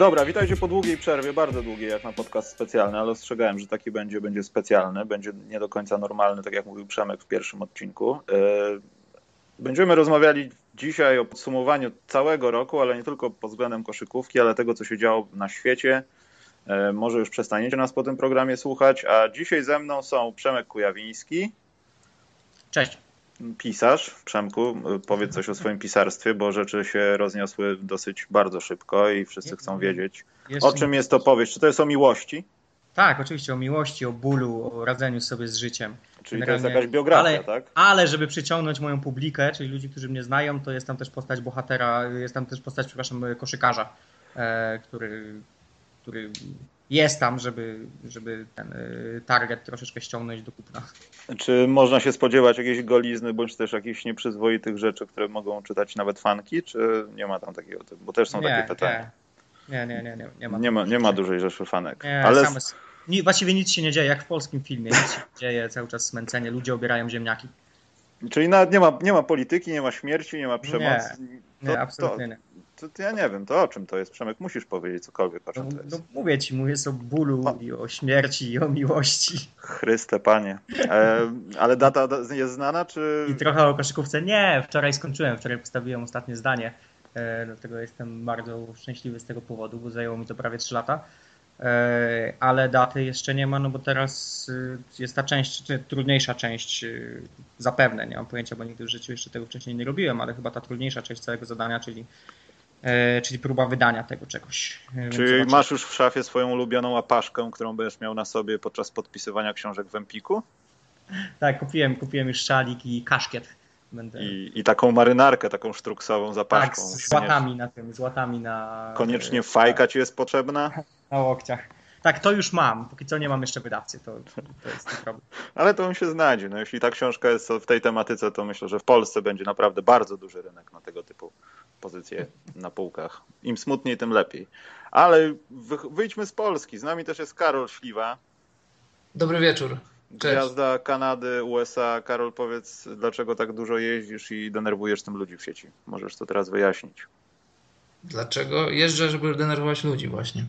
Dobra, witajcie po długiej przerwie, bardzo długiej jak na podcast specjalny, ale ostrzegałem, że taki będzie, będzie specjalny, będzie nie do końca normalny, tak jak mówił Przemek w pierwszym odcinku. E, będziemy rozmawiali dzisiaj o podsumowaniu całego roku, ale nie tylko pod względem koszykówki, ale tego, co się działo na świecie. E, może już przestaniecie nas po tym programie słuchać, a dzisiaj ze mną są Przemek Kujawiński. Cześć pisarz. Przemku, powiedz coś o swoim pisarstwie, bo rzeczy się rozniosły dosyć bardzo szybko i wszyscy chcą wiedzieć. O czym jest to powieść? Czy to jest o miłości? Tak, oczywiście o miłości, o bólu, o radzeniu sobie z życiem. Czyli Generalnie, to jest jakaś biografia, ale, tak? Ale żeby przyciągnąć moją publikę, czyli ludzi, którzy mnie znają, to jest tam też postać bohatera, jest tam też postać, przepraszam, koszykarza, e, który, który jest tam, żeby, żeby ten y, target troszeczkę ściągnąć do kupna. Czy można się spodziewać jakiejś golizny, bądź też jakichś nieprzyzwoitych rzeczy, które mogą czytać nawet fanki, czy nie ma tam takiego typu? Bo też są nie, takie pytania. Nie, nie, nie, nie, nie, ma. Nie ma, nie ma dużej rzeszy fanek. Nie, Ale... Same, nie, właściwie nic się nie dzieje, jak w polskim filmie. Nic się dzieje, cały czas smęcenie, ludzie obierają ziemniaki. Czyli nawet nie ma, nie ma polityki, nie ma śmierci, nie ma przemocy. Nie, nie to, absolutnie to, nie. To, to, ja nie wiem, to o czym to jest? Przemek, musisz powiedzieć cokolwiek o czym no, to jest. No, mówię ci, mówię o bólu o. i o śmierci i o miłości. Chryste, panie. E, ale data jest znana, czy... I trochę o koszykówce? Nie, wczoraj skończyłem, wczoraj postawiłem ostatnie zdanie. E, dlatego jestem bardzo szczęśliwy z tego powodu, bo zajęło mi to prawie 3 lata. E, ale daty jeszcze nie ma, no bo teraz y, jest ta część, trudniejsza część, y, zapewne, nie mam pojęcia, bo nigdy w życiu jeszcze tego wcześniej nie robiłem, ale chyba ta trudniejsza część całego zadania, czyli, e, czyli próba wydania tego czegoś. E, czyli masz już w szafie swoją ulubioną apaszkę, którą będziesz miał na sobie podczas podpisywania książek w Empiku? Tak, kupiłem, kupiłem już szalik i kaszkiet. Będę... I, I, taką marynarkę, taką sztruksową zapaszką. Tak, z łatami na tym, z łatami na... Koniecznie fajka ci jest potrzebna? na łokciach. Tak, to już mam. Póki co nie mam jeszcze wydawcy, to, to jest ten problem. Ale to on się znajdzie. No, jeśli ta książka jest w tej tematyce, to myślę, że w Polsce będzie naprawdę bardzo duży rynek na tego typu pozycje na półkach. Im smutniej, tym lepiej. Ale wyjdźmy z Polski. Z nami też jest Karol Śliwa. Dobry wieczór. Cześć. Gwiazda Kanady, USA. Karol, powiedz, dlaczego tak dużo jeździsz i denerwujesz tym ludzi w sieci? Możesz to teraz wyjaśnić. Dlaczego? Jeżdżę, żeby denerwować ludzi właśnie.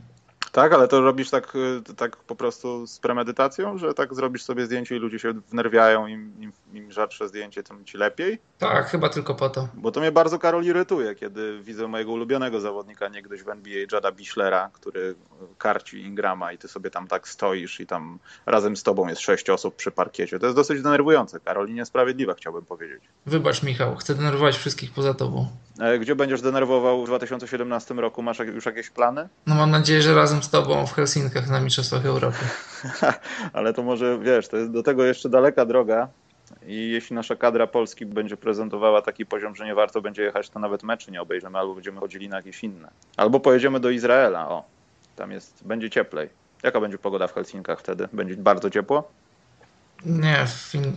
Tak, ale to robisz tak, y, tak po prostu z premedytacją, że tak zrobisz sobie zdjęcie i ludzie się wnerwiają, im, im, im rzadsze zdjęcie, tym ci lepiej? Tak, chyba tylko po to. Bo to mnie bardzo, Karol, irytuje, kiedy widzę mojego ulubionego zawodnika niegdyś w NBA, Jada Bischlera, który karci Ingrama i ty sobie tam tak stoisz i tam razem z tobą jest sześć osób przy parkiecie. To jest dosyć denerwujące, Karol, i niesprawiedliwe, chciałbym powiedzieć. Wybacz, Michał, chcę denerwować wszystkich poza tobą. E, gdzie będziesz denerwował w 2017 roku? Masz już jakieś plany? No mam nadzieję, że razem z tobą w Helsinkach na Mistrzostwach Europy. Ale to może, wiesz, to jest do tego jeszcze daleka droga i jeśli nasza kadra Polski będzie prezentowała taki poziom, że nie warto będzie jechać, to nawet meczy nie obejrzymy, albo będziemy chodzili na jakieś inne. Albo pojedziemy do Izraela, o, tam jest, będzie cieplej. Jaka będzie pogoda w Helsinkach wtedy? Będzie bardzo ciepło? Nie,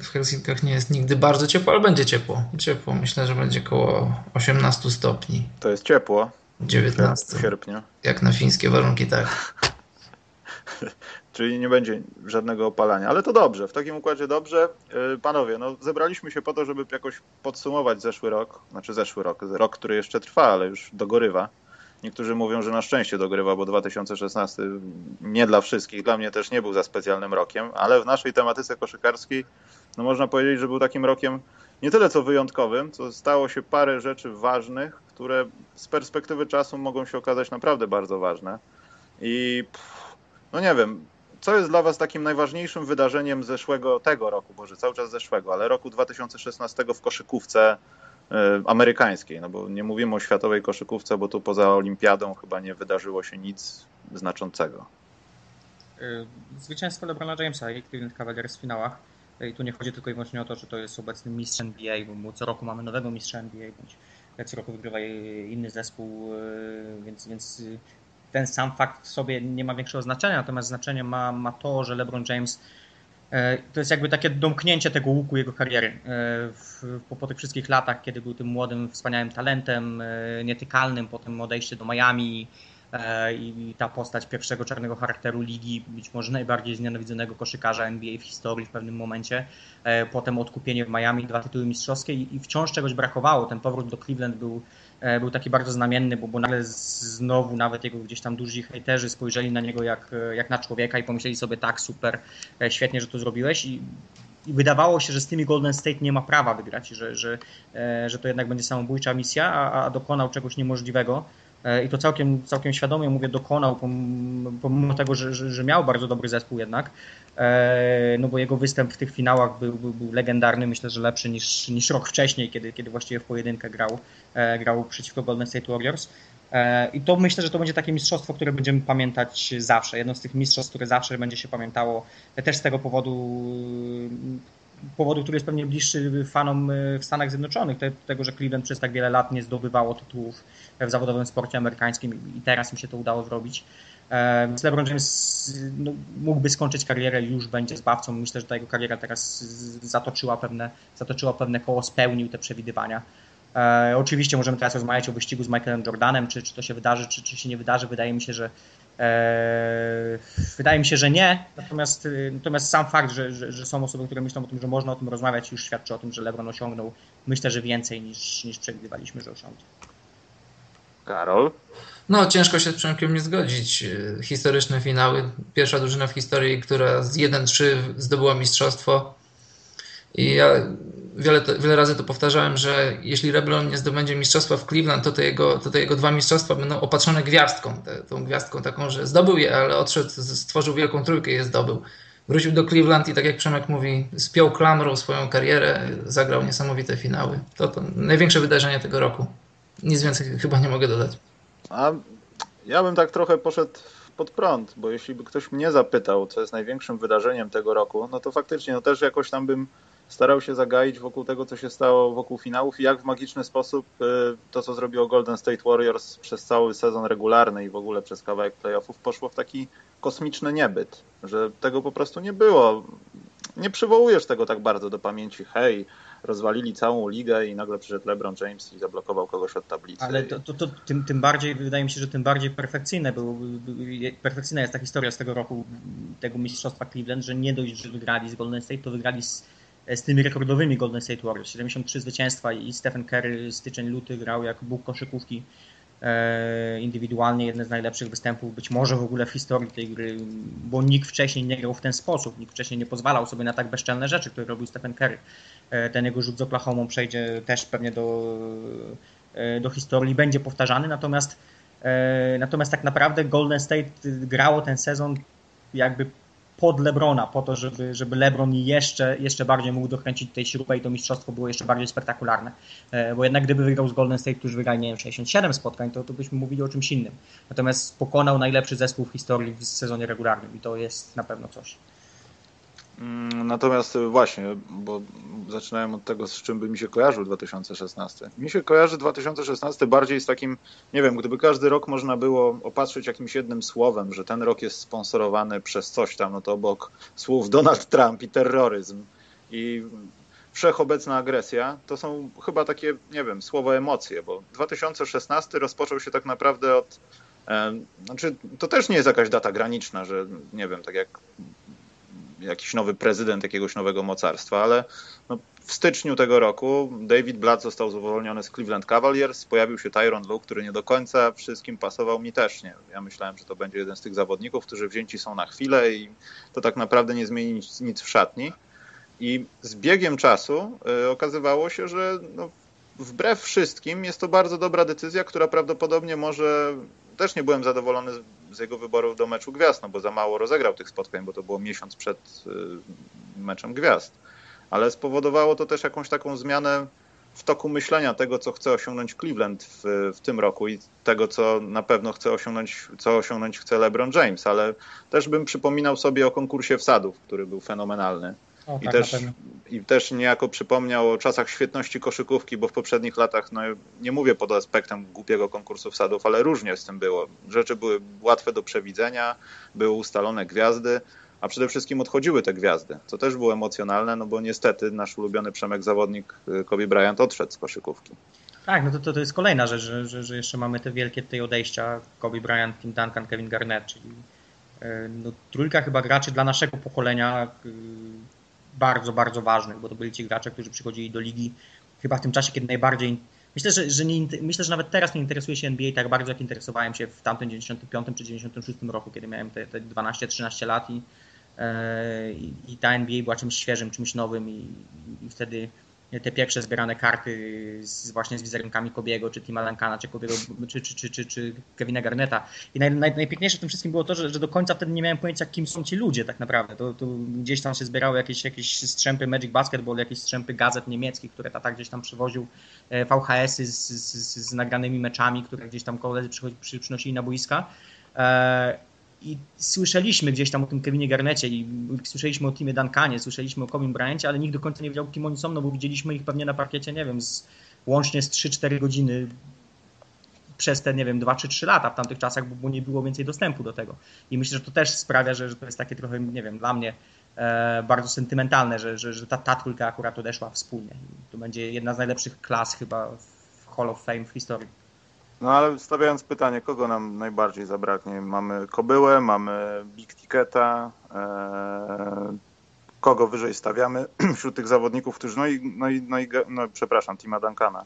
w Helsinkach nie jest nigdy bardzo ciepło, ale będzie ciepło. Ciepło, myślę, że będzie około 18 stopni. To jest ciepło. 19. W sierpniu. Jak na fińskie warunki, tak. Czyli nie będzie żadnego opalania. Ale to dobrze, w takim układzie dobrze. Y, panowie, no zebraliśmy się po to, żeby jakoś podsumować zeszły rok. Znaczy zeszły rok, rok, który jeszcze trwa, ale już dogorywa. Niektórzy mówią, że na szczęście dogrywa, bo 2016 nie dla wszystkich, dla mnie też nie był za specjalnym rokiem, ale w naszej tematyce koszykarskiej, no można powiedzieć, że był takim rokiem nie tyle co wyjątkowym, co stało się parę rzeczy ważnych, które z perspektywy czasu mogą się okazać naprawdę bardzo ważne. I no nie wiem, co jest dla Was takim najważniejszym wydarzeniem zeszłego, tego roku, boże, cały czas zeszłego, ale roku 2016 w koszykówce e, amerykańskiej, no bo nie mówimy o światowej koszykówce, bo tu poza olimpiadą chyba nie wydarzyło się nic znaczącego. E, zwycięstwo LeBrona Jamesa i Cleveland Cavaliers w finałach. E, I tu nie chodzi tylko i wyłącznie o to, że to jest obecny mistrz NBA, bo co roku mamy nowego mistrza NBA, bądź co roku wygrywa inny zespół, więc, więc ten sam fakt sobie nie ma większego znaczenia, natomiast znaczenie ma, ma to, że LeBron James e, to jest jakby takie domknięcie tego łuku jego kariery. E, po, po tych wszystkich latach, kiedy był tym młodym, wspaniałym talentem, e, nietykalnym, potem odejście do Miami i ta postać pierwszego czarnego charakteru ligi, być może najbardziej znienawidzonego koszykarza NBA w historii w pewnym momencie. Potem odkupienie w Miami, dwa tytuły mistrzowskie i wciąż czegoś brakowało. Ten powrót do Cleveland był był taki bardzo znamienny, bo, bo nagle znowu nawet jego gdzieś tam duży hejterzy spojrzeli na niego jak, jak na człowieka i pomyśleli sobie tak, super, świetnie, że to zrobiłeś i i wydawało się, że z tymi Golden State nie ma prawa wygrać, że, że, że to jednak będzie samobójcza misja, a, a dokonał czegoś niemożliwego. E, i to całkiem, całkiem świadomie mówię dokonał, pomimo tego, że, że, że miał bardzo dobry zespół jednak, e, no bo jego występ w tych finałach był, był, był legendarny, myślę, że lepszy niż, niż rok wcześniej, kiedy, kiedy właściwie w pojedynkę grał, e, grał przeciwko Golden State Warriors. I to myślę, że to będzie takie mistrzostwo, które będziemy pamiętać zawsze. Jedno z tych mistrzostw, które zawsze będzie się pamiętało. Też z tego powodu powodu, który jest pewnie bliższy fanom e, w Stanach Zjednoczonych, te, tego, że Cleveland przez tak wiele lat nie zdobywało tytułów w zawodowym sporcie amerykańskim i teraz im się to udało zrobić. E, więc LeBron James no, mógłby skończyć karierę już będzie zbawcą. Myślę, że ta jego kariera teraz zatoczyła pewne, zatoczyła pewne koło, spełnił te przewidywania. E, oczywiście możemy teraz rozmawiać o wyścigu z Michaelem Jordanem, czy, czy to się wydarzy, czy, czy się nie wydarzy. Wydaje mi się, że e, wydaje mi się, że nie. Natomiast, natomiast sam fakt, że, że, że, są osoby, które myślą o tym, że można o tym rozmawiać, już świadczy o tym, że LeBron osiągnął myślę, że więcej niż, niż przewidywaliśmy, że osiągnie. Karol? No, ciężko się z Przemkiem nie zgodzić. Historyczne finały. Pierwsza drużyna w historii, która z 1-3 zdobyła mistrzostwo. I ja wiele, wiele razy to powtarzałem, że jeśli LeBron nie zdobędzie mistrzostwa w Cleveland, to te jego, to te jego dwa mistrzostwa będą opatrzone gwiazdką. Te, tą gwiazdką taką, że zdobył je, ale odszedł, stworzył wielką trójkę i je zdobył. Wrócił do Cleveland i tak jak Przemek mówi, spiął klamrą swoją karierę, zagrał niesamowite finały. To, to największe wydarzenie tego roku. Nic więcej chyba nie mogę dodać. A ja bym tak trochę poszedł pod prąd, bo jeśli by ktoś mnie zapytał, co jest największym wydarzeniem tego roku, no to faktycznie no też jakoś tam bym starał się zagaić wokół tego, co się stało wokół finałów i jak w magiczny sposób y, to, co zrobiło Golden State Warriors przez cały sezon regularny i w ogóle przez kawałek playoffów, poszło w taki kosmiczny niebyt, że tego po prostu nie było. Nie przywołujesz tego tak bardzo do pamięci. Hej, rozwalili całą ligę i nagle przyszedł LeBron James i zablokował kogoś od tablicy. Ale to, to, to tym, tym bardziej, wydaje mi się, że tym bardziej perfekcyjne był, perfekcyjna jest ta historia z tego roku, tego mistrzostwa Cleveland, że nie dość, że wygrali z Golden State, to wygrali z z tymi rekordowymi Golden State Warriors. 73 zwycięstwa i Stephen Curry styczeń, luty grał jak bóg koszykówki e, indywidualnie, jeden z najlepszych występów być może w ogóle w historii tej gry, bo nikt wcześniej nie grał w ten sposób, nikt wcześniej nie pozwalał sobie na tak bezczelne rzeczy, które robił Stephen Curry. E, ten jego rzut z Oklahoma przejdzie też pewnie do, e, do historii, będzie powtarzany, natomiast natomiast tak naprawdę Golden State grało ten sezon jakby pod Lebrona, po to, żeby, żeby Lebron jeszcze, jeszcze bardziej mógł dokręcić tej śrubę i to mistrzostwo było jeszcze bardziej spektakularne. E, bo jednak gdyby wygrał z Golden State, którzy wygrali, nie wiem, 67 spotkań, to, to byśmy mówili o czymś innym. Natomiast pokonał najlepszy zespół w historii w sezonie regularnym i to jest na pewno coś. Mm, natomiast właśnie, bo zaczynałem od tego, z czym by mi się kojarzył 2016. Mi się kojarzy 2016 bardziej z takim, nie wiem, gdyby każdy rok można było opatrzyć jakimś jednym słowem, że ten rok jest sponsorowany przez coś tam, no to obok słów Donald Trump i terroryzm i wszechobecna agresja, to są chyba takie, nie wiem, słowo emocje, bo 2016 rozpoczął się tak naprawdę od znaczy, to też nie jest jakaś data graniczna, że nie wiem, tak jak jakiś nowy prezydent jakiegoś nowego mocarstwa, ale no, w styczniu tego roku David Blatt został zwolniony z Cleveland Cavaliers, pojawił się Tyron Lue, który nie do końca wszystkim pasował mi też nie. Ja myślałem, że to będzie jeden z tych zawodników, którzy wzięci są na chwilę i to tak naprawdę nie zmieni nic, nic w szatni. I z biegiem czasu y, okazywało się, że no, wbrew wszystkim jest to bardzo dobra decyzja, która prawdopodobnie może też nie byłem zadowolony z jego wyborów do meczu gwiazd, no bo za mało rozegrał tych spotkań, bo to było miesiąc przed y, meczem gwiazd. Ale spowodowało to też jakąś taką zmianę w toku myślenia tego, co chce osiągnąć Cleveland w, w tym roku i tego, co na pewno chce osiągnąć, co osiągnąć chce LeBron James, ale też bym przypominał sobie o konkursie wsadów, który był fenomenalny. O, I, tak, też, I też niejako przypomniał o czasach świetności koszykówki, bo w poprzednich latach, no nie mówię pod aspektem głupiego konkursu wsadów, ale różnie z tym było. Rzeczy były łatwe do przewidzenia, były ustalone gwiazdy, a przede wszystkim odchodziły te gwiazdy, co też było emocjonalne, no bo niestety nasz ulubiony Przemek zawodnik y, Kobe Bryant odszedł z koszykówki. Tak, no to, to, to jest kolejna rzecz, że, że, że jeszcze mamy te wielkie tutaj odejścia, Kobe Bryant, Tim Duncan, Kevin Garnett, czyli y, no, trójka chyba graczy dla naszego pokolenia, y, bardzo, bardzo ważnych, bo to byli ci gracze, którzy przychodzili do ligi chyba w tym czasie, kiedy najbardziej Myślę, że, że nie, myślę, że nawet teraz nie interesuje się NBA tak bardzo, jak interesowałem się w tamtym 95 czy 96 roku, kiedy miałem te, te 12-13 lat i, e, i, i ta NBA była czymś świeżym, czymś nowym i, i wtedy te pierwsze zbierane karty z, właśnie z wizerunkami Kobiego, czy Tima Duncana, czy, Kobiego, czy, czy, czy, czy, czy Kevina Garneta. I naj, naj, najpiękniejsze w tym wszystkim było to, że, że, do końca wtedy nie miałem pojęcia, kim są ci ludzie tak naprawdę. To, to gdzieś tam się zbierały jakieś, jakieś strzępy Magic Basketball, jakieś strzępy gazet niemieckich, które tata gdzieś tam przywoził, e, VHS-y z, z, z, z nagranymi meczami, które gdzieś tam koledzy przynosili na boiska. E, i słyszeliśmy gdzieś tam o tym Kevinie Garnecie i słyszeliśmy o Timie Duncanie, słyszeliśmy o Kobe Bryancie, ale nikt do końca nie wiedział, kim oni są, no bo widzieliśmy ich pewnie na parkiecie, nie wiem, z, łącznie z 3-4 godziny przez te, nie wiem, 2 czy 3 lata w tamtych czasach, bo nie było więcej dostępu do tego. I myślę, że to też sprawia, że, że to jest takie trochę, nie wiem, dla mnie e, bardzo sentymentalne, że, że, że ta, ta trójka akurat odeszła wspólnie. I to będzie jedna z najlepszych klas chyba w Hall of Fame w historii. No ale stawiając pytanie, kogo nam najbardziej zabraknie? Mamy Kobyłę, mamy Big Ticketa, ee, kogo wyżej stawiamy wśród tych zawodników, którzy, no i, no i, no i no, przepraszam, Tima Duncana.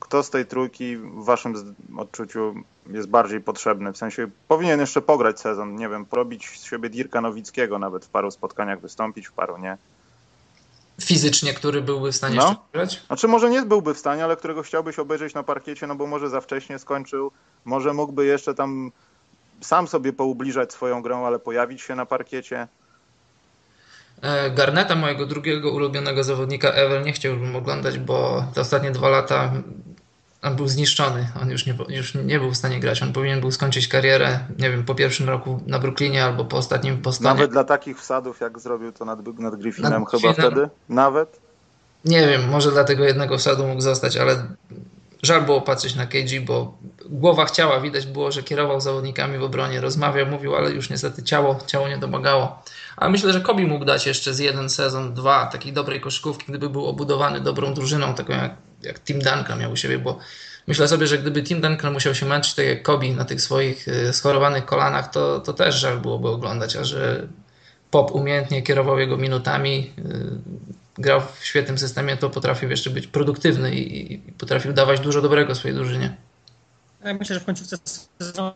Kto z tej trójki w waszym odczuciu jest bardziej potrzebny? W sensie powinien jeszcze pograć sezon, nie wiem, porobić z siebie Dirka Nowickiego nawet w paru spotkaniach wystąpić, w paru nie fizycznie, który byłby w stanie no. jeszcze grać? Znaczy może nie byłby w stanie, ale którego chciałbyś obejrzeć na parkiecie, no bo może za wcześnie skończył, może mógłby jeszcze tam sam sobie poubliżać swoją grą, ale pojawić się na parkiecie. E, Garneta, mojego drugiego ulubionego zawodnika ever, nie chciałbym oglądać, bo te ostatnie dwa lata on był zniszczony. On już nie, już nie był w stanie grać. On powinien był skończyć karierę, nie wiem, po pierwszym roku na Brooklynie albo po ostatnim Bostonie. Nawet dla takich wsadów, jak zrobił to nad, nad Griffinem nad chyba wtedy? Nawet? Nie wiem, może dla tego jednego wsadu mógł zostać, ale żal było patrzeć na KG, bo głowa chciała, widać było, że kierował zawodnikami w obronie, rozmawiał, mówił, ale już niestety ciało, ciało nie domagało. Ale myślę, że Kobi mógł dać jeszcze z jeden sezon, dwa takiej dobrej koszykówki, gdyby był obudowany dobrą drużyną, taką jak jak Tim Duncan miał u siebie, bo myślę sobie, że gdyby Tim Duncan musiał się męczyć tak jak Kobe na tych swoich y, schorowanych kolanach, to, to też żal byłoby oglądać, a że Pop umiejętnie kierował jego minutami, y, grał w świetnym systemie, to potrafił jeszcze być produktywny i, i potrafił dawać dużo dobrego swojej drużynie. Ja myślę, że w końcówce sezonu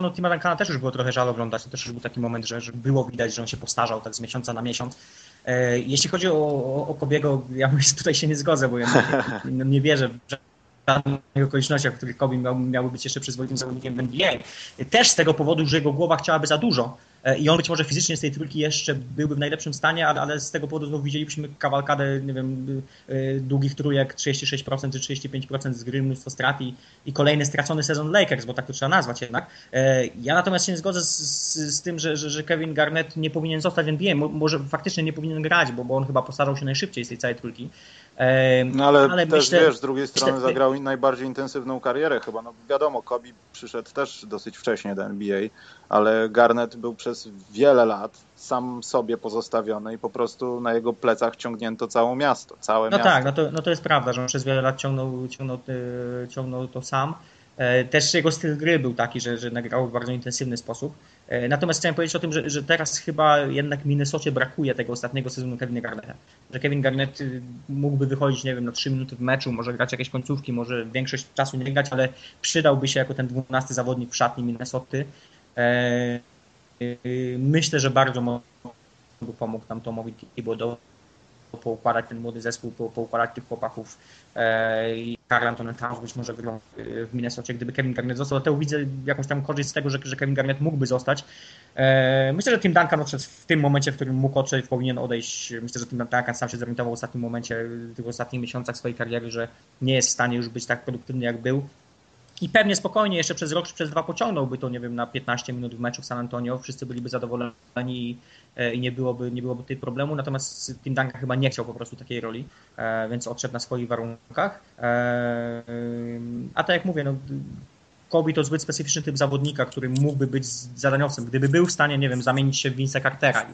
no, Tima Duncana też już było trochę żal oglądać. To też już był taki moment, że, że było widać, że on się postarzał tak z miesiąca na miesiąc. E, jeśli chodzi o, o, Kobiego, ja tutaj się nie zgodzę, bo ja nie, nie wierzę w żadnych okolicznościach, w których Kobe miał, miałby być jeszcze przyzwoitym zawodnikiem w NBA. Też z tego powodu, że jego głowa chciałaby za dużo i on być może fizycznie z tej trójki jeszcze byłby w najlepszym stanie, ale, ale z tego powodu znowu widzielibyśmy kawalkadę, nie wiem, e, długich trójek, 36% czy 35% z gry, mnóstwo strat i, i kolejny stracony sezon Lakers, bo tak to trzeba nazwać jednak. E, ja natomiast się nie zgodzę z, z, z tym, że, że, że, Kevin Garnett nie powinien zostać w NBA, może faktycznie nie powinien grać, bo, bo on chyba postarzał się najszybciej z tej całej trójki. No ale, ale też myślę, wiesz, z drugiej strony myślę, zagrał najbardziej intensywną karierę chyba. No wiadomo, Kobe przyszedł też dosyć wcześnie do NBA, ale Garnett był przez wiele lat sam sobie pozostawiony i po prostu na jego plecach ciągnięto całe miasto, całe no miasto. tak, no to, no to jest prawda, że on przez wiele lat ciągnął, ciągnął, e, ciągnął to sam. E, też jego styl gry był taki, że, że nagrał w bardzo intensywny sposób. E, natomiast chciałem powiedzieć o tym, że, że teraz chyba jednak Minnesocie brakuje tego ostatniego sezonu Kevina Garnetta. Że Kevin Garnett y, mógłby wychodzić, nie wiem, na 3 minuty w meczu, może grać jakieś końcówki, może większość czasu nie grać, ale przydałby się jako ten 12 zawodnik w szatni Minnesoty. E, y, myślę, że bardzo pomógł nam Tomowi Thibodeau poukładać ten młody zespół, poukładać tych chłopaków e, i Karl Anton Towns być może wyglądał w Minnesocie, gdyby Kevin Garnett został. Dlatego widzę jakąś tam korzyść z tego, że, że Kevin Garnett mógłby zostać. E, myślę, że Tim Duncan odszedł w tym momencie, w którym mógł odszedł, powinien odejść. Myślę, że Tim Duncan sam się zorientował w ostatnim momencie, w tych ostatnich miesiącach swojej kariery, że nie jest w stanie już być tak produktywny jak był i pewnie spokojnie jeszcze przez rok czy przez dwa pociągnąłby to, nie wiem, na 15 minut w meczu w San Antonio, wszyscy byliby zadowoleni e, i nie byłoby, nie byłoby tej problemu, natomiast Tim Duncan chyba nie chciał po prostu takiej roli, e, więc odszedł na swoich warunkach. E, a tak jak mówię, no, Kobe to zbyt specyficzny typ zawodnika, który mógłby być zadaniowcem. Gdyby był w stanie, nie wiem, zamienić się w Vince'a Cartera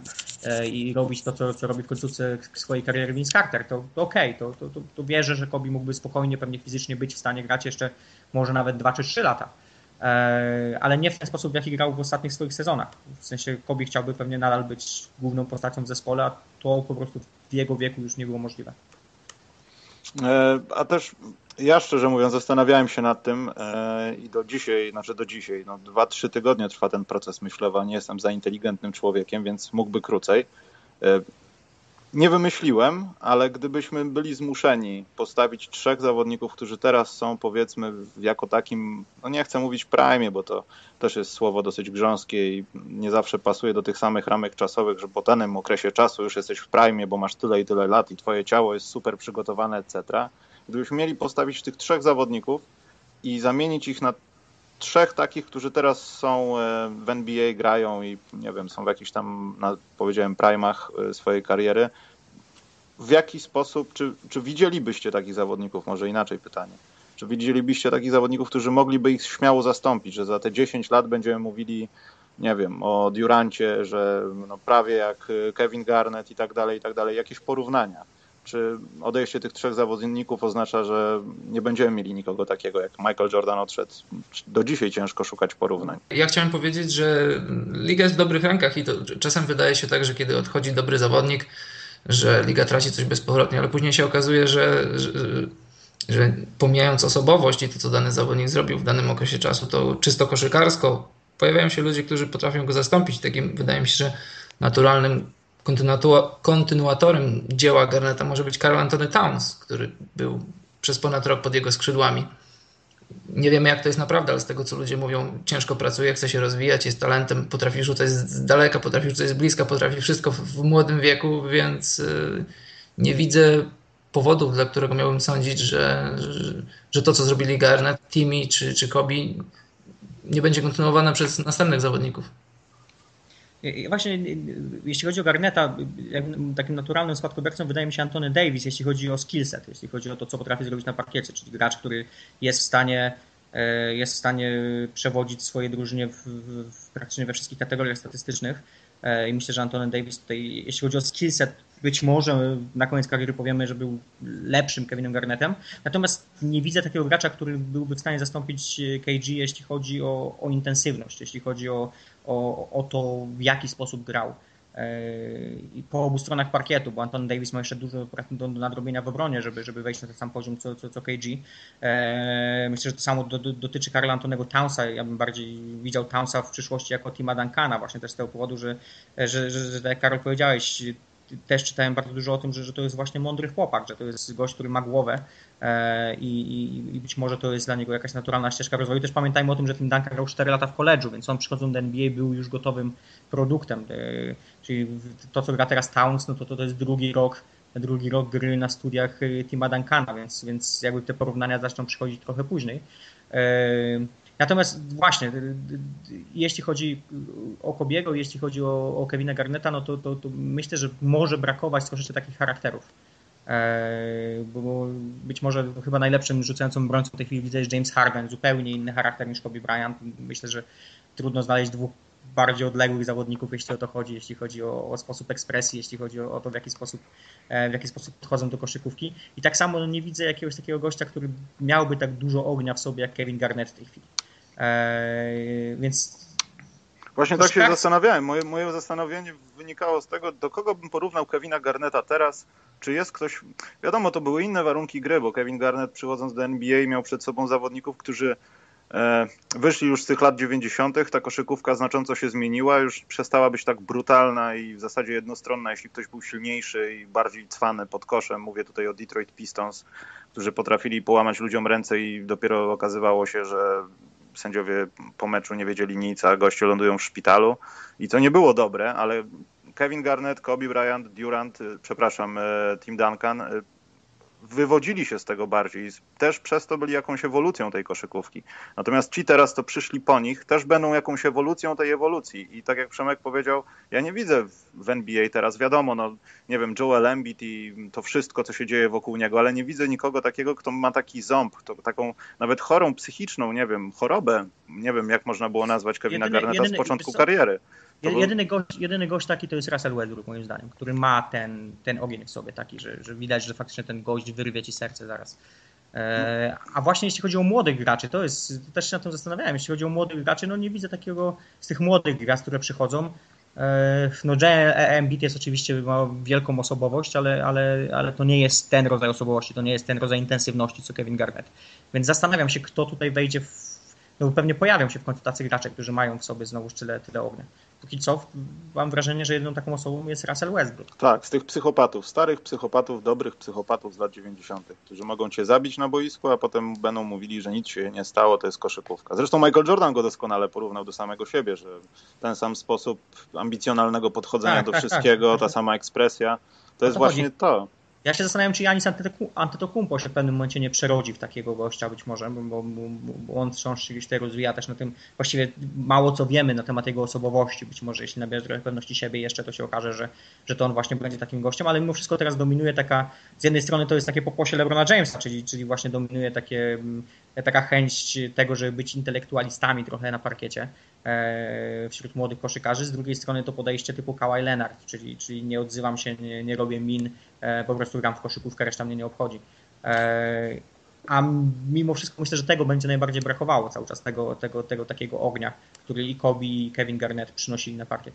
i, i robić to, co, co robi w końcówce swojej kariery Vince Carter, to, to okej, okay, to, to, to, to wierzę, że Kobe mógłby spokojnie, pewnie fizycznie być w stanie grać jeszcze może nawet 2 czy 3 lata. E, ale nie w ten sposób, w jaki grał w ostatnich swoich sezonach. W sensie Kobe chciałby pewnie nadal być główną postacią w zespole, a to po prostu w jego wieku już nie było możliwe. E, a też ja szczerze mówiąc zastanawiałem się nad tym e, i do dzisiaj, znaczy do dzisiaj, no dwa, trzy tygodnie trwa ten proces myślowy, nie jestem za inteligentnym człowiekiem, więc mógłby krócej. Nie wymyśliłem, ale gdybyśmy byli zmuszeni postawić trzech zawodników, którzy teraz są powiedzmy jako takim, no nie chcę mówić prime, bo to też jest słowo dosyć grząskie i nie zawsze pasuje do tych samych ramek czasowych, że po danym okresie czasu już jesteś w prime, bo masz tyle i tyle lat i twoje ciało jest super przygotowane, etc. Gdybyśmy mieli postawić tych trzech zawodników i zamienić ich na trzech takich, którzy teraz są e, w NBA, grają i nie wiem, są w jakichś tam, powiedziałem, primach e, swojej kariery. W jaki sposób, czy, czy widzielibyście takich zawodników, może inaczej pytanie, czy widzielibyście takich zawodników, którzy mogliby ich śmiało zastąpić, że za te 10 lat będziemy mówili, nie wiem, o Durancie, że no prawie jak Kevin Garnett i tak dalej, i tak dalej, jakieś porównania czy odejście tych trzech zawodników oznacza, że nie będziemy mieli nikogo takiego, jak Michael Jordan odszedł? Do dzisiaj ciężko szukać porównań. Ja chciałem powiedzieć, że liga jest w dobrych rękach i to czasem wydaje się tak, że kiedy odchodzi dobry zawodnik, że liga traci coś bezpowrotnie, ale później się okazuje, że, że, że pomijając osobowość i to, co dany zawodnik zrobił w danym okresie czasu, to czysto koszykarsko pojawiają się ludzie, którzy potrafią go zastąpić. Takim wydaje mi się, że naturalnym kontynuatorem dzieła Garneta może być Carl Anthony Towns, który był przez ponad rok pod jego skrzydłami. Nie wiemy, jak to jest naprawdę, ale z tego, co ludzie mówią, ciężko pracuje, chce się rozwijać, jest talentem, potrafi rzucać z daleka, potrafi rzucać z bliska, potrafi wszystko w młodym wieku, więc y, nie widzę powodów, dla którego miałbym sądzić, że, że to, co zrobili Garnet, Timmy czy, czy Kobe, nie będzie kontynuowane przez następnych zawodników. Właśnie jeśli chodzi o Garneta, takim naturalnym spadkobiercą wydaje mi się Antony Davis, jeśli chodzi o skillset, jeśli chodzi o to, co potrafi zrobić na parkiecie, czyli gracz, który jest w stanie e, jest w stanie przewodzić swoje drużynie w, w, praktycznie we wszystkich kategoriach statystycznych. E, I myślę, że Antony Davis tutaj, jeśli chodzi o skillset, być może na koniec kariery powiemy, że był lepszym Kevinem Garnettem. Natomiast nie widzę takiego gracza, który byłby w stanie zastąpić KG, jeśli chodzi o, o intensywność, jeśli chodzi o, o, o to, w jaki sposób grał e, po obu stronach parkietu, bo Anton Davis ma jeszcze dużo do, do nadrobienia w obronie, żeby, żeby wejść na ten sam poziom co, co, co KG. E, myślę, że to samo do, do, dotyczy Karla Antonego Townsa. Ja bym bardziej widział Townsa w przyszłości jako Tima Duncana, właśnie też z tego powodu, że, że, że, że tak jak Karol powiedziałeś, też czytałem bardzo dużo o tym, że, że to jest właśnie mądry chłopak, że to jest gość, który ma głowę e, i, i, i, być może to jest dla niego jakaś naturalna ścieżka rozwoju. Też pamiętajmy o tym, że ten Duncan grał 4 lata w koledżu, więc on przychodząc do NBA był już gotowym produktem. E, czyli to, co gra teraz Towns, no to, to, to jest drugi rok drugi rok gry na studiach e, Tima Duncana, więc, więc jakby te porównania zaczną przychodzić trochę później. Natomiast właśnie, jeśli chodzi o Kobiego, jeśli chodzi o, o Kevina Garneta, no to, to, to, myślę, że może brakować troszeczkę takich charakterów. E, bo być może chyba najlepszym rzucającym obrońcą w tej chwili widzę jest James Harden, zupełnie inny charakter niż Kobe Bryant. Myślę, że trudno znaleźć dwóch bardziej odległych zawodników, jeśli o to chodzi, jeśli chodzi o, o sposób ekspresji, jeśli chodzi o, o, to, w jaki, sposób, e, w jaki sposób podchodzą do koszykówki. I tak samo no, nie widzę jakiegoś takiego gościa, który miałby tak dużo ognia w sobie jak Kevin Garnett w tej chwili. Eee, więc. Właśnie tak się tak... zastanawiałem. Moje, moje zastanowienie wynikało z tego, do kogo bym porównał Kevina Garneta teraz. Czy jest ktoś. Wiadomo, to były inne warunki gry, bo Kevin Garnett przychodząc do NBA miał przed sobą zawodników, którzy e, wyszli już z tych lat 90., ta koszykówka znacząco się zmieniła, już przestała być tak brutalna i w zasadzie jednostronna, jeśli ktoś był silniejszy i bardziej cwany pod koszem. Mówię tutaj o Detroit Pistons, którzy potrafili połamać ludziom ręce i dopiero okazywało się, że sędziowie po meczu nie wiedzieli nic, a goście lądują w szpitalu. I to nie było dobre, ale Kevin Garnett, Kobe Bryant, Durant, y, przepraszam, y, Tim Duncan y, wywodzili się z tego bardziej. Też przez to byli jakąś ewolucją tej koszykówki. Natomiast ci teraz, to przyszli po nich, też będą jakąś ewolucją tej ewolucji. I tak jak Przemek powiedział, ja nie widzę w NBA teraz, wiadomo, no nie wiem, Joel Embiid i to wszystko, co się dzieje wokół niego, ale nie widzę nikogo takiego, kto ma taki ząb, to, taką nawet chorą psychiczną, nie wiem, chorobę, nie wiem, jak można było nazwać Kevina jedyny, Garneta z początku kariery. Jedyny gość, jedyny gość taki to jest Russell Westbrook, moim zdaniem, który ma ten, ten ogień w sobie taki, że, że widać, że faktycznie ten gość wyrwie ci serce zaraz. E, a właśnie jeśli chodzi o młodych graczy, to jest, też się na tym zastanawiałem, jeśli chodzi o młodych graczy, no nie widzę takiego z tych młodych graczy, które przychodzą, no Embiid jest oczywiście, ma wielką osobowość, ale, ale, ale to nie jest ten rodzaj osobowości, to nie jest ten rodzaj intensywności, co Kevin Garnett. Więc zastanawiam się, kto tutaj wejdzie w no pewnie pojawią się w końcu tacy gracze, którzy mają w sobie znowu tyle, tyle ognia. Póki co mam wrażenie, że jedną taką osobą jest Russell Westbrook. Tak, z tych psychopatów, starych psychopatów, dobrych psychopatów z lat 90., którzy mogą cię zabić na boisku, a potem będą mówili, że nic się nie stało, to jest koszykówka. Zresztą Michael Jordan go doskonale porównał do samego siebie, że ten sam sposób ambicjonalnego podchodzenia tak, do tak, tak. wszystkiego, tak. ta sama ekspresja, to jest właśnie chodzi. to. Ja się zastanawiam, czy Janis Antetokounmpo się w pewnym momencie nie przerodzi w takiego gościa być może, bo, bo, bo on wciąż się gdzieś rozwija też na tym, właściwie mało co wiemy na temat jego osobowości, być może jeśli nabierze trochę pewności siebie jeszcze, to się okaże, że, że to on właśnie będzie takim gościem, ale mimo wszystko teraz dominuje taka, z jednej strony to jest takie pokłosie LeBrona Jamesa, czyli, czyli właśnie dominuje takie, taka chęć tego, żeby być intelektualistami trochę na parkiecie, E, wśród młodych koszykarzy. Z drugiej strony to podejście typu Kawhi Leonard, czyli, czyli nie odzywam się, nie, nie robię min, po prostu gram w koszykówkę, reszta mnie nie obchodzi. E, a mimo wszystko myślę, że tego będzie najbardziej brakowało cały czas, tego, tego, tego takiego ognia, który i Kobe i Kevin Garnett przynosili na parkiet.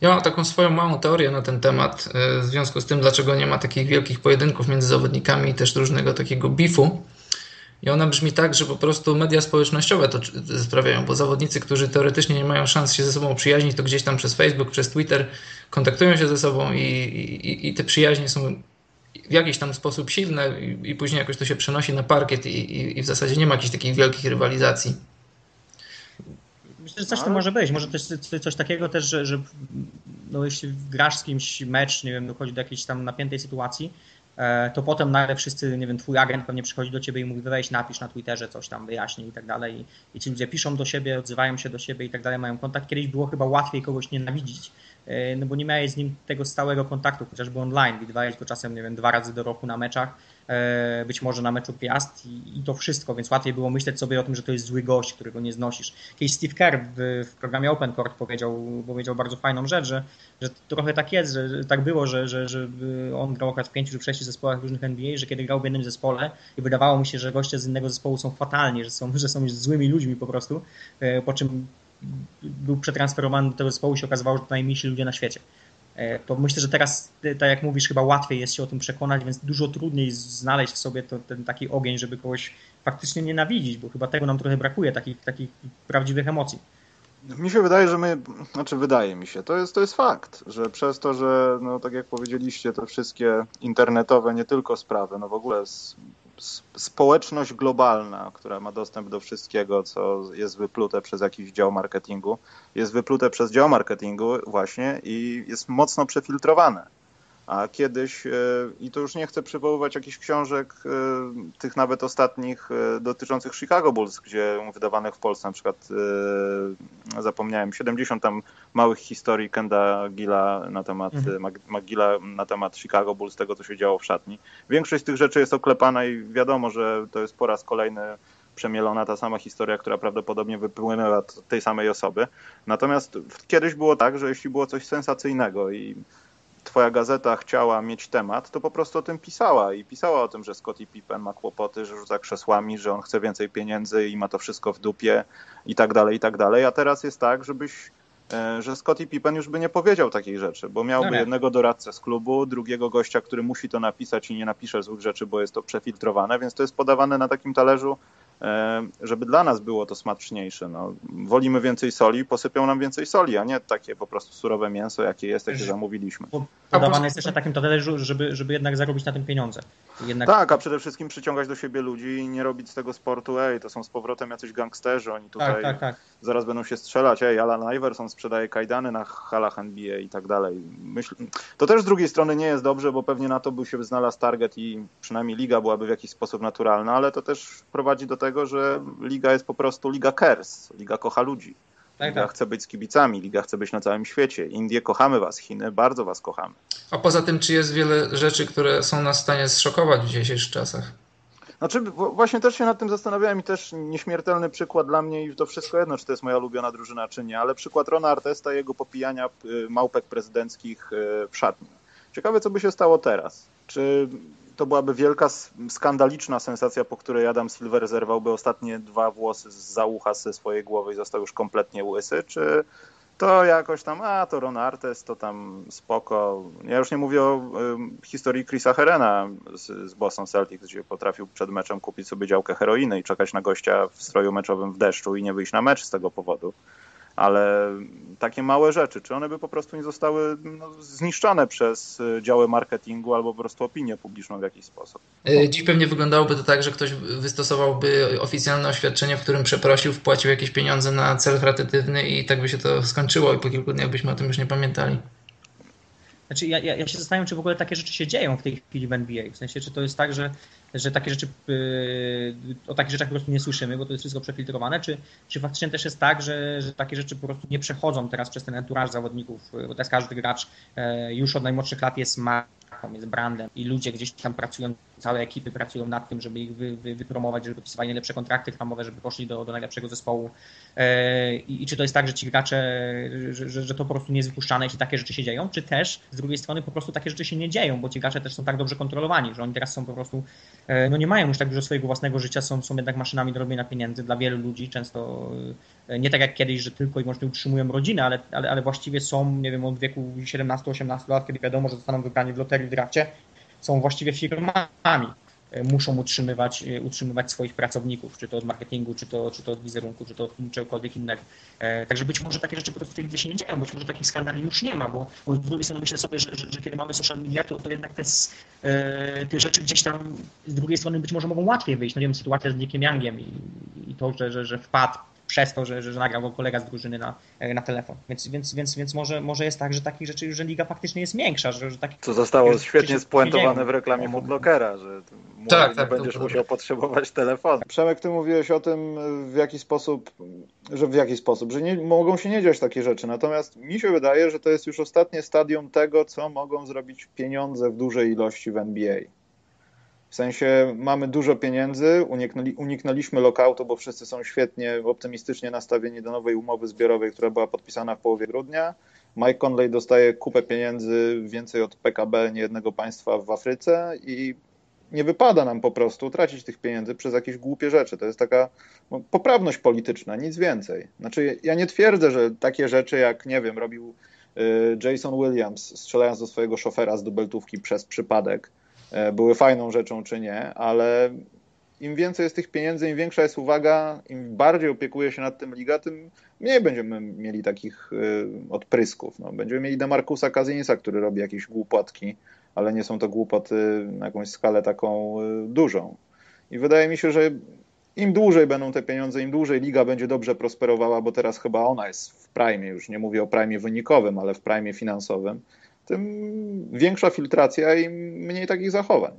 Ja mam taką swoją małą teorię na ten temat, w związku z tym, dlaczego nie ma takich wielkich pojedynków między zawodnikami i też różnego takiego bifu. I ona brzmi tak, że po prostu media społecznościowe to sprawiają, bo zawodnicy, którzy teoretycznie nie mają szans się ze sobą przyjaźnić, to gdzieś tam przez Facebook, przez Twitter kontaktują się ze sobą i, i, i te przyjaźnie są w jakiś tam sposób silne i, i później jakoś to się przenosi na parkiet i, i, w zasadzie nie ma jakichś takich wielkich rywalizacji. Myślę, że coś to może być. Może też coś takiego też, że, że no, jeśli grasz z kimś mecz, nie wiem, dochodzi do jakiejś tam napiętej sytuacji, E, to potem nagle wszyscy, nie wiem, twój agent pewnie przychodzi do ciebie i mówi weź napisz na Twitterze coś tam, wyjaśnij i tak dalej. I ci ludzie piszą do siebie, odzywają się do siebie i tak dalej, mają kontakt. Kiedyś było chyba łatwiej kogoś nienawidzić, no bo nie miałeś z nim tego stałego kontaktu, chociażby online. Widywałeś go czasem, nie wiem, dwa razy do roku na meczach E, być może na meczu gwiazd i, i, to wszystko, więc łatwiej było myśleć sobie o tym, że to jest zły gość, którego nie znosisz. Kiedyś Steve Kerr w, w programie Open Court powiedział, powiedział bardzo fajną rzecz, że, że trochę tak jest, że, tak było, że, że, że on grał akurat w pięciu czy sześciu zespołach różnych NBA, że kiedy grał w jednym zespole i wydawało mi się, że goście z innego zespołu są fatalni, że są, że są złymi ludźmi po prostu, e, po czym był przetransferowany do tego zespołu i się okazywało, że to najmilsi ludzie na świecie. E, to myślę, że teraz, e, tak jak mówisz, chyba łatwiej jest się o tym przekonać, więc dużo trudniej znaleźć w sobie to, ten taki ogień, żeby kogoś faktycznie nienawidzić, bo chyba tego nam trochę brakuje, takich, takich prawdziwych emocji. Mi się wydaje, że my, znaczy wydaje mi się, to jest, to jest fakt, że przez to, że no tak jak powiedzieliście, te wszystkie internetowe nie tylko sprawy, no w ogóle społeczność globalna, która ma dostęp do wszystkiego, co jest wyplute przez jakiś dział marketingu, jest wyplute przez dział marketingu właśnie i jest mocno przefiltrowane. A kiedyś, e, i to już nie chcę przywoływać jakichś książek, e, tych nawet ostatnich e, dotyczących Chicago Bulls, gdzie wydawanych w Polsce na przykład, zapomniałem, 70 tam małych historii Kenda Gilla na temat, mhm. McGilla na temat Chicago Bulls, tego co się działo w szatni. Większość z tych rzeczy jest oklepana i wiadomo, że to jest po raz kolejny przemielona ta sama historia, która prawdopodobnie wypłynęła od tej samej osoby. Natomiast kiedyś było tak, że jeśli było coś sensacyjnego i twoja gazeta chciała mieć temat, to po prostu o tym pisała i pisała o tym, że Scottie Pippen ma kłopoty, że rzuca krzesłami, że on chce więcej pieniędzy i ma to wszystko w dupie i tak dalej, i tak dalej. A teraz jest tak, żebyś e, że Scottie Pippen już by nie powiedział takiej rzeczy, bo miałby no jednego doradcę z klubu, drugiego gościa, który musi to napisać i nie napisze złych rzeczy, bo jest to przefiltrowane, więc to jest podawane na takim talerzu żeby dla nas było to smaczniejsze. No, wolimy więcej soli, posypią nam więcej soli, a nie takie po prostu surowe mięso, jakie jest, jakie zamówiliśmy. Podawane jest też na takim talerzu, żeby, żeby jednak zarobić na tym pieniądze. Jednak... Tak, a przede wszystkim przyciągać do siebie ludzi i nie robić z tego sportu, ej, to są z powrotem jacyś gangsterzy, oni tutaj tak, tak, tak. zaraz będą się strzelać, ej, Alan Iverson sprzedaje kajdany na halach NBA i tak dalej. Myśl... To też z drugiej strony nie jest dobrze, bo pewnie na to by się znalazł target i przynajmniej liga byłaby w jakiś sposób naturalna, ale to też prowadzi do tego, że liga jest po prostu liga kers, liga kocha ludzi. Tak, liga tak. chce być z kibicami, liga chce być na całym świecie. Indie kochamy was, Chiny bardzo was kochamy. A poza tym, czy jest wiele rzeczy, które są nas w stanie zszokować w dzisiejszych czasach? Znaczy, właśnie też się nad tym zastanawiałem i też nieśmiertelny przykład dla mnie i to wszystko jedno, czy to jest moja ulubiona drużyna, czy nie, ale przykład Rona Artesta i jego popijania y, małpek prezydenckich y, w szatni. Ciekawe, co by się stało teraz. Czy to byłaby wielka, skandaliczna sensacja, po której Adam Silver zerwałby ostatnie dwa włosy z za ucha ze swojej głowy i został już kompletnie łysy, czy, to jakoś tam, a to Ron Artes, to tam spoko. Ja już nie mówię o y, historii Chrisa Herena z, z Boston Celtics, gdzie potrafił przed meczem kupić sobie działkę heroiny i czekać na gościa w stroju meczowym w deszczu i nie wyjść na mecz z tego powodu ale takie małe rzeczy, czy one by po prostu nie zostały no, zniszczone przez y, działy marketingu albo po prostu opinię publiczną w jakiś sposób? Y, dziś pewnie wyglądałoby to tak, że ktoś wystosowałby oficjalne oświadczenie, w którym przeprosił, wpłacił jakieś pieniądze na cel charytatywny i tak by się to skończyło i po kilku dniach byśmy o tym już nie pamiętali. Znaczy ja, ja, ja się zastanawiam, czy w ogóle takie rzeczy się dzieją w tej chwili w NBA. W sensie, czy to jest tak, że że takie rzeczy, yy, o takich rzeczach po prostu nie słyszymy, bo to jest wszystko przefiltrowane, czy, czy faktycznie też jest tak, że, że takie rzeczy po prostu nie przechodzą teraz przez ten enturaż zawodników, bo teraz każdy gracz yy, już od najmłodszych lat jest marką, jest brandem i ludzie gdzieś tam pracują, całe ekipy pracują nad tym, żeby ich wy, wy, wypromować, żeby podpisywali najlepsze kontrakty hamowe, żeby poszli do, do najlepszego zespołu. Yy, I, i, czy to jest tak, że ci gracze, że, że, że to po prostu nie jest wypuszczane, jeśli takie rzeczy się dzieją, czy też z drugiej strony po prostu takie rzeczy się nie dzieją, bo ci gracze też są tak dobrze kontrolowani, że oni teraz są po prostu E, no nie mają już tak dużo swojego własnego życia, są, są jednak maszynami do robienia pieniędzy dla wielu ludzi, często e, nie tak jak kiedyś, że tylko i wyłącznie utrzymują rodzinę, ale, ale, ale właściwie są, nie wiem, od wieku 17-18 lat, kiedy wiadomo, że zostaną wybrani w loterii w drafcie, są właściwie firmami. E, muszą utrzymywać, e, utrzymywać swoich pracowników, czy to od marketingu, czy to, czy to od wizerunku, czy to od czegokolwiek innego. E, także być może takie rzeczy po prostu w się nie dzieją, być może takich skandali już nie ma, bo, bo z drugiej strony myślę sobie, że, że, że kiedy mamy social media, to, to jednak te, te rzeczy gdzieś tam z drugiej strony być może mogą łatwiej wyjść. No nie wiem, sytuacja z Dickiem Youngiem i, i to, że, że, że wpadł przez to, że, że nagrał go kolega z drużyny na, na telefon. Więc, więc, więc, więc może, może jest tak, że takich rzeczy, że liga faktycznie jest większa. Że, że taki, Co zostało świetnie spuentowane w reklamie Footlockera, że tak, tak, będziesz musiał potrzebować telefonu. Przemek, ty mówiłeś o tym, w jaki sposób, że w jaki sposób, że nie, mogą się nie dziać takie rzeczy. Natomiast mi się wydaje, że to jest już ostatnie stadium tego, co mogą zrobić pieniądze w dużej ilości w NBA. W sensie mamy dużo pieniędzy, uniknęli, uniknęliśmy lockoutu, bo wszyscy są świetnie, optymistycznie nastawieni do nowej umowy zbiorowej, która była podpisana w połowie grudnia. Mike Conley dostaje kupę pieniędzy, więcej od PKB niejednego państwa w Afryce i nie wypada nam po prostu tracić tych pieniędzy przez jakieś głupie rzeczy. To jest taka no, poprawność polityczna, nic więcej. Znaczy, ja nie twierdzę, że takie rzeczy jak, nie wiem, robił y, Jason Williams, strzelając do swojego szofera z dubeltówki przez przypadek, były fajną rzeczą czy nie, ale im więcej jest tych pieniędzy, im większa jest uwaga, im bardziej opiekuje się nad tym liga, tym mniej będziemy mieli takich y, odprysków. No, będziemy mieli Demarcusa Kazinisa, który robi jakieś głupotki, ale nie są to głupoty na jakąś skalę taką y, dużą. I wydaje mi się, że im dłużej będą te pieniądze, im dłużej liga będzie dobrze prosperowała, bo teraz chyba ona jest w prime, już nie mówię o prime wynikowym, ale w prime finansowym, tym większa filtracja i mniej takich zachowań.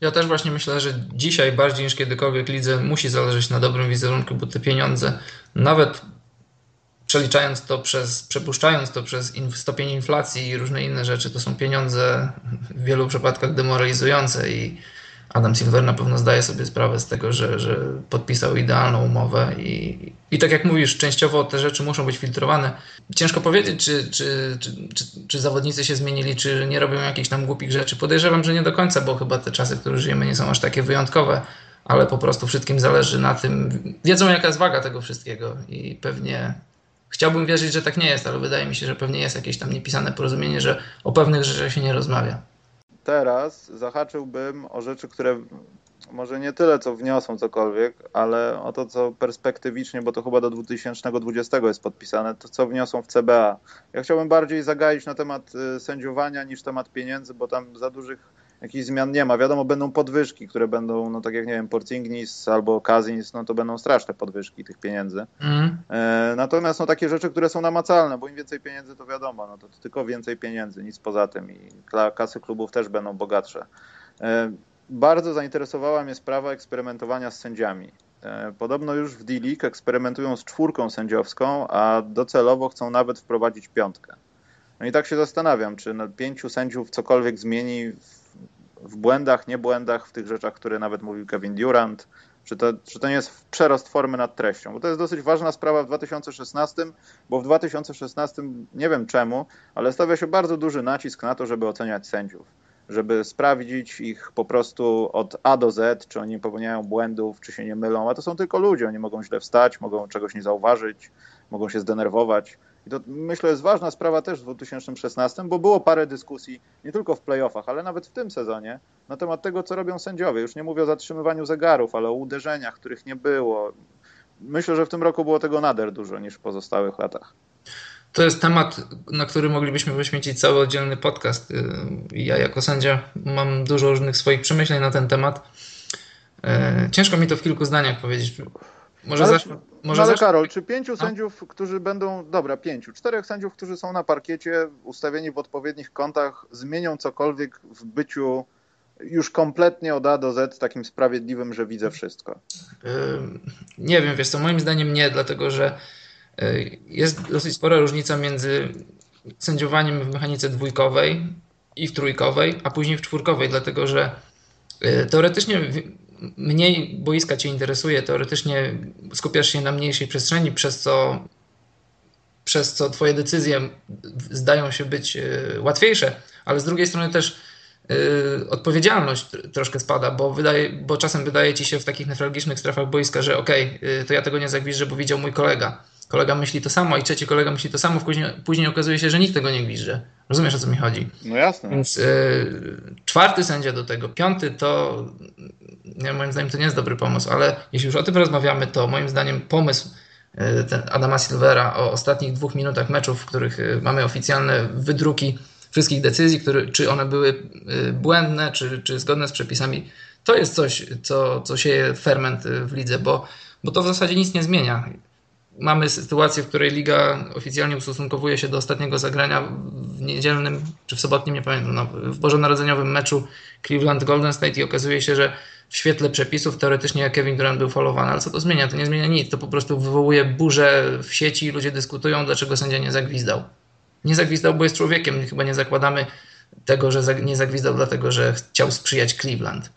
Ja też właśnie myślę, że dzisiaj bardziej niż kiedykolwiek lidze musi zależeć na dobrym wizerunku, bo te pieniądze, nawet przeliczając to przez, przepuszczając to przez stopień inflacji i różne inne rzeczy, to są pieniądze w wielu przypadkach demoralizujące i Adam Silver na pewno zdaje sobie sprawę z tego, że, że podpisał idealną umowę i, i tak jak mówisz, częściowo te rzeczy muszą być filtrowane. Ciężko powiedzieć, czy, czy, czy, czy, zawodnicy się zmienili, czy nie robią jakichś tam głupich rzeczy. Podejrzewam, że nie do końca, bo chyba te czasy, w których żyjemy, nie są aż takie wyjątkowe, ale po prostu wszystkim zależy na tym. Wiedzą, jaka jest waga tego wszystkiego i pewnie Chciałbym wierzyć, że tak nie jest, ale wydaje mi się, że pewnie jest jakieś tam niepisane porozumienie, że o pewnych rzeczach się nie rozmawia. Teraz zahaczyłbym o rzeczy, które może nie tyle, co wniosą cokolwiek, ale o to, co perspektywicznie, bo to chyba do 2020 jest podpisane, to co wniosą w CBA. Ja chciałbym bardziej zagaić na temat y, sędziowania niż temat pieniędzy, bo tam za dużych jakichś zmian nie ma. Wiadomo, będą podwyżki, które będą, no tak jak nie wiem, Porcingnis albo Kazins, no to będą straszne podwyżki tych pieniędzy. Mm. E, natomiast są no, takie rzeczy, które są namacalne, bo im więcej pieniędzy, to wiadomo, no to, to tylko więcej pieniędzy, nic poza tym i kasy klubów też będą bogatsze. E, bardzo zainteresowała mnie sprawa eksperymentowania z sędziami. E, podobno już w D-League eksperymentują z czwórką sędziowską, a docelowo chcą nawet wprowadzić piątkę. No i tak się zastanawiam, czy na pięciu sędziów cokolwiek zmieni w w błędach, nie błędach, w tych rzeczach, które nawet mówił Kevin Durant, czy to, czy to nie jest przerost formy nad treścią, bo to jest dosyć ważna sprawa w 2016, bo w 2016 nie wiem czemu, ale stawia się bardzo duży nacisk na to, żeby oceniać sędziów, żeby sprawdzić ich po prostu od A do Z, czy oni popełniają błędów, czy się nie mylą, a to są tylko ludzie, oni mogą źle wstać, mogą czegoś nie zauważyć, mogą się zdenerwować I to myślę jest ważna sprawa też w 2016, bo było parę dyskusji nie tylko w playoffach, ale nawet w tym sezonie na temat tego, co robią sędziowie. Już nie mówię o zatrzymywaniu zegarów, ale o uderzeniach, których nie było. Myślę, że w tym roku było tego nader dużo niż w pozostałych latach. To jest temat, na który moglibyśmy poświęcić cały oddzielny podcast. Y, ja jako sędzia mam dużo różnych swoich przemyśleń na ten temat. Y, ciężko mi to w kilku zdaniach powiedzieć. Może ale, zacznę, może ale zacznę... Karol, czy pięciu sędziów, którzy będą, dobra, pięciu, czterech sędziów, którzy są na parkiecie, ustawieni w odpowiednich kątach, zmienią cokolwiek w byciu już kompletnie od A do Z takim sprawiedliwym, że widzę wszystko? Nie wiem, wiesz co, moim zdaniem nie, dlatego że y, jest dosyć spora różnica między sędziowaniem w mechanice dwójkowej i w trójkowej, a później w czwórkowej, dlatego że y, teoretycznie mniej boiska Cię interesuje, teoretycznie skupiasz się na mniejszej przestrzeni, przez co, przez co Twoje decyzje zdają się być y, łatwiejsze, ale z drugiej strony też yy, odpowiedzialność troszkę spada, bo, wydaje, bo czasem wydaje ci się w takich nefralgicznych strefach boiska, że okej, okay, yy, to ja tego nie zagwiżdżę, bo widział mój kolega. Kolega myśli to samo i trzeci kolega myśli to samo, później, później okazuje się, że nikt tego nie gwizdże. Rozumiesz o co mi chodzi? No jasne. Więc yy, czwarty sędzia do tego, piąty to nie, moim zdaniem to nie jest dobry pomysł, ale jeśli już o tym rozmawiamy, to moim zdaniem pomysł ten Adama Silvera o ostatnich dwóch minutach meczów, w których mamy oficjalne wydruki wszystkich decyzji, które, czy one były y, błędne, czy, czy zgodne z przepisami. To jest coś, co, co sieje ferment y, w lidze, bo, bo to w zasadzie nic nie zmienia. Mamy sytuację, w której liga oficjalnie ustosunkowuje się do ostatniego zagrania w niedzielnym czy w sobotnim, nie pamiętam, no, w bożonarodzeniowym meczu Cleveland Golden State i okazuje się, że w świetle przepisów teoretycznie Kevin Durant był followany, ale co to zmienia? To nie zmienia nic, to po prostu wywołuje burzę w sieci, ludzie dyskutują, dlaczego sędzia nie zagwizdał nie zagwizdał, bo jest człowiekiem. Chyba nie zakładamy tego, że nie zagwizdał dlatego, że chciał sprzyjać Cleveland.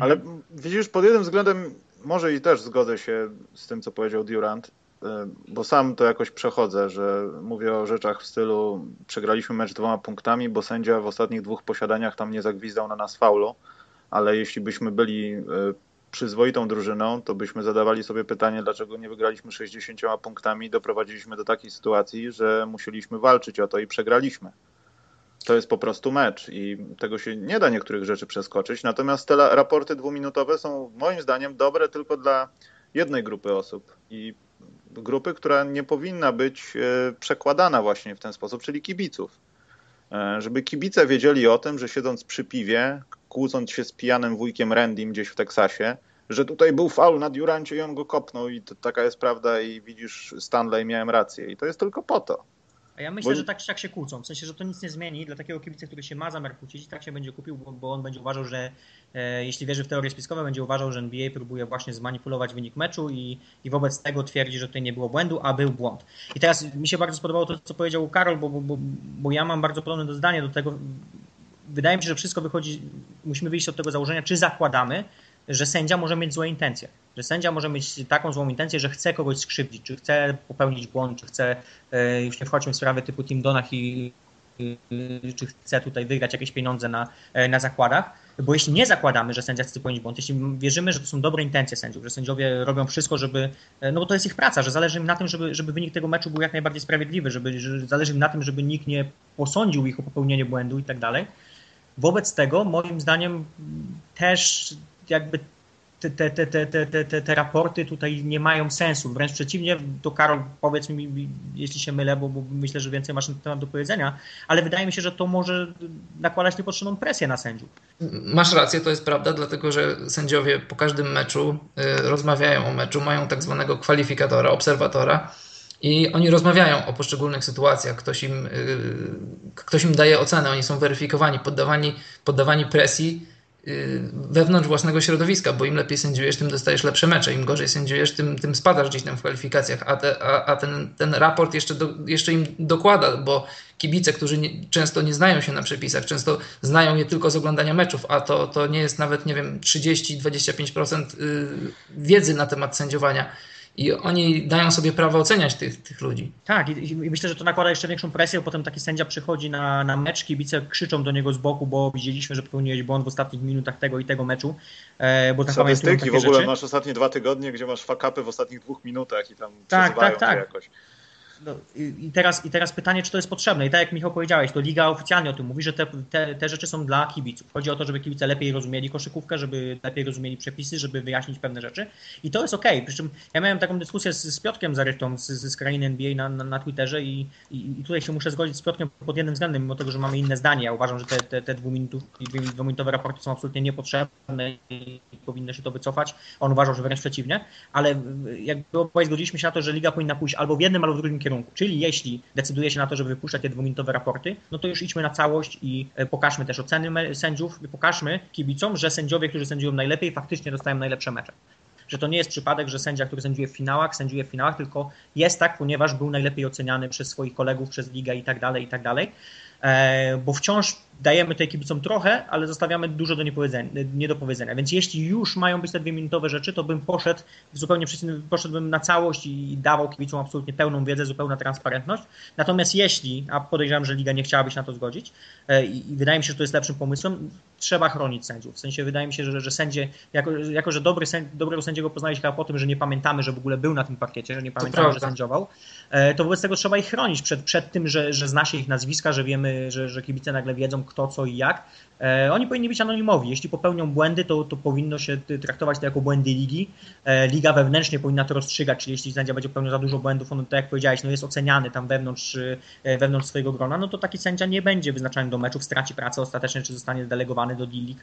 Ale widzisz, pod jednym względem może i też zgodzę się z tym, co powiedział Durant, bo sam to jakoś przechodzę, że mówię o rzeczach w stylu przegraliśmy mecz dwoma punktami, bo sędzia w ostatnich dwóch posiadaniach tam nie zagwizdał na nas faulu, ale jeśli byśmy byli y, przyzwoitą drużyną, to byśmy zadawali sobie pytanie, dlaczego nie wygraliśmy 60 punktami i doprowadziliśmy do takiej sytuacji, że musieliśmy walczyć o to i przegraliśmy. To jest po prostu mecz i tego się nie da niektórych rzeczy przeskoczyć. Natomiast te raporty dwuminutowe są moim zdaniem dobre tylko dla jednej grupy osób i grupy, która nie powinna być e, przekładana właśnie w ten sposób, czyli kibiców. E, żeby kibice wiedzieli o tym, że siedząc przy piwie, kłócąc się z pijanym wujkiem Randym gdzieś w Teksasie, że tutaj był faul na Durancie i on go kopnął i to, taka jest prawda i widzisz Stanley, miałem rację i to jest tylko po to. A ja myślę, bo... że tak tak się kłócą. W sensie, że to nic nie zmieni dla takiego kibica, który się ma zamiar kłócić i tak się będzie kupił, bo, bo on będzie uważał, że e, jeśli wierzy w teorie spiskowe, będzie uważał, że NBA próbuje właśnie zmanipulować wynik meczu i, i wobec tego twierdzi, że tutaj nie było błędu, a był błąd. I teraz mi się bardzo spodobało to, co powiedział Karol, bo, bo, bo ja mam bardzo podobne zdanie do tego. Wydaje mi się, że wszystko wychodzi, musimy wyjść od tego założenia, czy zakładamy, że sędzia może mieć złe intencje. Że sędzia może mieć taką złą intencję, że chce kogoś skrzywdzić, czy chce popełnić błąd, czy chce, e, już nie wchodźmy w sprawy typu Tim Donach i czy chce tutaj wygrać jakieś pieniądze na, e, na zakładach, bo jeśli nie zakładamy, że sędzia chce popełnić błąd, jeśli wierzymy, że to są dobre intencje sędziów, że sędziowie robią wszystko, żeby, e, no bo to jest ich praca, że zależy im na tym, żeby, żeby wynik tego meczu był jak najbardziej sprawiedliwy, żeby, że zależy im na tym, żeby nikt nie posądził ich o popełnienie błędu i tak dalej. Wobec tego moim zdaniem też jakby te, te, te, te, te, te, te raporty tutaj nie mają sensu. Wręcz przeciwnie, to Karol, powiedz mi, jeśli się mylę, bo, bo myślę, że więcej masz na ten temat do powiedzenia, ale wydaje mi się, że to może nakładać niepotrzebną presję na sędziów. Masz rację, to jest prawda, dlatego że sędziowie po każdym meczu y, rozmawiają o meczu, mają tak zwanego kwalifikatora, obserwatora. I oni rozmawiają o poszczególnych sytuacjach, ktoś im, y, ktoś im daje ocenę, oni są weryfikowani, poddawani, poddawani presji wewnątrz własnego środowiska, bo im lepiej sędziujesz, tym dostajesz lepsze mecze, im gorzej sędziujesz, tym, tym spadasz gdzieś tam w kwalifikacjach, a, te, a, a ten, ten raport jeszcze, do, jeszcze im dokłada, bo kibice, którzy nie, często nie znają się na przepisach, często znają je tylko z oglądania meczów, a to, to nie jest nawet, nie wiem, 30-25% y, wiedzy na temat sędziowania i oni dają sobie prawo oceniać tych, tych ludzi. Tak, i, i, myślę, że to nakłada jeszcze większą presję, bo potem taki sędzia przychodzi na, na mecz, kibice krzyczą do niego z boku, bo widzieliśmy, że popełniłeś błąd w ostatnich minutach tego i tego meczu. E, bo Statystyki w ogóle rzeczy. masz ostatnie dwa tygodnie, gdzie masz fakapy w ostatnich dwóch minutach i tam tak, tak, tak. jakoś. No, i, teraz, I teraz pytanie, czy to jest potrzebne. I tak jak Michał powiedziałeś, to liga oficjalnie o tym mówi, że te, te, te rzeczy są dla kibiców. Chodzi o to, żeby kibice lepiej rozumieli koszykówkę, żeby lepiej rozumieli przepisy, żeby wyjaśnić pewne rzeczy. I to jest okej. Okay. Przy czym ja miałem taką dyskusję z, z Piotkiem Zarytą z, z krainy NBA na, na, na Twitterze i, i, i, tutaj się muszę zgodzić z Piotkiem pod jednym względem, mimo tego, że mamy inne zdanie. Ja uważam, że te, te, te dwuminutowe raporty są absolutnie niepotrzebne i powinno się to wycofać. On uważał, że wręcz przeciwnie, ale jakby zgodziliśmy się na to, że liga powinna pójść albo w jednym, albo w drugim kierunku. Czyli jeśli decyduje się na to, żeby wypuszczać te dwuminutowe raporty, no to już idźmy na całość i e, pokażmy też oceny sędziów, pokażmy kibicom, że sędziowie, którzy sędziują najlepiej, faktycznie dostają najlepsze mecze że to nie jest przypadek, że sędzia, który sędziuje w finałach, sędziuje w finałach, tylko jest tak, ponieważ był najlepiej oceniany przez swoich kolegów, przez ligę i tak dalej, i tak dalej. E, bo wciąż dajemy tej kibicom trochę, ale zostawiamy dużo do nie do powiedzenia. Więc jeśli już mają być te dwie minutowe rzeczy, to bym poszedł w zupełnie poszedłbym na całość i dawał kibicom absolutnie pełną wiedzę, zupełna transparentność. Natomiast jeśli, a podejrzewam, że Liga nie chciałaby się na to zgodzić e, i wydaje mi się, że to jest lepszym pomysłem, trzeba chronić sędziów. W sensie wydaje mi się, że, że sędzie, jako, jako że dobry sędzi, dobrego sędziego chyba po tym, że nie pamiętamy, że w ogóle był na tym parkiecie, że nie pamiętamy, że sędziował, e, to wobec tego trzeba ich chronić przed, przed tym, że, że zna się ich nazwiska, że wiemy, że, że kibice nagle wiedzą kto, co i jak E, oni powinni być anonimowi. Jeśli popełnią błędy, to, to powinno się traktować to jako błędy ligi. E, liga wewnętrznie powinna to rozstrzygać, czyli jeśli sędzia będzie popełniał za dużo błędów, on tak jak powiedziałeś, no jest oceniany tam wewnątrz, e, wewnątrz swojego grona, no to taki sędzia nie będzie wyznaczany do meczów, straci pracę ostatecznie, czy zostanie delegowany do D-League,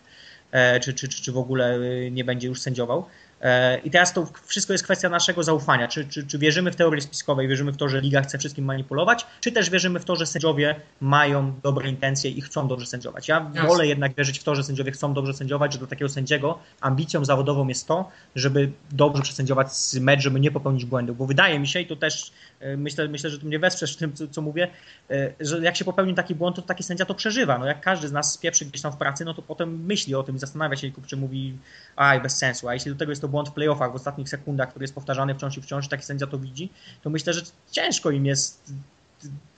czy, czy, czy, czy w ogóle nie będzie już sędziował. E, I teraz to wszystko jest kwestia naszego zaufania. Czy, czy, czy wierzymy w teorię spiskowej, wierzymy w to, że liga chce wszystkim manipulować, czy też wierzymy w to, że sędziowie mają dobre intencje i chcą dobrze sędziować. Ja Jasne. wolę jednak wierzyć w to, że sędziowie chcą dobrze sędziować, że do takiego sędziego ambicją zawodową jest to, żeby dobrze przesędziować mecz, żeby nie popełnić błędów. Bo wydaje mi się, i to też e, myślę, myślę że tu mnie wesprzesz w tym, co, co mówię, e, że jak się popełni taki błąd, to taki sędzia to przeżywa. No jak każdy z nas spieprzy gdzieś tam w pracy, no to potem myśli o tym i zastanawia się, czy mówi, aj, bez sensu. A jeśli do tego jest to błąd w playoffach w ostatnich sekundach, który jest powtarzany wciąż i wciąż, taki sędzia to widzi, to myślę, że ciężko im jest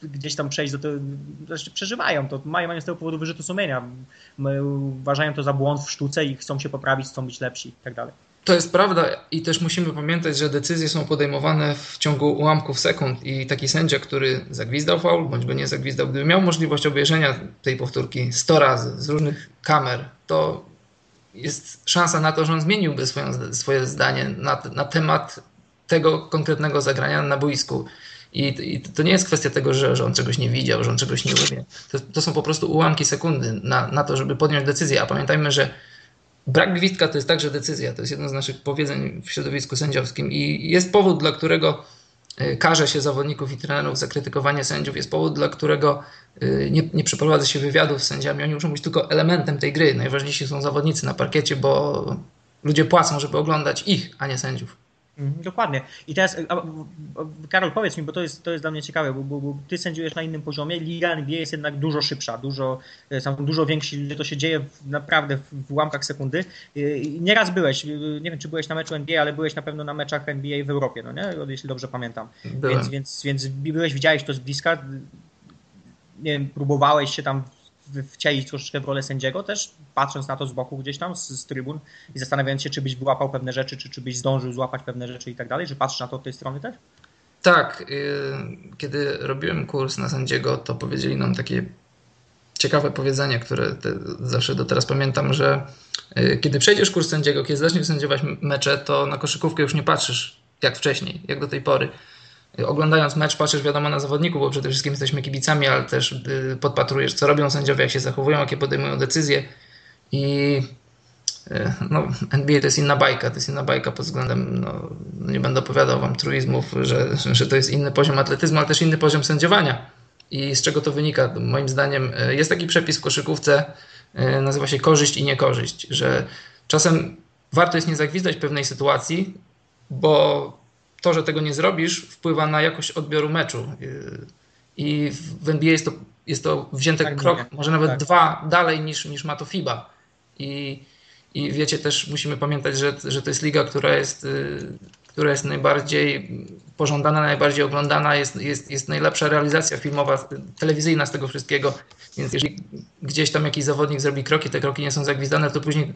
gdzieś tam przejść do tego, znaczy przeżywają to, mają, mają z tego powodu wyrzuty sumienia, uważają to za błąd w sztuce i chcą się poprawić, chcą być lepsi i tak dalej. To jest prawda i też musimy pamiętać, że decyzje są podejmowane w ciągu ułamków sekund i taki sędzia, który zagwizdał faul, bądź go nie zagwizdał, gdyby miał możliwość obejrzenia tej powtórki 100 razy z różnych kamer, to jest szansa na to, że on zmieniłby swoją, swoje zdanie na, na temat tego konkretnego zagrania na boisku. I, I, to nie jest kwestia tego, że, że on czegoś nie widział, że on czegoś nie umie. To, to są po prostu ułamki sekundy na, na to, żeby podjąć decyzję. A pamiętajmy, że brak gwizdka to jest także decyzja. To jest jedno z naszych powiedzeń w środowisku sędziowskim. I jest powód, dla którego karze się zawodników i trenerów za krytykowanie sędziów, jest powód, dla którego e, nie, nie przeprowadza się wywiadów z sędziami. Oni muszą być tylko elementem tej gry. Najważniejsi są zawodnicy na parkiecie, bo ludzie płacą, żeby oglądać ich, a nie sędziów. Mhm, dokładnie. I teraz, Karol, powiedz mi, bo to jest, to jest dla mnie ciekawe, bo, bo, bo ty sędziujesz na innym poziomie. Liga NBA jest jednak dużo szybsza, dużo, e, są dużo więksi, to się dzieje w, naprawdę w ułamkach sekundy. Nieraz byłeś, nie wiem, czy byłeś na meczu NBA, ale byłeś na pewno na meczach NBA w Europie, no nie? Jeśli dobrze pamiętam. Więc, więc, więc byłeś, widziałeś to z bliska. Nie wiem, próbowałeś się tam wcielić troszeczkę w rolę sędziego, też patrząc na to z boku gdzieś tam, z, z trybun i zastanawiając się, czy byś wyłapał pewne rzeczy, czy, czy byś zdążył złapać pewne rzeczy i tak dalej, że patrzysz na to od tej strony też? Tak. Y, kiedy robiłem kurs na sędziego, to powiedzieli nam takie ciekawe powiedzenie, które zawsze do teraz pamiętam, że y, kiedy przejdziesz kurs sędziego, kiedy zaczniesz sędziować mecze, to na koszykówkę już nie patrzysz jak wcześniej, jak do tej pory oglądając mecz patrzysz wiadomo na zawodników, bo przede wszystkim jesteśmy kibicami, ale też y, podpatrujesz, co robią sędziowie, jak się zachowują, jakie podejmują decyzje. I y, no, NBA to jest inna bajka, to jest inna bajka pod względem, no, nie będę opowiadał wam truizmów, że, że to jest inny poziom atletyzmu, ale też inny poziom sędziowania. I z czego to wynika? Moim zdaniem y, jest taki przepis w koszykówce, nazywa się korzyść i niekorzyść, że czasem warto jest nie zagwizdać pewnej sytuacji, bo to, że tego nie zrobisz, wpływa na jakość odbioru meczu. I w NBA jest to, jest to wzięte tak krok, może nawet tak. dwa dalej niż, niż ma to FIBA. I, I wiecie, też musimy pamiętać, że, że to jest liga, która jest, y, która jest najbardziej pożądana, najbardziej oglądana, jest, jest, jest najlepsza realizacja filmowa, telewizyjna z tego wszystkiego. Więc jeżeli gdzieś tam jakiś zawodnik zrobi kroki, te kroki nie są zagwizdane, to później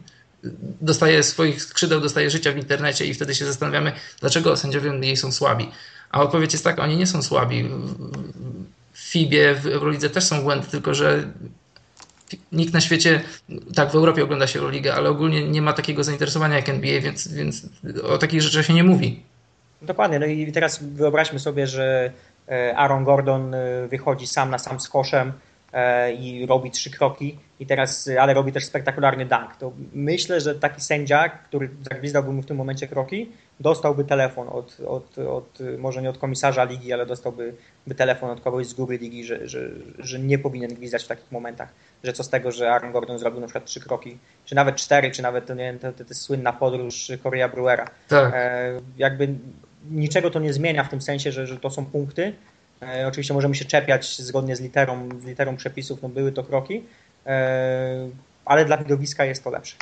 dostaje swoich skrzydeł, dostaje życia w internecie i wtedy się zastanawiamy, dlaczego sędziowie NBA są słabi. A odpowiedź jest taka, oni nie są słabi. W FIBie, w Eurolidze też są błędy, tylko że nikt na świecie, tak w Europie ogląda się Euroligę, ale ogólnie nie ma takiego zainteresowania jak NBA, więc, więc o takich rzeczach się nie mówi. Dokładnie, no i teraz wyobraźmy sobie, że e, Aaron Gordon e, wychodzi sam na sam z koszem i robi trzy kroki, i teraz, ale robi też spektakularny dunk. To myślę, że taki sędzia, który zagwizdałby mu w tym momencie kroki, dostałby telefon od, od, od może nie od komisarza ligi, ale dostałby by telefon od kogoś z góry ligi, że, że, że nie powinien gwizdać w takich momentach, że co z tego, że Aaron Gordon zrobił na przykład trzy kroki, czy nawet cztery, czy nawet nie wiem, to, to, to słynna podróż Korea Brewera. Tak. E, jakby niczego to nie zmienia w tym sensie, że, że to są punkty. E, oczywiście możemy się czepiać zgodnie z literą, z literą przepisów, no były to kroki, e, ale dla widowiska jest to lepsze.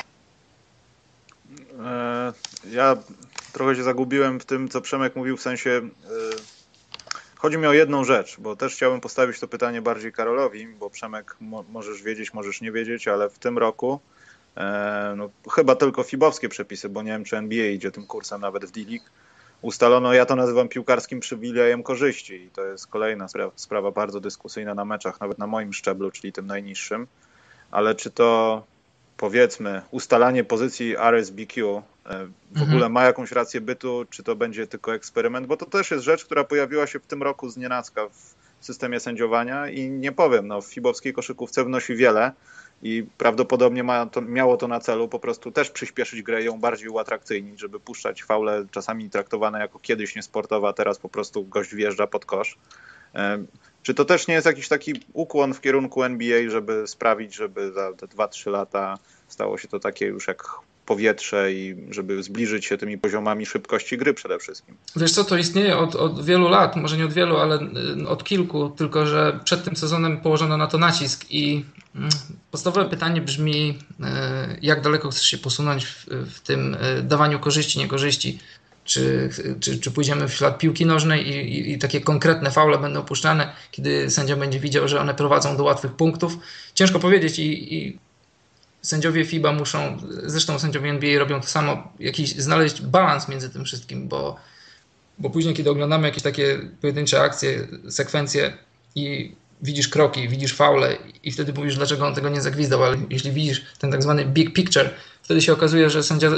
E, ja trochę się zagubiłem w tym, co Przemek mówił, w sensie chodzi mi o jedną rzecz, bo też chciałbym postawić to pytanie bardziej Karolowi, bo Przemek mo możesz wiedzieć, możesz nie wiedzieć, ale w tym roku no, chyba tylko fibowskie przepisy, bo nie wiem, czy NBA idzie tym kursem nawet w D-League, ustalono, ja to nazywam piłkarskim przywilejem korzyści i to jest kolejna spra sprawa bardzo dyskusyjna na meczach, nawet na moim szczeblu, czyli tym najniższym, ale czy to powiedzmy ustalanie pozycji RSBQ e, w mhm. ogóle ma jakąś rację bytu, czy to będzie tylko eksperyment, bo to też jest rzecz, która pojawiła się w tym roku z nienacka w systemie sędziowania i nie powiem, no w fibowskiej koszykówce wnosi wiele i prawdopodobnie ma to, miało to na celu po prostu też przyspieszyć grę ją bardziej uatrakcyjnić, żeby puszczać faule czasami traktowane jako kiedyś niesportowa, teraz po prostu gość wjeżdża pod kosz. Czy to też nie jest jakiś taki ukłon w kierunku NBA, żeby sprawić, żeby za te 2-3 lata stało się to takie już jak powietrze i żeby zbliżyć się tymi poziomami szybkości gry przede wszystkim. Wiesz co, to istnieje od, od wielu lat, może nie od wielu, ale y, od kilku, tylko że przed tym sezonem położono na to nacisk i mm, podstawowe pytanie brzmi, y, jak daleko chcesz się posunąć w, w tym y, dawaniu korzyści, niekorzyści czy, czy, czy pójdziemy w ślad piłki nożnej i, i, i, takie konkretne faule będą opuszczane, kiedy sędzia będzie widział, że one prowadzą do łatwych punktów. Ciężko powiedzieć i, i sędziowie FIBA muszą, zresztą sędziowie NBA robią to samo, jakiś znaleźć balans między tym wszystkim, bo, bo później, kiedy oglądamy jakieś takie pojedyncze akcje, sekwencje i widzisz kroki, widzisz faule i wtedy mówisz, dlaczego on tego nie zagwizdał, ale jeśli widzisz ten tak zwany big picture, wtedy się okazuje, że sędzia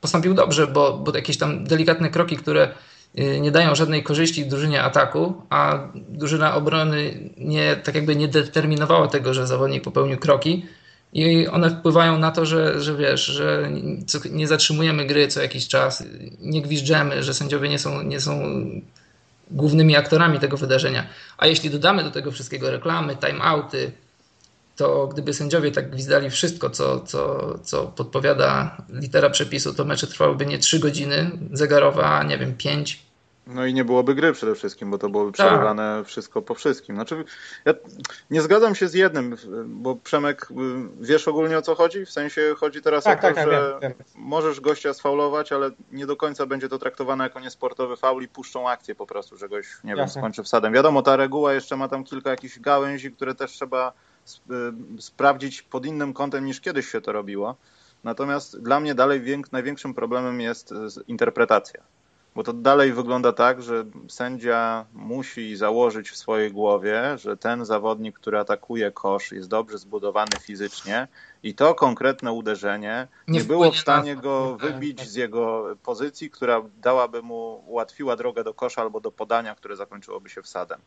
postąpił dobrze, bo, bo jakieś tam delikatne kroki, które y, nie dają żadnej korzyści drużynie ataku, a drużyna obrony nie, tak jakby nie determinowała tego, że zawodnik popełnił kroki i one wpływają na to, że, że wiesz, że nie zatrzymujemy gry co jakiś czas, nie gwizdżemy, że sędziowie nie są, nie są głównymi aktorami tego wydarzenia. A jeśli dodamy do tego wszystkiego reklamy, timeouty, to gdyby sędziowie tak gwizdali wszystko, co, co, co podpowiada litera przepisu, to mecze trwałyby nie 3 godziny zegarowe, a nie wiem, 5. No i nie byłoby gry przede wszystkim, bo to byłoby tak. przerywane tak. wszystko po wszystkim. Znaczy, ja nie zgadzam się z jednym, bo Przemek, wiesz ogólnie o co chodzi? W sensie chodzi teraz tak, o to, tak, tak że wiem, wiem. możesz gościa sfaulować, ale nie do końca będzie to traktowane jako niesportowy faul i puszczą akcję po prostu, że goś, nie wiem, skończy wsadem. Wiadomo, ta reguła jeszcze ma tam kilka jakichś gałęzi, które też trzeba Y, sprawdzić pod innym kątem niż kiedyś się to robiło. Natomiast dla mnie dalej największym problemem jest y, interpretacja. Bo to dalej wygląda tak, że sędzia musi założyć w swojej głowie, że ten zawodnik, który atakuje kosz, jest dobrze zbudowany fizycznie i to konkretne uderzenie nie, nie było w stanie go wybić z jego pozycji, która dałaby mu, ułatwiła drogę do kosza albo do podania, które zakończyłoby się wsadem.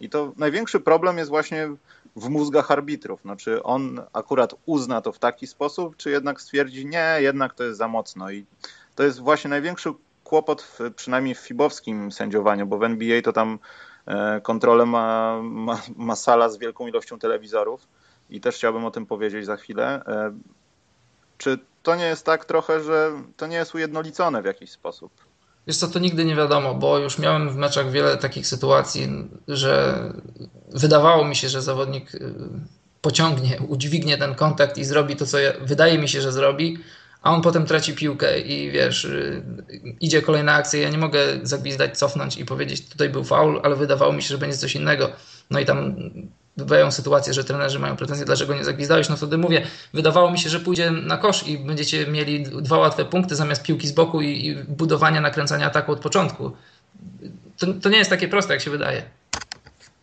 I to największy problem jest właśnie w mózgach arbitrów. No, czy on akurat uzna to w taki sposób, czy jednak stwierdzi, nie, jednak to jest za mocno. I to jest właśnie największy kłopot, w, przynajmniej w fibowskim sędziowaniu, bo w NBA to tam e, kontrolę ma, ma, ma sala z wielką ilością telewizorów i też chciałbym o tym powiedzieć za chwilę. E, czy to nie jest tak trochę, że to nie jest ujednolicone w jakiś sposób? Wiesz co, to nigdy nie wiadomo, bo już miałem w meczach wiele takich sytuacji, że wydawało mi się, że zawodnik y, pociągnie, udźwignie ten kontakt i zrobi to, co wydaje mi się, że zrobi, a on potem traci piłkę i wiesz, y, idzie kolejna akcja, ja nie mogę zagwizdać, cofnąć i powiedzieć, tutaj był faul, ale wydawało mi się, że będzie coś innego. No i tam bywają sytuacje, że trenerzy mają pretensje, dlaczego nie zagwizdałeś, no wtedy mówię, wydawało mi się, że pójdzie na kosz i będziecie mieli dwa łatwe punkty zamiast piłki z boku i, i budowania, nakręcania ataku od początku. to, to nie jest takie proste, jak się wydaje.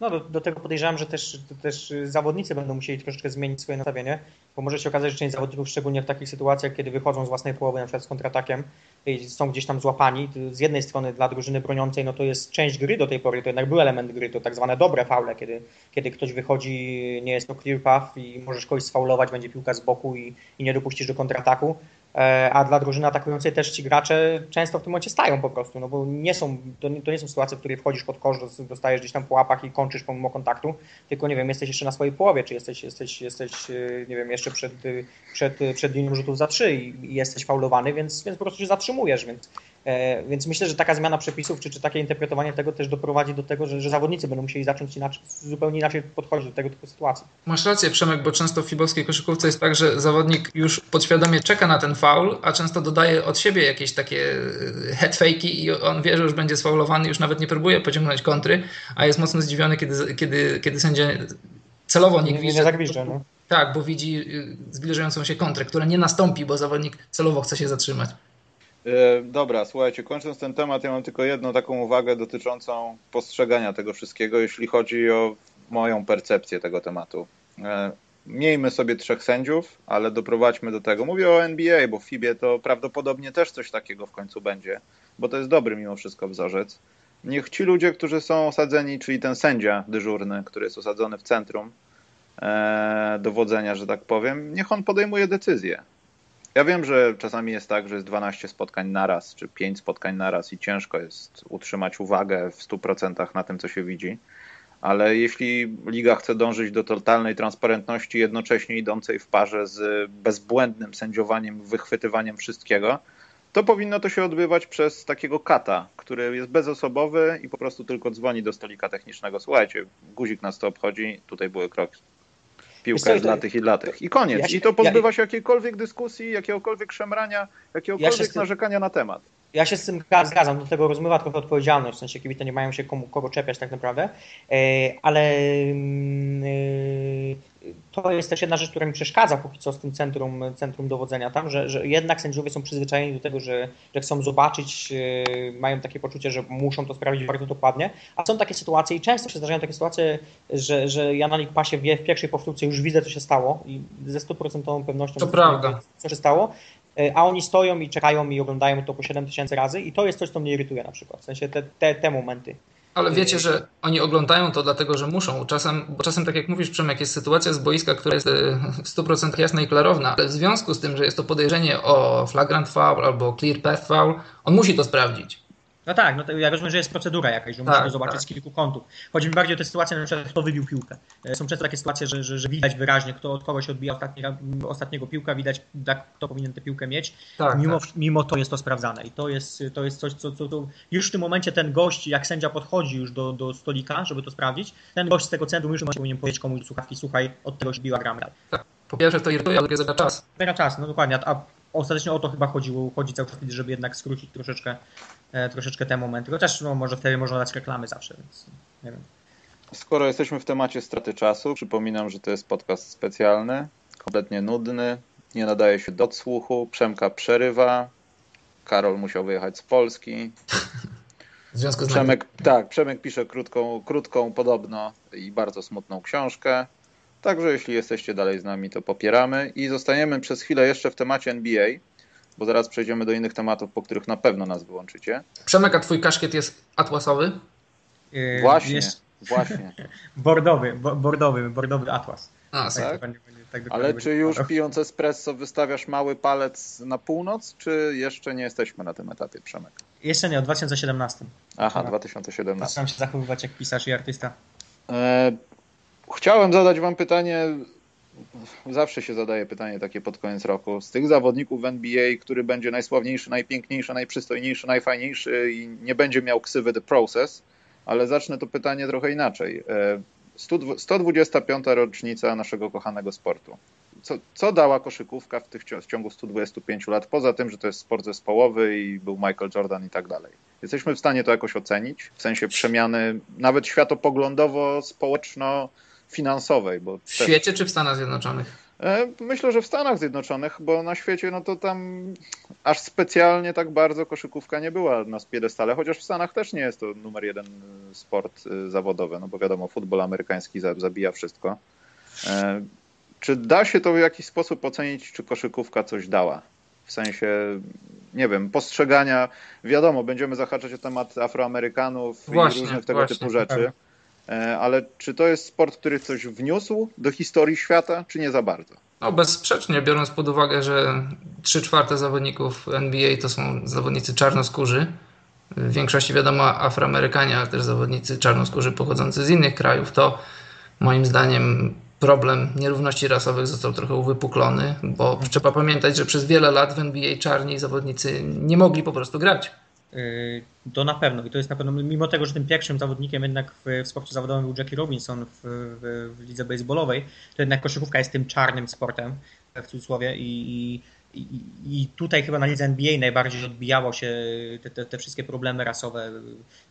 No do, do tego podejrzewam, że też, też zawodnicy będą musieli troszeczkę zmienić swoje nastawienie, bo może się okazać, że część zawodników, szczególnie w takich sytuacjach, kiedy wychodzą z własnej połowy, na przykład z kontratakiem, i są gdzieś tam złapani, z jednej strony dla drużyny broniącej, no to jest część gry do tej pory, to jednak był element gry, to tak zwane dobre faule, kiedy, kiedy ktoś wychodzi, nie jest to clear path i możesz kogoś sfaulować, będzie piłka z boku i, i nie dopuścisz do kontrataku, a dla drużyny atakującej też ci gracze często w tym momencie stają po prostu, no bo nie są, to nie, to nie są sytuacje, w której wchodzisz pod kosz, dostajesz gdzieś tam po łapach i kończysz pomimo kontaktu, tylko nie wiem, jesteś jeszcze na swojej połowie, czy jesteś, jesteś, jesteś e, nie wiem, jeszcze przed, przed, przed linią rzutów za trzy i, jesteś faulowany, więc, więc po prostu się zatrzymujesz, więc E, więc myślę, że taka zmiana przepisów, czy, czy takie interpretowanie tego też doprowadzi do tego, że, że zawodnicy będą musieli zacząć inaczej, zupełnie inaczej podchodzić do tego typu sytuacji. Masz rację, Przemek, bo często w fibowskiej koszykówce jest tak, że zawodnik już podświadomie czeka na ten faul, a często dodaje od siebie jakieś takie e, headfake'i i on wie, że już będzie sfaulowany, już nawet nie próbuje pociągnąć kontry, a jest mocno zdziwiony, kiedy, kiedy, kiedy sędzia celowo nie gwizdże. Nie, nie no. Tak, bo widzi y, zbliżającą się kontrę, która nie nastąpi, bo zawodnik celowo chce się zatrzymać. E, dobra, słuchajcie, kończąc ten temat, ja mam tylko jedną taką uwagę dotyczącą postrzegania tego wszystkiego, jeśli chodzi o moją percepcję tego tematu. E, miejmy sobie trzech sędziów, ale doprowadźmy do tego. Mówię o NBA, bo w FIBie to prawdopodobnie też coś takiego w końcu będzie, bo to jest dobry mimo wszystko wzorzec. Niech ci ludzie, którzy są osadzeni, czyli ten sędzia dyżurny, który jest osadzony w centrum e, dowodzenia, że tak powiem, niech on podejmuje decyzję. Ja wiem, że czasami jest tak, że jest 12 spotkań naraz, czy 5 spotkań naraz i ciężko jest utrzymać uwagę w 100% na tym, co się widzi. Ale jeśli liga chce dążyć do totalnej transparentności, jednocześnie idącej w parze z bezbłędnym sędziowaniem, wychwytywaniem wszystkiego, to powinno to się odbywać przez takiego kata, który jest bezosobowy i po prostu tylko dzwoni do stolika technicznego. Słuchajcie, guzik nas to obchodzi, tutaj były kroki piłka jest dla tych i dla tych. I koniec. Ja się, I to pozbywa się jakiejkolwiek dyskusji, jakiegokolwiek szemrania, jakiegokolwiek ja narzekania na temat. Ja się z tym zgadzam, do tego rozmywa trochę odpowiedzialność, w sensie kibice nie mają się komu, kogo czepiać tak naprawdę, e, ale mm, e, to jest też jedna rzecz, która mi przeszkadza póki co z tym centrum, centrum dowodzenia tam, że, że jednak sędziowie są przyzwyczajeni do tego, że, że chcą zobaczyć, e, mają takie poczucie, że muszą to sprawdzić bardzo dokładnie, a są takie sytuacje i często się zdarzają takie sytuacje, że, że ja na League Passie wie, w pierwszej powtórce już widzę, co się stało i ze stuprocentową pewnością to prawda. co się stało, E, a oni stoją i czekają i oglądają to po 7 tysięcy razy i to jest coś, co mnie irytuje na przykład, w sensie te, te, te momenty. Ale wiecie, że oni oglądają to dlatego, że muszą. Czasem, bo czasem, tak jak mówisz, Przemek, jest sytuacja z boiska, która jest e, w 100% jasna i klarowna, ale w związku z tym, że jest to podejrzenie o flagrant foul albo clear path foul, on musi to sprawdzić. No tak, no to ja rozumiem, że jest procedura jakaś, że tak, musimy zobaczyć tak. z kilku kątów. Chodzi mi bardziej o te sytuacje, na przykład kto wybił piłkę. E, są często takie sytuacje, że, że, że widać wyraźnie, kto od kogoś odbija ostatni, ostatniego piłka, widać kto powinien tę piłkę mieć. Tak, mimo, tak. mimo to jest to sprawdzane i to jest, to jest coś, co, co, co, już w tym momencie ten gość, jak sędzia podchodzi już do, do stolika, żeby to sprawdzić, ten gość z tego centrum już powinien powiedzieć komuś do słuchawki, słuchaj, od tego się biła gramy. Tak. Po pierwsze to irytuje, a drugie zabiera czas. Zabiera czas, no dokładnie, a ostatecznie o to chyba chodziło, chodzi cały czas, żeby jednak skrócić troszeczkę, troszeczkę te momenty. Chociaż no, może wtedy można dać reklamy zawsze, więc nie wiem. Skoro jesteśmy w temacie straty czasu, przypominam, że to jest podcast specjalny, kompletnie nudny, nie nadaje się do odsłuchu, Przemka przerywa, Karol musiał wyjechać z Polski. W związku z Przemek, tak, Przemek pisze krótką, krótką, podobno i bardzo smutną książkę. Także jeśli jesteście dalej z nami, to popieramy i zostaniemy przez chwilę jeszcze w temacie NBA, bo zaraz przejdziemy do innych tematów, po których na pewno nas wyłączycie. Przemek, a twój kaszkiet jest atłasowy? Yy, właśnie, jest... właśnie. bordowy, bordowy, bordowy atlas. A, tak? tak? tak Ale czy już pijąc espresso wystawiasz mały palec na północ, czy jeszcze nie jesteśmy na tym etapie, Przemek? Jeszcze nie, od 2017. Aha, 2017. Zaczynam się zachowywać jak pisarz i artysta. E, Chciałem zadać Wam pytanie. Zawsze się zadaje pytanie takie pod koniec roku. Z tych zawodników w NBA, który będzie najsławniejszy, najpiękniejszy, najprzystojniejszy, najfajniejszy i nie będzie miał ksywy The Process, ale zacznę to pytanie trochę inaczej. 125. E, rocznica naszego kochanego sportu. Co, co dała koszykówka w, tych, w ciągu 125 lat, poza tym, że to jest sport zespołowy i był Michael Jordan i tak dalej? Jesteśmy w stanie to jakoś ocenić, w sensie przemiany nawet światopoglądowo, społeczno, finansowej. Bo w świecie czy w Stanach Zjednoczonych? E, myślę, że w Stanach Zjednoczonych, bo na świecie no to tam aż specjalnie tak bardzo koszykówka nie była na spiedestale, chociaż w Stanach też nie jest to numer jeden sport y, zawodowy, no bo wiadomo, futbol amerykański zabija wszystko. E, czy da się to w jakiś sposób ocenić, czy koszykówka coś dała? W sensie, nie wiem, postrzegania, wiadomo, będziemy zahaczać o temat Afroamerykanów właśnie, i różnych tego właśnie, typu rzeczy. Tak. E, ale czy to jest sport, który coś wniósł do historii świata, czy nie za bardzo? No bezsprzecznie, biorąc pod uwagę, że 3 czwarte zawodników NBA to są zawodnicy czarnoskórzy, w większości wiadomo Afroamerykanie, ale też zawodnicy czarnoskórzy pochodzący z innych krajów, to moim zdaniem problem nierówności rasowych został trochę uwypuklony, bo trzeba pamiętać, że przez wiele lat w NBA czarni zawodnicy nie mogli po prostu grać. Yy, to na pewno i to jest na pewno, mimo tego, że tym pierwszym zawodnikiem jednak w, w sporcie zawodowym był Jackie Robinson w, w, w lidze baseballowej, to jednak koszykówka jest tym czarnym sportem w cudzysłowie i, i, i tutaj chyba na lidze NBA najbardziej odbijało się te, te, te, wszystkie problemy rasowe,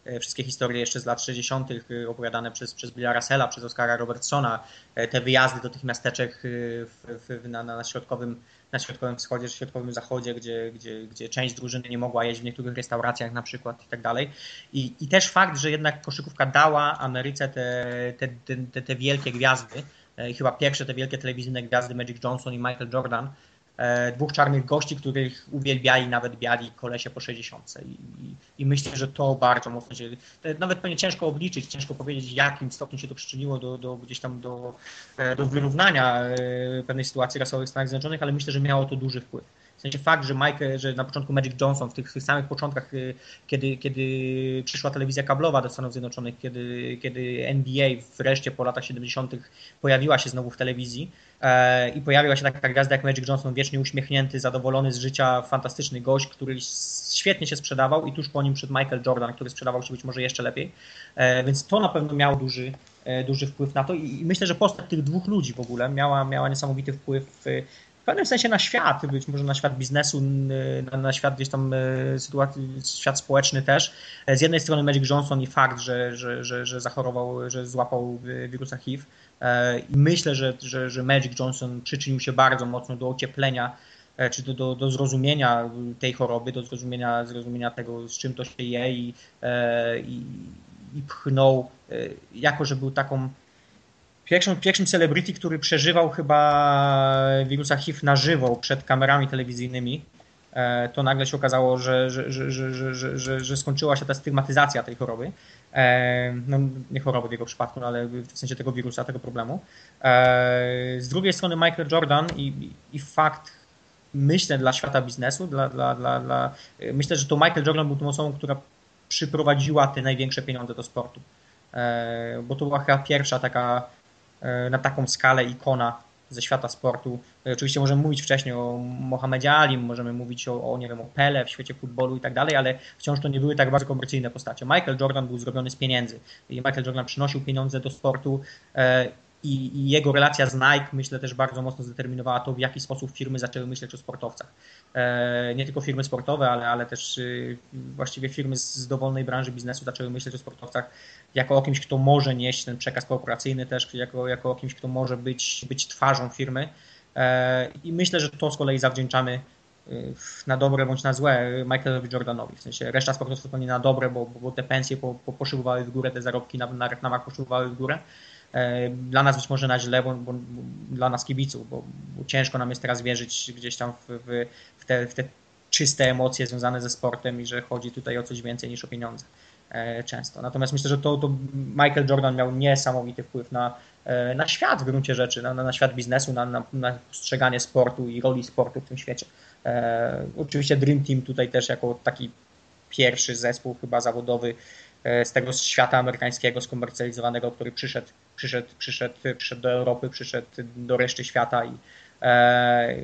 e, wszystkie historie jeszcze z lat 60. opowiadane przez, przez Billa Russella, przez Oscara Robertsona, e, te wyjazdy do tych miasteczek w, na, na środkowym na Środkowym Wschodzie czy Środkowym Zachodzie, gdzie, gdzie, gdzie część drużyny nie mogła jeść w niektórych restauracjach na przykład i tak dalej. I, I też fakt, że jednak koszykówka dała Ameryce te, te, te, te wielkie gwiazdy, e, chyba pierwsze te wielkie telewizyjne gwiazdy Magic Johnson i Michael Jordan, dwóch czarnych gości, których uwielbiali nawet biali kolesie po 60. I, i, i myślę, że to bardzo mocno się, nawet pewnie ciężko obliczyć, ciężko powiedzieć, jakim stopniu się to przyczyniło do, do gdzieś tam do, e, do wyrównania e, pewnej sytuacji rasowej w Stanach Zjednoczonych, ale myślę, że miało to duży wpływ. W sensie fakt, że Mike, że na początku Magic Johnson, w tych, w tych samych początkach, kiedy, kiedy przyszła telewizja kablowa do Stanów Zjednoczonych, kiedy, kiedy NBA wreszcie po latach 70. pojawiła się znowu w telewizji, E, i pojawiła się taka gwiazda jak Magic Johnson, wiecznie uśmiechnięty, zadowolony z życia, fantastyczny gość, który świetnie się sprzedawał i tuż po nim przed Michael Jordan, który sprzedawał się być może jeszcze lepiej, e, więc to na pewno miało duży, e, duży wpływ na to i myślę, że postać tych dwóch ludzi w ogóle miała, miała niesamowity wpływ w pewnym sensie na świat, być może na świat biznesu, na, na świat gdzieś tam sytuacji, świat społeczny też. Z jednej strony Magic Johnson i fakt, że, że, że, że zachorował, że złapał wirusa HIV, E, I myślę, że, że, że Magic Johnson przyczynił się bardzo mocno do ocieplenia e, czy do, do, do zrozumienia tej choroby, do zrozumienia, zrozumienia tego, z czym to się je i, e, i, i pchnął, jako że był taką pierwszym, celebrity, który przeżywał chyba wirusa HIV na żywo przed kamerami telewizyjnymi, to nagle się okazało, że, że, że, że, skończyła się ta stygmatyzacja tej choroby no, nie choroby w jego przypadku, no, ale w sensie tego wirusa, tego problemu. Z drugiej strony Michael Jordan i, i fakt, myślę, dla świata biznesu, dla, dla, dla, dla, myślę, że to Michael Jordan był tą osobą, która przyprowadziła te największe pieniądze do sportu. Bo to była chyba pierwsza taka na taką skalę ikona ze świata sportu. E, oczywiście możemy mówić wcześniej o Mohamedzie możemy mówić o, o, nie wiem, o Pele w świecie futbolu i tak dalej, ale wciąż to nie były tak bardzo komercyjne postacie. Michael Jordan był zrobiony z pieniędzy i Michael Jordan przynosił pieniądze do sportu e, i, i, jego relacja z Nike myślę też bardzo mocno zdeterminowała to, w jaki sposób firmy zaczęły myśleć o sportowcach. E, nie tylko firmy sportowe, ale, ale też y, właściwie firmy z dowolnej branży biznesu zaczęły myśleć o sportowcach jako o kimś, kto może nieść ten przekaz korporacyjny też, jako, jako o kimś, kto może być, być twarzą firmy. E, I myślę, że to z kolei zawdzięczamy y, na dobre bądź na złe Michaelowi Jordanowi. W sensie reszta sportowców to nie na dobre, bo, bo te pensje po, po, poszybowały w górę, te zarobki na, na reklamach poszybowały w górę. E, dla nas być może na źle, bo, bo, dla nas kibiców, bo, bo, ciężko nam jest teraz wierzyć gdzieś tam w, w, w, te, w te czyste emocje związane ze sportem i że chodzi tutaj o coś więcej niż o pieniądze e, często. Natomiast myślę, że to, to Michael Jordan miał niesamowity wpływ na, e, na świat w gruncie rzeczy, na, na świat biznesu, na, na, na postrzeganie sportu i roli sportu w tym świecie. E, oczywiście Dream Team tutaj też jako taki pierwszy zespół chyba zawodowy z tego świata amerykańskiego, skomercjalizowanego, który przyszedł przyszedł, przyszedł, przyszedł do Europy, przyszedł do reszty świata i e,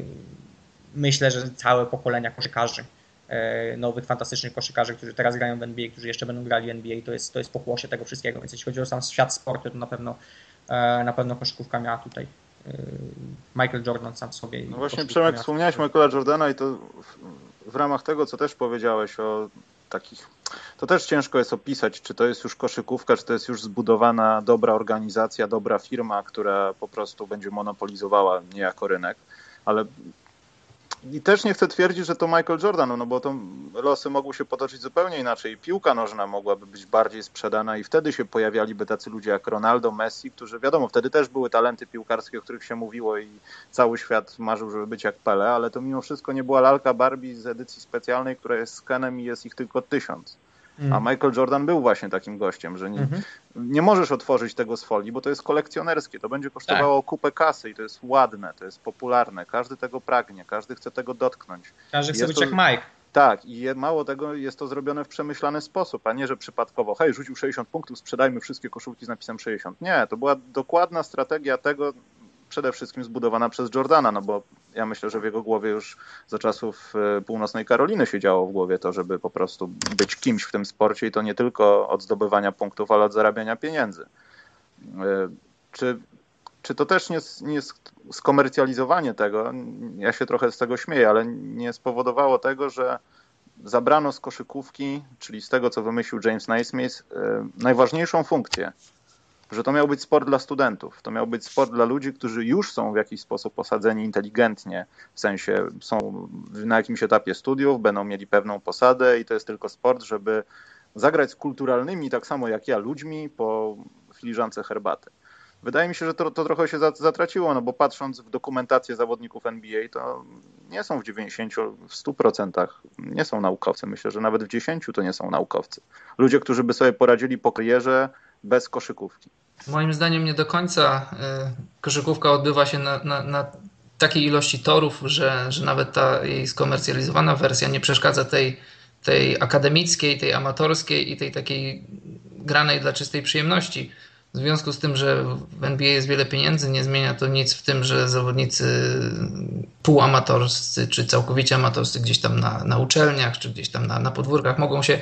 myślę, że całe pokolenia koszykarzy, e, nowych, fantastycznych koszykarzy, którzy teraz grają w NBA, którzy jeszcze będą grali w NBA, to jest, to jest pokłosie tego wszystkiego, więc jeśli chodzi o sam świat sportu, to na pewno, e, na pewno koszykówka miała tutaj e, Michael Jordan sam sobie. No właśnie Przemek, wspomniałeś Michaela Jordana i to w, w ramach tego, co też powiedziałeś o takich. To też ciężko jest opisać, czy to jest już koszykówka, czy to jest już zbudowana dobra organizacja, dobra firma, która po prostu będzie monopolizowała niejako rynek, ale i też nie chcę twierdzić, że to Michael Jordan, no bo to losy mogły się potoczyć zupełnie inaczej. Piłka nożna mogłaby być bardziej sprzedana i wtedy się pojawialiby tacy ludzie jak Ronaldo, Messi, którzy wiadomo, wtedy też były talenty piłkarskie, o których się mówiło i cały świat marzył, żeby być jak Pele, ale to mimo wszystko nie była lalka Barbie z edycji specjalnej, która jest skenem i jest ich tylko tysiąc. Mm. A Michael Jordan był właśnie takim gościem, że nie, mm -hmm. nie możesz otworzyć tego z folii, bo to jest kolekcjonerskie. To będzie kosztowało tak. kupę kasy i to jest ładne, to jest popularne. Każdy tego pragnie, każdy chce tego dotknąć. Każdy chce być to... jak Mike. Tak, i mało tego jest to zrobione w przemyślany sposób, a nie, że przypadkowo, hej, rzucił 60 punktów, sprzedajmy wszystkie koszulki z napisem 60. Nie, to była dokładna strategia tego, przede wszystkim zbudowana przez Jordana, no bo ja myślę, że w jego głowie już za czasów e, północnej Karoliny się działo w głowie to, żeby po prostu być kimś w tym sporcie i to nie tylko od zdobywania punktów, ale od zarabiania pieniędzy. E, czy, czy to też nie, nie skomercjalizowanie tego, ja się trochę z tego śmieję, ale nie spowodowało tego, że zabrano z koszykówki, czyli z tego, co wymyślił James Naismith, e, najważniejszą funkcję, że to miał być sport dla studentów, to miał być sport dla ludzi, którzy już są w jakiś sposób posadzeni inteligentnie, w sensie są na jakimś etapie studiów, będą mieli pewną posadę i to jest tylko sport, żeby zagrać z kulturalnymi, tak samo jak ja, ludźmi po filiżance herbaty. Wydaje mi się, że to, to trochę się zatraciło, no bo patrząc w dokumentację zawodników NBA, to nie są w 90, w 100% nie są naukowcy. Myślę, że nawet w 10 to nie są naukowcy. Ludzie, którzy by sobie poradzili po karierze, bez koszykówki. Moim zdaniem nie do końca e, koszykówka odbywa się na, na, na takiej ilości torów, że, że nawet ta jej skomercjalizowana wersja nie przeszkadza tej, tej akademickiej, tej amatorskiej i tej takiej granej dla czystej przyjemności. W związku z tym, że w NBA jest wiele pieniędzy, nie zmienia to nic w tym, że zawodnicy półamatorscy czy całkowicie amatorscy gdzieś tam na, na uczelniach, czy gdzieś tam na, na podwórkach mogą się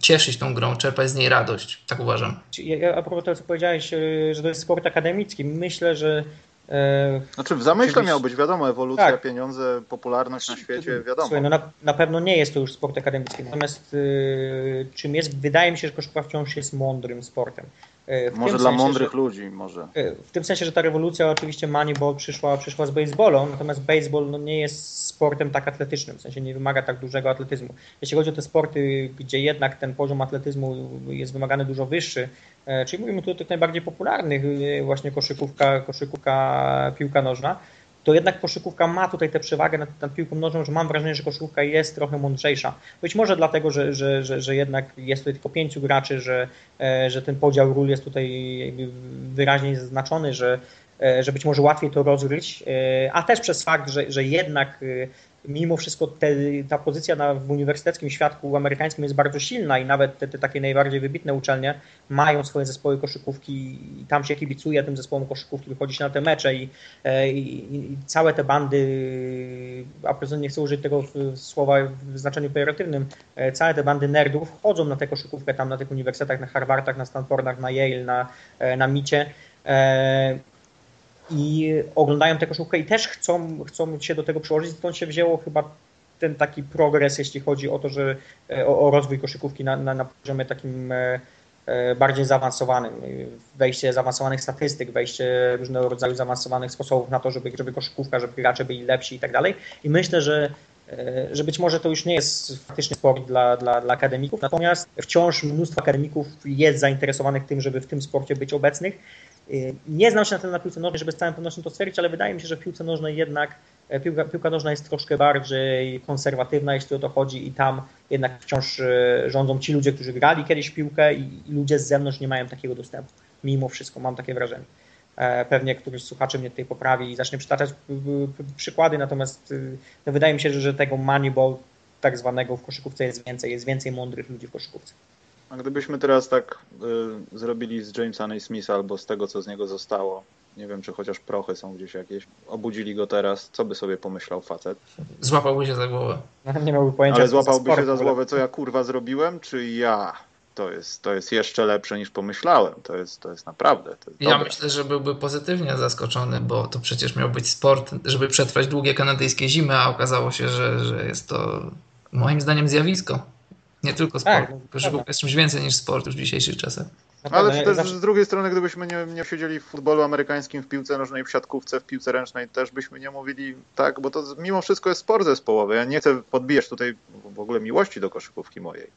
cieszyć tą grą, czerpać z niej radość. Tak uważam. Ja, a propos tego, co powiedziałeś, e, że to jest sport akademicki, myślę, że e, znaczy w zamyśle miał być, wiadomo, ewolucja, tak. pieniądze, popularność na świecie, wiadomo. Słuchaj, no na, na, pewno nie jest to już sport akademicki, natomiast y, czym jest, wydaje mi się, że koszykówka wciąż jest mądrym sportem. W może dla sensie, mądrych że, ludzi, może. W tym sensie, że ta rewolucja oczywiście Moneyball przyszła, przyszła z baseballu, natomiast baseball no, nie jest sportem tak atletycznym, w sensie nie wymaga tak dużego atletyzmu. Jeśli chodzi o te sporty, gdzie jednak ten poziom atletyzmu jest wymagany dużo wyższy, e, czyli mówimy tu o tych najbardziej popularnych, e, właśnie koszykówka, koszykówka, piłka nożna, to jednak koszykówka ma tutaj tę przewagę nad, nad, piłką nożną, że mam wrażenie, że koszykówka jest trochę mądrzejsza. Być może dlatego, że, że, że, że jednak jest tutaj tylko pięciu graczy, że, e, że ten podział ról jest tutaj wyraźnie zaznaczony, że, e, że być może łatwiej to rozgryźć, e, a też przez fakt, że, że jednak mimo wszystko te, ta pozycja na, w uniwersyteckim świadku amerykańskim jest bardzo silna i nawet te, te, takie najbardziej wybitne uczelnie mają swoje zespoły koszykówki i tam się kibicuje tym zespołom koszykówki, wychodzi się na te mecze i, e, i, i całe te bandy, a prezydent nie chcę użyć tego słowa w znaczeniu pejoratywnym, e, całe te bandy nerdów chodzą na tę koszykówkę tam na tych uniwersytetach, na Harvardach, na Stanfordach, na Yale, na, e, na Micie i oglądają tę koszulkę i też chcą, chcą się do tego przyłożyć. Stąd się wzięło chyba ten taki progres, jeśli chodzi o to, że e, o, o rozwój koszykówki na, na, na poziomie takim e, e, bardziej zaawansowanym. Wejście zaawansowanych statystyk, wejście różnego rodzaju zaawansowanych sposobów na to, żeby, żeby koszykówka, żeby gracze byli lepsi i tak dalej. I myślę, że że być może to już nie jest faktyczny sport dla, dla, dla akademików, natomiast wciąż mnóstwo akademików jest zainteresowanych tym, żeby w tym sporcie być obecnych nie znam się na tym na piłce nożnej, żeby z całą pewnością to stwierdzić, ale wydaje mi się, że w piłce nożnej jednak e, piłka, piłka nożna jest troszkę bardziej konserwatywna, jeśli o to chodzi i tam jednak wciąż e, rządzą ci ludzie, którzy grali kiedyś piłkę i ludzie z zewnątrz nie mają takiego dostępu. Mimo wszystko mam takie wrażenie. E, pewnie któryś z słuchaczy mnie tutaj poprawi i zacznie przytaczać przykłady, natomiast no wydaje mi się, że tego moneyball tak zwanego w koszykówce jest więcej, jest więcej mądrych ludzi w koszykówce. A gdybyśmy teraz tak y, zrobili z Jamesa Naismitha albo z tego, co z niego zostało, nie wiem, czy chociaż prochy są gdzieś jakieś, obudzili go teraz, co by sobie pomyślał facet? Złapałby się za głowę. Nie miałby pojęcia. Ale złapałby się za głowę, co ja kurwa zrobiłem, czy ja? To jest, to jest jeszcze lepsze niż pomyślałem. To jest, to jest naprawdę. To jest ja dobre. myślę, że byłby pozytywnie zaskoczony, bo to przecież miał być sport, żeby przetrwać długie kanadyjskie zimy, a okazało się, że, że jest to moim zdaniem zjawisko. Nie tylko sport. Tak, Koszykówka jest czymś więcej niż sport już w dzisiejszych czasach. Ale też z drugiej strony, gdybyśmy nie, nie siedzieli w futbolu amerykańskim, w piłce nożnej, w siatkówce, w piłce ręcznej, też byśmy nie mówili tak, bo to mimo wszystko jest sport zespołowy. Ja nie chcę podbijać tutaj w ogóle miłości do koszykówki mojej,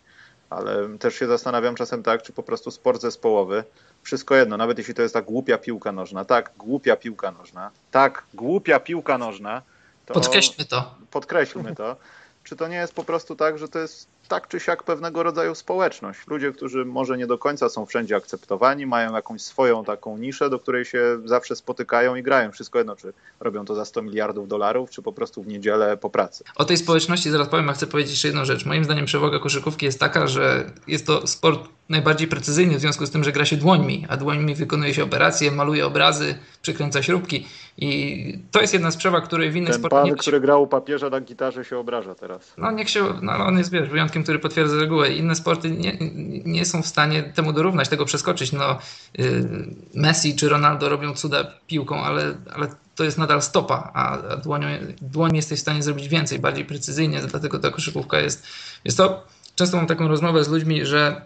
ale też się zastanawiam czasem tak, czy po prostu sport zespołowy, wszystko jedno, nawet jeśli to jest tak głupia piłka nożna, tak, głupia piłka nożna, tak, głupia piłka nożna, to podkreślmy to. Podkreślmy to. Czy to nie jest po prostu tak, że to jest tak czy siak pewnego rodzaju społeczność. Ludzie, którzy może nie do końca są wszędzie akceptowani, mają jakąś swoją taką niszę, do której się zawsze spotykają i grają. Wszystko jedno, czy robią to za 100 miliardów dolarów, czy po prostu w niedzielę po pracy. O tej społeczności zaraz powiem, a chcę powiedzieć jeszcze jedną rzecz. Moim zdaniem przewaga koszykówki jest taka, że jest to sport najbardziej precyzyjny w związku z tym, że gra się dłońmi, a dłońmi wykonuje się operacje, maluje obrazy, przykręca śrubki i to jest jedna z przewag, której w innych Ten sportach... Pan, nie... który grał u papieża na gitarze się obraża teraz. No niech się, no on jest wiesz, wyjątkiem, który potwierdza regułę. Inne sporty nie, nie są w stanie temu dorównać, tego przeskoczyć. No, y, Messi czy Ronaldo robią cuda piłką, ale, ale to jest nadal stopa, a, a dłonią, dłoń jesteś w stanie zrobić więcej, bardziej precyzyjnie, dlatego ta koszykówka jest... Jest to... Często mam taką rozmowę z ludźmi, że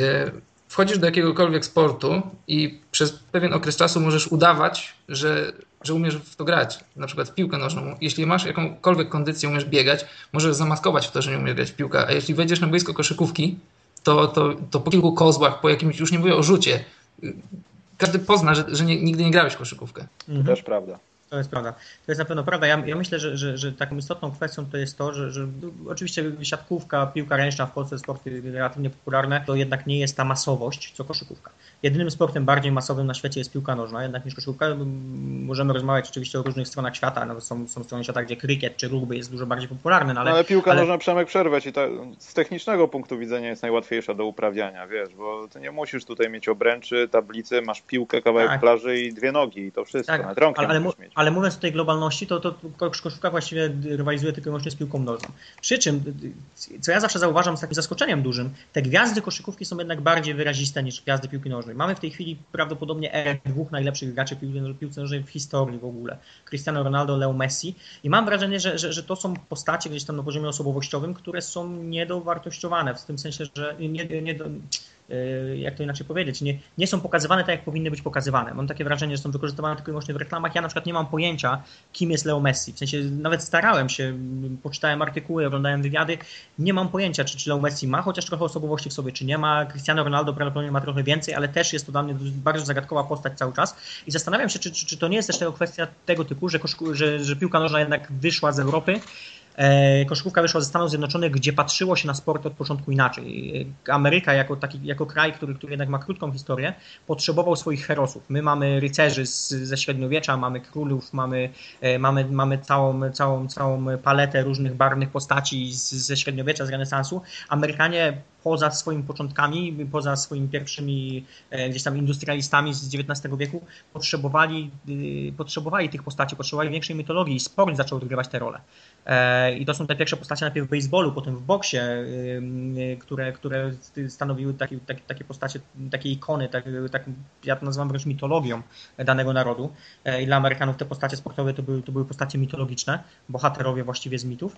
y, wchodzisz do jakiegokolwiek sportu i przez pewien okres czasu możesz udawać, że, że umiesz w to grać. Na przykład w piłkę nożną. Jeśli masz jakąkolwiek kondycję, umiesz biegać, możesz zamaskować w to, że nie umiesz grać w piłkę. A jeśli wejdziesz na boisko koszykówki, to, to, to po kilku kozłach, po jakimś, już nie mówię o rzucie, każdy pozna, że, że nie, nigdy nie grałeś w koszykówkę. To też prawda. To jest prawda. To jest na pewno prawda. Ja, ja myślę, że, że, że, taką istotną kwestią to jest to, że, że oczywiście siatkówka, piłka ręczna w Polsce sporty relatywnie popularne, to jednak nie jest ta masowość co koszykówka. Jedynym sportem bardziej masowym na świecie jest piłka nożna, jednak niż koszykówka. Możemy rozmawiać oczywiście o różnych stronach świata. No, są, są strony świata, gdzie krykiet czy rugby jest dużo bardziej popularny. No ale, no ale piłka ale... nożna, Przemek, przerwać i ta, z technicznego punktu widzenia jest najłatwiejsza do uprawiania, wiesz, bo ty nie musisz tutaj mieć obręczy, tablicy, masz piłkę, kawałek tak. plaży i dwie nogi i to wszystko. Tak, ale, ale, mieć. ale mówiąc o tej globalności, to, to koszykówka właściwie rywalizuje tylko i wyłącznie z piłką nożną. Przy czym, co ja zawsze zauważam z takim zaskoczeniem dużym, te gwiazdy koszykówki są jednak bardziej wyraziste niż gwiazdy piłki nożnej. Mamy w tej chwili prawdopodobnie dwóch najlepszych graczy piłki nożnej w historii w ogóle. Cristiano Ronaldo, Leo Messi. I mam wrażenie, że, że, że to są postacie gdzieś tam na poziomie osobowościowym, które są niedowartościowane, w tym sensie, że nie, nie jak to inaczej powiedzieć, nie, nie są pokazywane tak, jak powinny być pokazywane. Mam takie wrażenie, że są wykorzystywane tylko i wyłącznie w reklamach. Ja na przykład nie mam pojęcia, kim jest Leo Messi. W sensie nawet starałem się, poczytałem artykuły, oglądałem wywiady. Nie mam pojęcia, czy, czy Leo Messi ma chociaż trochę osobowości w sobie, czy nie ma. Cristiano Ronaldo prawdopodobnie ma trochę więcej, ale też jest to dla mnie bardzo zagadkowa postać cały czas. I zastanawiam się, czy, czy, czy to nie jest też tego kwestia tego typu, że, że, że piłka nożna jednak wyszła z Europy koszykówka wyszła ze Stanów Zjednoczonych, gdzie patrzyło się na sport od początku inaczej. Ameryka jako, taki, jako kraj, który, który jednak ma krótką historię, potrzebował swoich herosów. My mamy rycerzy z, ze średniowiecza, mamy królów, mamy, e, mamy, mamy całą, całą, całą paletę różnych barwnych postaci z, ze średniowiecza, z renesansu. Amerykanie poza swoimi początkami, poza swoimi pierwszymi e, gdzieś tam industrialistami z XIX wieku, potrzebowali, potrzebowali tych postaci, potrzebowali większej mitologii i sport zaczął odgrywać tę rolę. E, I to są te pierwsze postacie najpierw w baseballu, potem w boksie, które, które stanowiły takie, takie, takie postacie, takie ikony, tak, tak, ja to nazywam wręcz mitologią danego narodu. E, I dla Amerykanów te postacie sportowe to były, to były postacie mitologiczne, bohaterowie właściwie z mitów.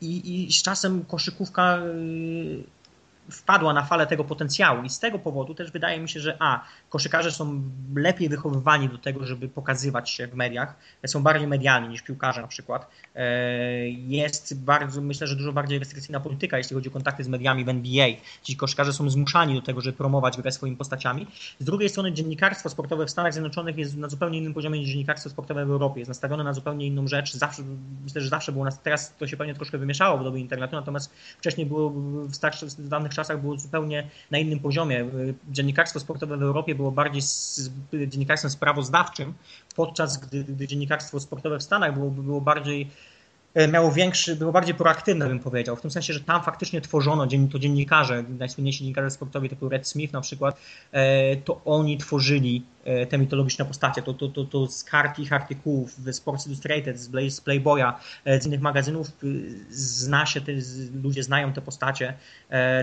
I, I z czasem koszykówka wpadła na falę tego potencjału i z tego powodu też wydaje mi się, że a, koszykarze są lepiej wychowywani do tego, żeby pokazywać się w mediach, są bardziej medialni niż piłkarze na przykład. E, jest bardzo, myślę, że dużo bardziej restrykcyjna polityka, jeśli chodzi o kontakty z mediami w NBA. Ci koszykarze są zmuszani do tego, żeby promować grę swoimi postaciami. Z drugiej strony dziennikarstwo sportowe w Stanach Zjednoczonych jest na zupełnie innym poziomie niż dziennikarstwo sportowe w Europie. Jest nastawione na zupełnie inną rzecz. Zawsze, myślę, że zawsze było nas, teraz to się pewnie troszkę wymieszało w dobie internetu, natomiast wcześniej było w, starszych, w dawnych czasach było zupełnie na innym poziomie. Dziennikarstwo sportowe w Europie było bardziej z, dziennikarstwem sprawozdawczym, podczas gdy, gdy dziennikarstwo sportowe w Stanach było, było bardziej E, miało większy, było bardziej proaktywne, bym powiedział, w tym sensie, że tam faktycznie tworzono, to dziennikarze, najsłynniejsi dziennikarze sportowi, typu Red Smith na przykład, e, to oni tworzyli te mitologiczne postacie, to, to, to, to z kart ich artykułów w Sports Illustrated, z Playboya, z innych magazynów zna się, te, ludzie znają te postacie,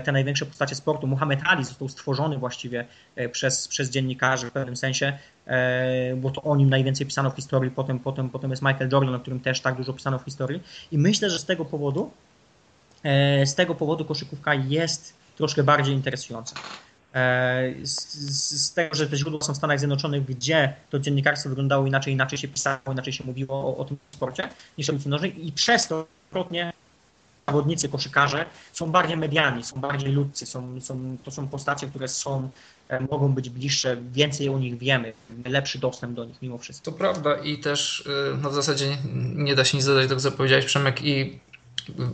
te największe postacie sportu. Muhammad Ali został stworzony właściwie przez, przez dziennikarzy w pewnym sensie, E, bo to o nim najwięcej pisano w historii, potem, potem, potem jest Michael Jordan, o którym też tak dużo pisano w historii. I myślę, że z tego powodu z tego powodu koszykówka jest troszkę bardziej interesująca. Z, z, tego, że te źródła są w Stanach Zjednoczonych, gdzie to dziennikarstwo wyglądało inaczej, inaczej się pisało, inaczej się mówiło o, o tym sporcie niż o piłce nożnej i przez to wielokrotnie zawodnicy, koszykarze są bardziej medialni, są bardziej ludcy, są, są, to są postacie, które są, e, mogą być bliższe, więcej o nich wiemy, lepszy dostęp do nich mimo wszystko. To prawda i też e, no w zasadzie nie da się nic dodać do tego, co powiedziałeś Przemek i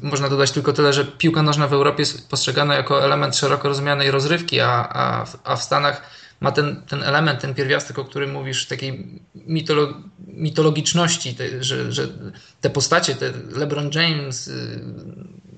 można dodać tylko tyle, że piłka nożna w Europie jest postrzegana jako element szeroko rozumianej rozrywki, a, a, a w Stanach ma ten, ten element, ten pierwiastek, o którym mówisz, takiej mitolo, mitologiczności, te, że, że te postacie, te LeBron James, y,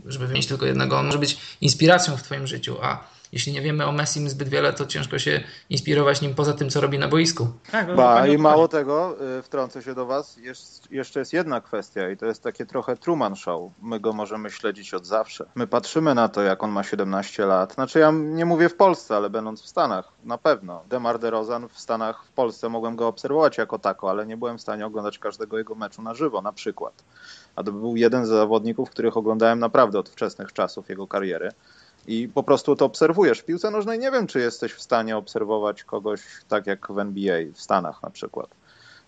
żeby wymienić tylko jednego, on może być inspiracją w Twoim życiu, a jeśli nie wiemy o Messim zbyt wiele, to ciężko się inspirować nim poza tym, co robi na boisku. Tak, no, ba, I mało tego, y, wtrącę się do Was, jest, jeszcze jest jedna kwestia i to jest takie trochę Truman Show. My go możemy śledzić od zawsze. My patrzymy na to, jak on ma 17 lat. Znaczy ja nie mówię w Polsce, ale będąc w Stanach, na pewno. Demar DeRozan w Stanach, w Polsce mogłem go obserwować jako tako, ale nie byłem w stanie oglądać każdego jego meczu na żywo, na przykład. A to był jeden z zawodników, których oglądałem naprawdę od wczesnych czasów jego kariery i po prostu to obserwujesz. W piłce nożnej nie wiem, czy jesteś w stanie obserwować kogoś tak jak w NBA w Stanach na przykład.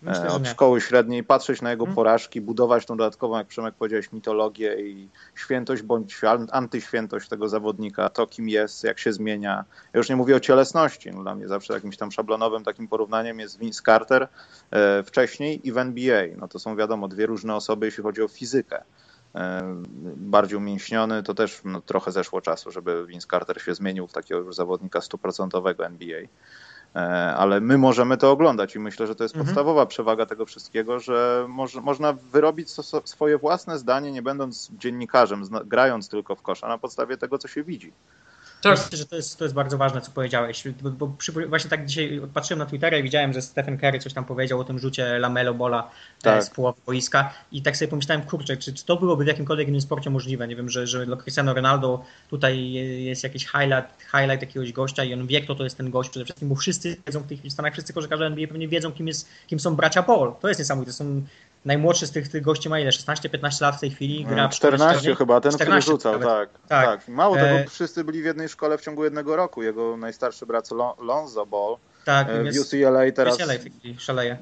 Myślę, od szkoły średniej, patrzeć na jego hmm. porażki, budować tą dodatkową, jak Przemek powiedziałeś, mitologię i świętość bądź antyświętość tego zawodnika, to kim jest, jak się zmienia. Ja już nie mówię o cielesności. No, dla mnie zawsze jakimś tam szablonowym takim porównaniem jest Vince Carter e, wcześniej i w NBA. No to są wiadomo dwie różne osoby, jeśli chodzi o fizykę. E, bardziej umięśniony, to też no, trochę zeszło czasu, żeby Vince Carter się zmienił w takiego już zawodnika stuprocentowego NBA. E, ale my możemy to oglądać i myślę, że to jest mhm. podstawowa przewaga tego wszystkiego, że moż, można wyrobić swoje własne zdanie, nie będąc dziennikarzem, grając tylko w kosza, na podstawie tego, co się widzi. Tak. Myślę, że to jest, to jest bardzo ważne, co powiedziałeś, bo, bo przy, właśnie tak dzisiaj patrzyłem na Twittera i widziałem, że Stephen Curry coś tam powiedział o tym rzucie Lamelo Bola e, tak. z połowy boiska i tak sobie pomyślałem, kurczę, czy, czy to byłoby w jakimkolwiek innym sporcie możliwe? Nie wiem, że, że dla Cristiano Ronaldo tutaj jest jakiś highlight, highlight jakiegoś gościa i on wie, kto to jest ten gość przede wszystkim, bo wszyscy wiedzą w tych Stanach, wszyscy koszykarze NBA pewnie wiedzą, kim, jest, kim są bracia Ball. To jest niesamowite, to są najmłodszy z tych, tych gości ma ile? 16-15 lat w tej chwili? Gra 14 chyba, ten 14 który rzucał, tak, tak, tak. Mało tego, e... wszyscy byli w jednej szkole w ciągu jednego roku. Jego najstarszy brat Lonzo Ball tak, e, w UCLA teraz... UCLA szaleje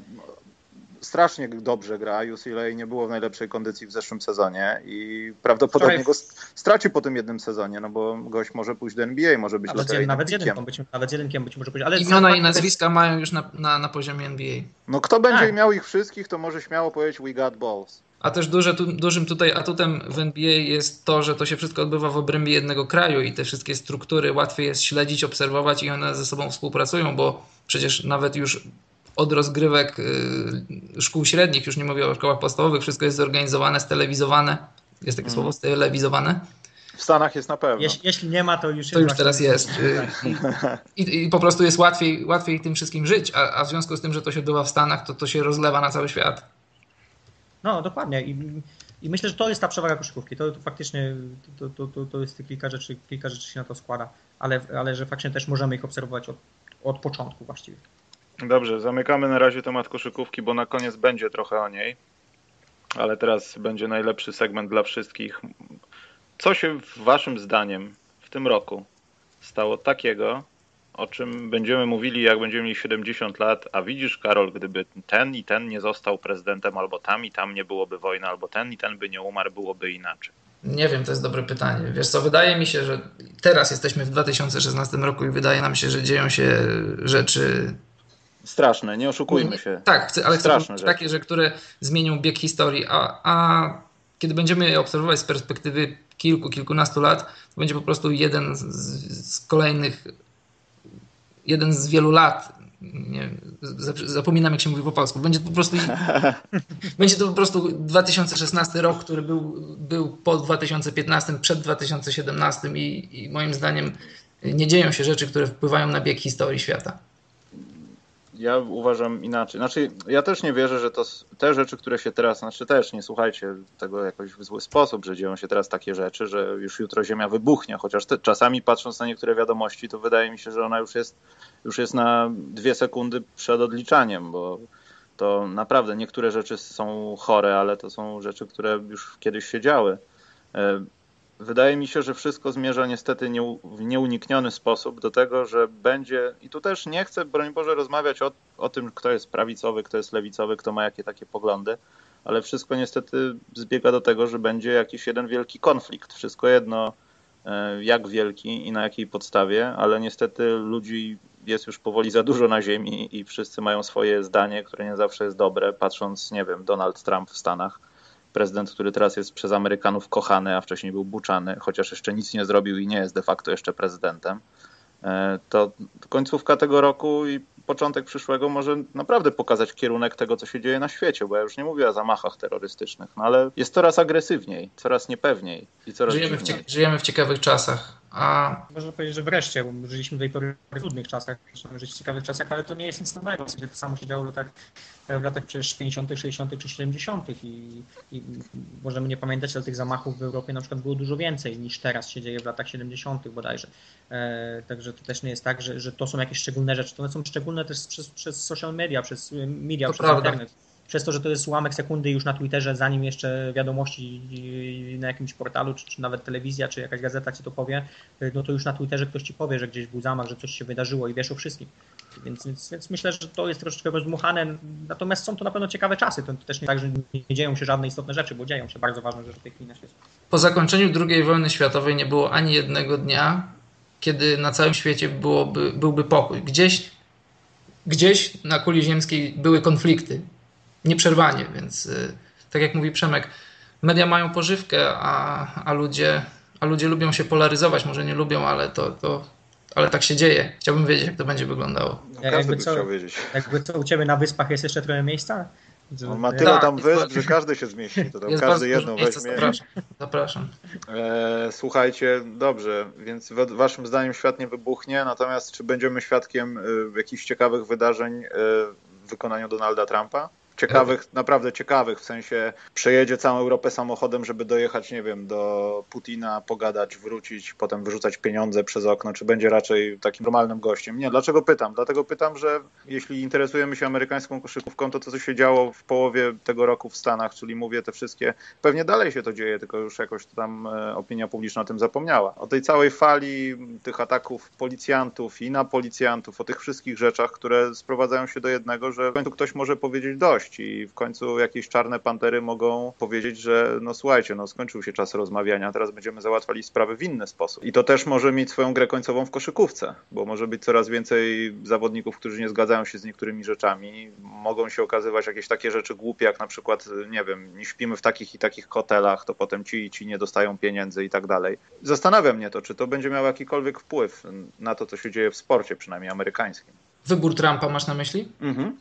strasznie dobrze gra. UCLA nie było w najlepszej kondycji w zeszłym sezonie i prawdopodobnie go straci po tym jednym sezonie, no bo gość może pójść do NBA, może być nawet, z nawet, jedynką być, nawet jedynkiem być może być. Ale Imiona i nazwiska mają już na, na, na poziomie NBA. No kto będzie tak. miał ich wszystkich, to może śmiało powiedzieć we got balls. A też duże, tu, dużym tutaj atutem w NBA jest to, że to się wszystko odbywa w obrębie jednego kraju i te wszystkie struktury łatwiej jest śledzić, obserwować i one ze sobą współpracują, bo przecież nawet już od rozgrywek y, szkół średnich, już nie mówię o szkołach podstawowych, wszystko jest zorganizowane, stelewizowane. Jest takie mm. słowo, stelewizowane? W Stanach jest na pewno. Jeśli, jeśli nie ma, to już To już teraz jest. I, i, I, po prostu jest łatwiej, łatwiej tym wszystkim żyć, a, a w związku z tym, że to się odbywa w Stanach, to to się rozlewa na cały świat. No, dokładnie. I, i myślę, że to jest ta przewaga koszykówki. To, to faktycznie to, to, to, to jest kilka rzeczy, kilka rzeczy się na to składa, ale, ale że faktycznie też możemy ich obserwować od, od początku właściwie. Dobrze, zamykamy na razie temat koszykówki, bo na koniec będzie trochę o niej. Ale teraz będzie najlepszy segment dla wszystkich. Co się waszym zdaniem w tym roku stało takiego, o czym będziemy mówili, jak będziemy mieli 70 lat, a widzisz, Karol, gdyby ten i ten nie został prezydentem, albo tam i tam nie byłoby wojny, albo ten i ten by nie umarł, byłoby inaczej. Nie wiem, to jest dobre pytanie. Wiesz co, wydaje mi się, że teraz jesteśmy w 2016 roku i wydaje nam się, że dzieją się rzeczy Straszne, nie oszukujmy się. Tak, ale Straszne chcę takie, że które zmienią bieg historii, a, a kiedy będziemy je obserwować z perspektywy kilku, kilkunastu lat, to będzie po prostu jeden z, z kolejnych, jeden z wielu lat. Nie, zapominam, jak się mówi po polsku. Będzie to po prostu, będzie to po prostu 2016 rok, który był, był po 2015, przed 2017 i, i moim zdaniem nie dzieją się rzeczy, które wpływają na bieg historii świata. Ja uważam inaczej. Znaczy, ja też nie wierzę, że to te rzeczy, które się teraz, znaczy też nie słuchajcie tego jakoś w zły sposób, że dzieją się teraz takie rzeczy, że już jutro Ziemia wybuchnie, chociaż te, czasami patrząc na niektóre wiadomości, to wydaje mi się, że ona już jest, już jest na dwie sekundy przed odliczaniem, bo to naprawdę niektóre rzeczy są chore, ale to są rzeczy, które już kiedyś się działy. Wydaje mi się, że wszystko zmierza niestety nie, w nieunikniony sposób do tego, że będzie, i tu też nie chcę, broń Boże, rozmawiać o, o tym, kto jest prawicowy, kto jest lewicowy, kto ma jakie takie poglądy, ale wszystko niestety zbiega do tego, że będzie jakiś jeden wielki konflikt. Wszystko jedno, e, jak wielki i na jakiej podstawie, ale niestety ludzi jest już powoli za dużo na ziemi i wszyscy mają swoje zdanie, które nie zawsze jest dobre, patrząc, nie wiem, Donald Trump w Stanach, prezydent, który teraz jest przez Amerykanów kochany, a wcześniej był buczany, chociaż jeszcze nic nie zrobił i nie jest de facto jeszcze prezydentem, e, to końcówka tego roku i początek przyszłego może naprawdę pokazać kierunek tego, co się dzieje na świecie, bo ja już nie mówię o zamachach terrorystycznych, no ale jest coraz agresywniej, coraz niepewniej i coraz żyjemy w, żyjemy w ciekawych czasach. A... Można powiedzieć, że wreszcie, bo żyliśmy do tej pory w trudnych czasach, zaczynamy żyć w ciekawych czasach, ale to nie jest nic nowego. W sensie to samo się działo w latach, w latach przecież 50., 60. czy 70. I, i możemy nie pamiętać, ale tych zamachów w Europie na przykład było dużo więcej niż teraz się dzieje w latach 70. bodajże. E, także to też nie jest tak, że, że to są jakieś szczególne rzeczy. To one są szczególne też przez, przez social media, przez media, to przez prawda. internet przez to, że to jest ułamek sekundy już na Twitterze, zanim jeszcze wiadomości na jakimś portalu, czy, czy, nawet telewizja, czy jakaś gazeta ci to powie, no to już na Twitterze ktoś ci powie, że gdzieś był zamach, że coś się wydarzyło i wiesz o wszystkim. Więc, więc, więc myślę, że to jest troszeczkę rozdmuchane, natomiast są to na pewno ciekawe czasy. To, to też nie tak, że nie dzieją się żadne istotne rzeczy, bo dzieją się bardzo ważne rzeczy w tej chwili na świecie. Po zakończeniu II wojny światowej nie było ani jednego dnia, kiedy na całym świecie byłoby, byłby pokój. Gdzieś, gdzieś na kuli ziemskiej były konflikty nieprzerwanie, więc y, tak jak mówi Przemek, media mają pożywkę, a, a, ludzie, a ludzie lubią się polaryzować, może nie lubią, ale to, to ale tak się dzieje. Chciałbym wiedzieć, jak to będzie wyglądało. No, każdy jakby by co, chciał wiedzieć. Jakby co u Ciebie na wyspach jest jeszcze trochę miejsca? On ma tyle tak, tam wysp, że każdy się zmieści, to tam każdy jedną weźmie. Zapraszam. zapraszam. E, słuchajcie, dobrze, więc waszym zdaniem świat nie wybuchnie, natomiast czy będziemy świadkiem y, jakichś ciekawych wydarzeń y, w wykonaniu Donalda Trumpa? Ciekawych, naprawdę ciekawych, w sensie przejedzie całą Europę samochodem, żeby dojechać, nie wiem, do Putina, pogadać, wrócić, potem wyrzucać pieniądze przez okno, czy będzie raczej takim normalnym gościem? Nie, dlaczego pytam? Dlatego pytam, że jeśli interesujemy się amerykańską koszykówką, to to, co się działo w połowie tego roku w Stanach, czyli mówię te wszystkie, pewnie dalej się to dzieje, tylko już jakoś tam e, opinia publiczna o tym zapomniała. O tej całej fali tych ataków policjantów i na policjantów, o tych wszystkich rzeczach, które sprowadzają się do jednego, że w końcu ktoś może powiedzieć dość i w końcu jakieś czarne pantery mogą powiedzieć, że no słuchajcie, no skończył się czas rozmawiania, teraz będziemy załatwali sprawy w inny sposób. I to też może mieć swoją grę końcową w koszykówce, bo może być coraz więcej zawodników, którzy nie zgadzają się z niektórymi rzeczami. Mogą się okazywać jakieś takie rzeczy głupie, jak na przykład, nie wiem, nie śpimy w takich i takich hotelach, to potem ci i ci nie dostają pieniędzy i tak dalej. Zastanawia mnie to, czy to będzie miało jakikolwiek wpływ na to, co się dzieje w sporcie, przynajmniej amerykańskim. Wybór Trumpa masz na myśli? Mhm.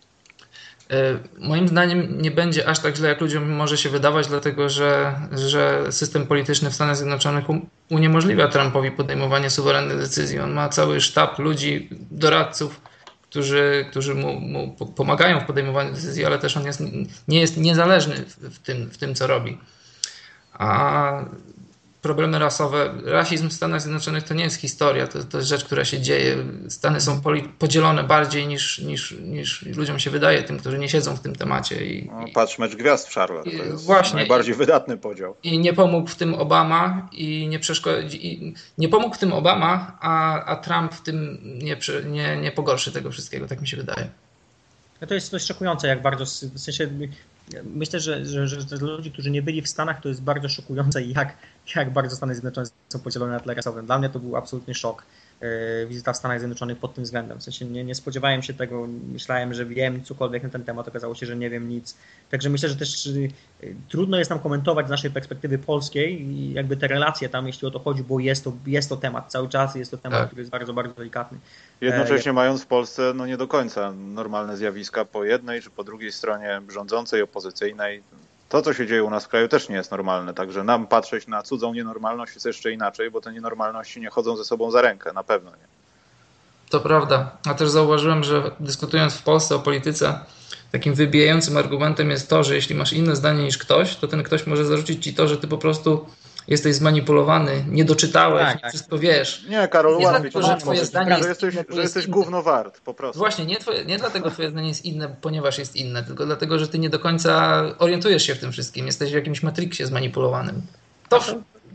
E, moim zdaniem nie będzie aż tak źle, jak ludziom może się wydawać, dlatego że, że system polityczny w Stanach Zjednoczonych uniemożliwia Trumpowi podejmowanie suwerennych decyzji. On ma cały sztab ludzi, doradców, którzy, którzy mu, mu pomagają w podejmowaniu decyzji, ale też on jest, nie jest niezależny w tym, w tym, co robi. A problemy rasowe. Rasizm w Stanach Zjednoczonych to nie jest historia, to, to jest rzecz, która się dzieje. Stany są podzielone bardziej niż, niż, niż ludziom się wydaje, tym, którzy nie siedzą w tym temacie. I, no, patrz, mecz gwiazd w Charlotte. To jest właśnie, najbardziej wydatny podział. I nie pomógł w tym Obama i nie przeszkodzi. Nie pomógł w tym Obama, a, a Trump w tym nie, nie, nie pogorszy tego wszystkiego, tak mi się wydaje. To jest dość szokujące, jak bardzo, w sensie myślę, że, że, że dla ludzi, którzy nie byli w Stanach, to jest bardzo szokujące, jak, jak bardzo Stany Zjednoczone są podzielone na tle rasowym. Dla mnie to był absolutny szok. E, wizyta w Stanach Zjednoczonych pod tym względem. W sensie nie, nie spodziewałem się tego, myślałem, że wiem cokolwiek na ten temat, okazało się, że nie wiem nic. Także myślę, że też y, trudno jest nam komentować z naszej perspektywy polskiej i jakby te relacje tam, jeśli o to chodzi, bo jest to, jest to temat cały czas, jest to temat, tak. który jest bardzo, bardzo delikatny. Jednocześnie e, mając w Polsce no nie do końca normalne zjawiska po jednej czy po drugiej stronie rządzącej, opozycyjnej, to, co się dzieje u nas w kraju, też nie jest normalne. Także nam patrzeć na cudzą nienormalność jest jeszcze inaczej, bo te nienormalności nie chodzą ze sobą za rękę, na pewno nie. To prawda. A też zauważyłem, że dyskutując w Polsce o polityce, takim wybijającym argumentem jest to, że jeśli masz inne zdanie niż ktoś, to ten ktoś może zarzucić ci to, że ty po prostu jesteś zmanipulowany, nie doczytałeś, tak, tak. wszystko wiesz. Nie, Karol, nie łatwiej dlatego, że twoje zdanie że jesteś, inne, że jesteś gówno wart, po prostu. Właśnie, nie, twoje, nie dlatego twoje zdanie jest inne, ponieważ jest inne, tylko dlatego, że ty nie do końca orientujesz się w tym wszystkim, jesteś w jakimś matriksie zmanipulowanym. To,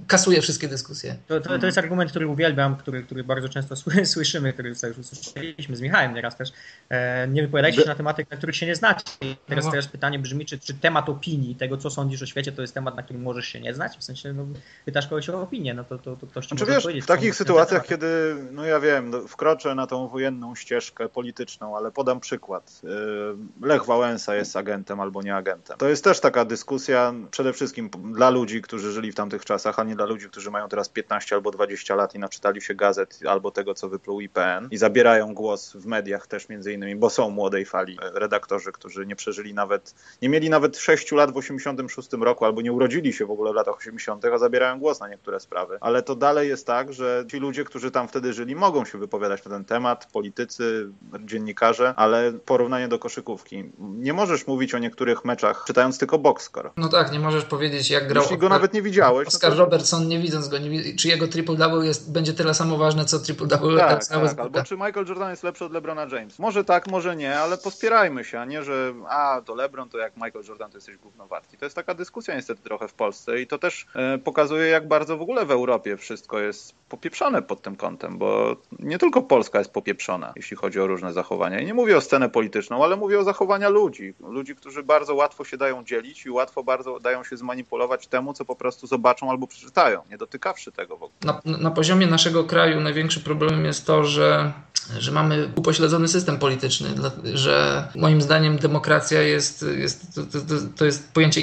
kasuje wszystkie dyskusje. To, to, to jest argument, który uwielbiam, który, który bardzo często słyszymy, który już usłyszeliśmy z Michałem nieraz też. E, nie wypowiadajcie się na tematy, na których się nie znacie. Teraz, no. teraz pytanie brzmi, czy, czy temat opinii, tego co sądzisz o świecie, to jest temat, na którym możesz się nie znać? W sensie, no, pytasz kogoś o opinię, no to, to, to ktoś ci znaczy, może wiesz, powiedzieć. W takich sytuacjach, kiedy, no ja wiem, no, wkroczę na tą wojenną ścieżkę polityczną, ale podam przykład. E, Lech Wałęsa jest agentem albo nie agentem. To jest też taka dyskusja przede wszystkim dla ludzi, którzy żyli w tamtych czasach, a nie dla ludzi, którzy mają teraz 15 albo 20 lat i naczytali się gazet albo tego, co wypluł IPN i zabierają głos w mediach też między innymi, bo są młodej fali redaktorzy, którzy nie przeżyli nawet, nie mieli nawet 6 lat w 86 roku albo nie urodzili się w ogóle w latach 80., a zabierają głos na niektóre sprawy. Ale to dalej jest tak, że ci ludzie, którzy tam wtedy żyli, mogą się wypowiadać na ten temat, politycy, dziennikarze, ale porównanie do koszykówki. Nie możesz mówić o niektórych meczach czytając tylko boxscore. No tak, nie możesz powiedzieć jak grał... Jeśli go nawet nie widziałeś. Oscar no to... Robertson, nie widząc go, nie, czy jego triple-double jest, będzie tyle samo ważne, co triple-double tak, tak, albo czy Michael Jordan jest lepszy od LeBrona James. Może tak, może nie, ale pospierajmy się, a nie, że a, to LeBron, to jak Michael Jordan, to jesteś głównowartki. To jest taka dyskusja niestety trochę w Polsce i to też e, pokazuje, jak bardzo w ogóle w Europie wszystko jest popieprzone pod tym kątem, bo nie tylko Polska jest popieprzona, jeśli chodzi o różne zachowania. I nie mówię o scenę polityczną, ale mówię o zachowania ludzi. Ludzi, którzy bardzo łatwo się dają dzielić i łatwo bardzo dają się zmanipulować temu, co po prostu zobaczą albo przeczytają, nie dotykawszy tego w ogóle. Na, na poziomie naszego kraju największy problemem jest to, że że mamy upośledzony system polityczny, że moim zdaniem demokracja jest, jest to, to, to jest pojęcie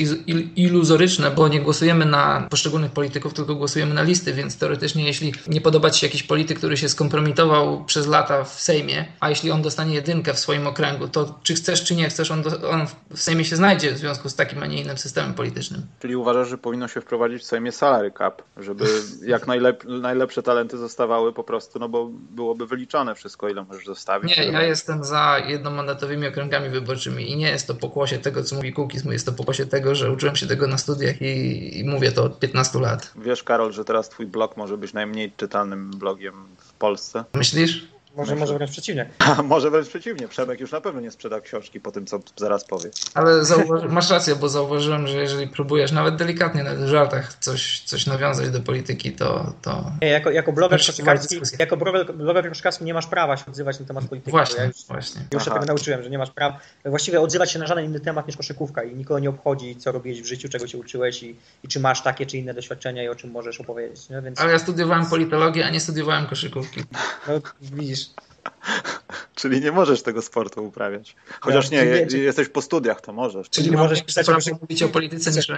iluzoryczne, bo nie głosujemy na poszczególnych polityków, tylko głosujemy na listy, więc teoretycznie jeśli nie podoba Ci się jakiś polityk, który się skompromitował przez lata w Sejmie, a jeśli on dostanie jedynkę w swoim okręgu, to czy chcesz, czy nie chcesz, on, do, on w Sejmie się znajdzie w związku z takim, a nie innym systemem politycznym. Czyli uważasz, że powinno się wprowadzić w Sejmie salary cap, żeby jak najlep najlepsze talenty zostawały po prostu, no bo byłoby wyliczone wszystko, ile możesz zostawić. Nie, ja jestem za jednomandatowymi okręgami wyborczymi i nie jest to pokłosie tego, co mówi Kukis, jest to pokłosie tego, że uczyłem się tego na studiach i, i mówię to od 15 lat. Wiesz, Karol, że teraz twój blog może być najmniej czytalnym blogiem w Polsce? Myślisz? Może, może wręcz przeciwnie. może wręcz przeciwnie. Przemek już na pewno nie sprzeda książki po tym, co zaraz powie. Ale masz rację, bo zauważyłem, że jeżeli próbujesz nawet delikatnie, w żartach coś, coś nawiązać do polityki, to... to... Nie, jako, jako bloger koszykarski, jako bloger, bloger koszykarski nie masz prawa się odzywać na temat polityki. Właśnie, ja już, właśnie. Już się tego nauczyłem, że nie masz prawa właściwie odzywać się na żaden inny temat niż koszykówka i nikogo nie obchodzi, co robiłeś w życiu, czego się uczyłeś i, i czy masz takie czy inne doświadczenia i o czym możesz opowiedzieć. Nie? Więc... Ale ja studiowałem politologię, a nie studiowałem koszykówki. No widzisz. Czyli nie możesz tego sportu uprawiać. Chociaż nie, nie jesteś po studiach, to możesz. Czyli nie możesz pisać o mówić o polityce niż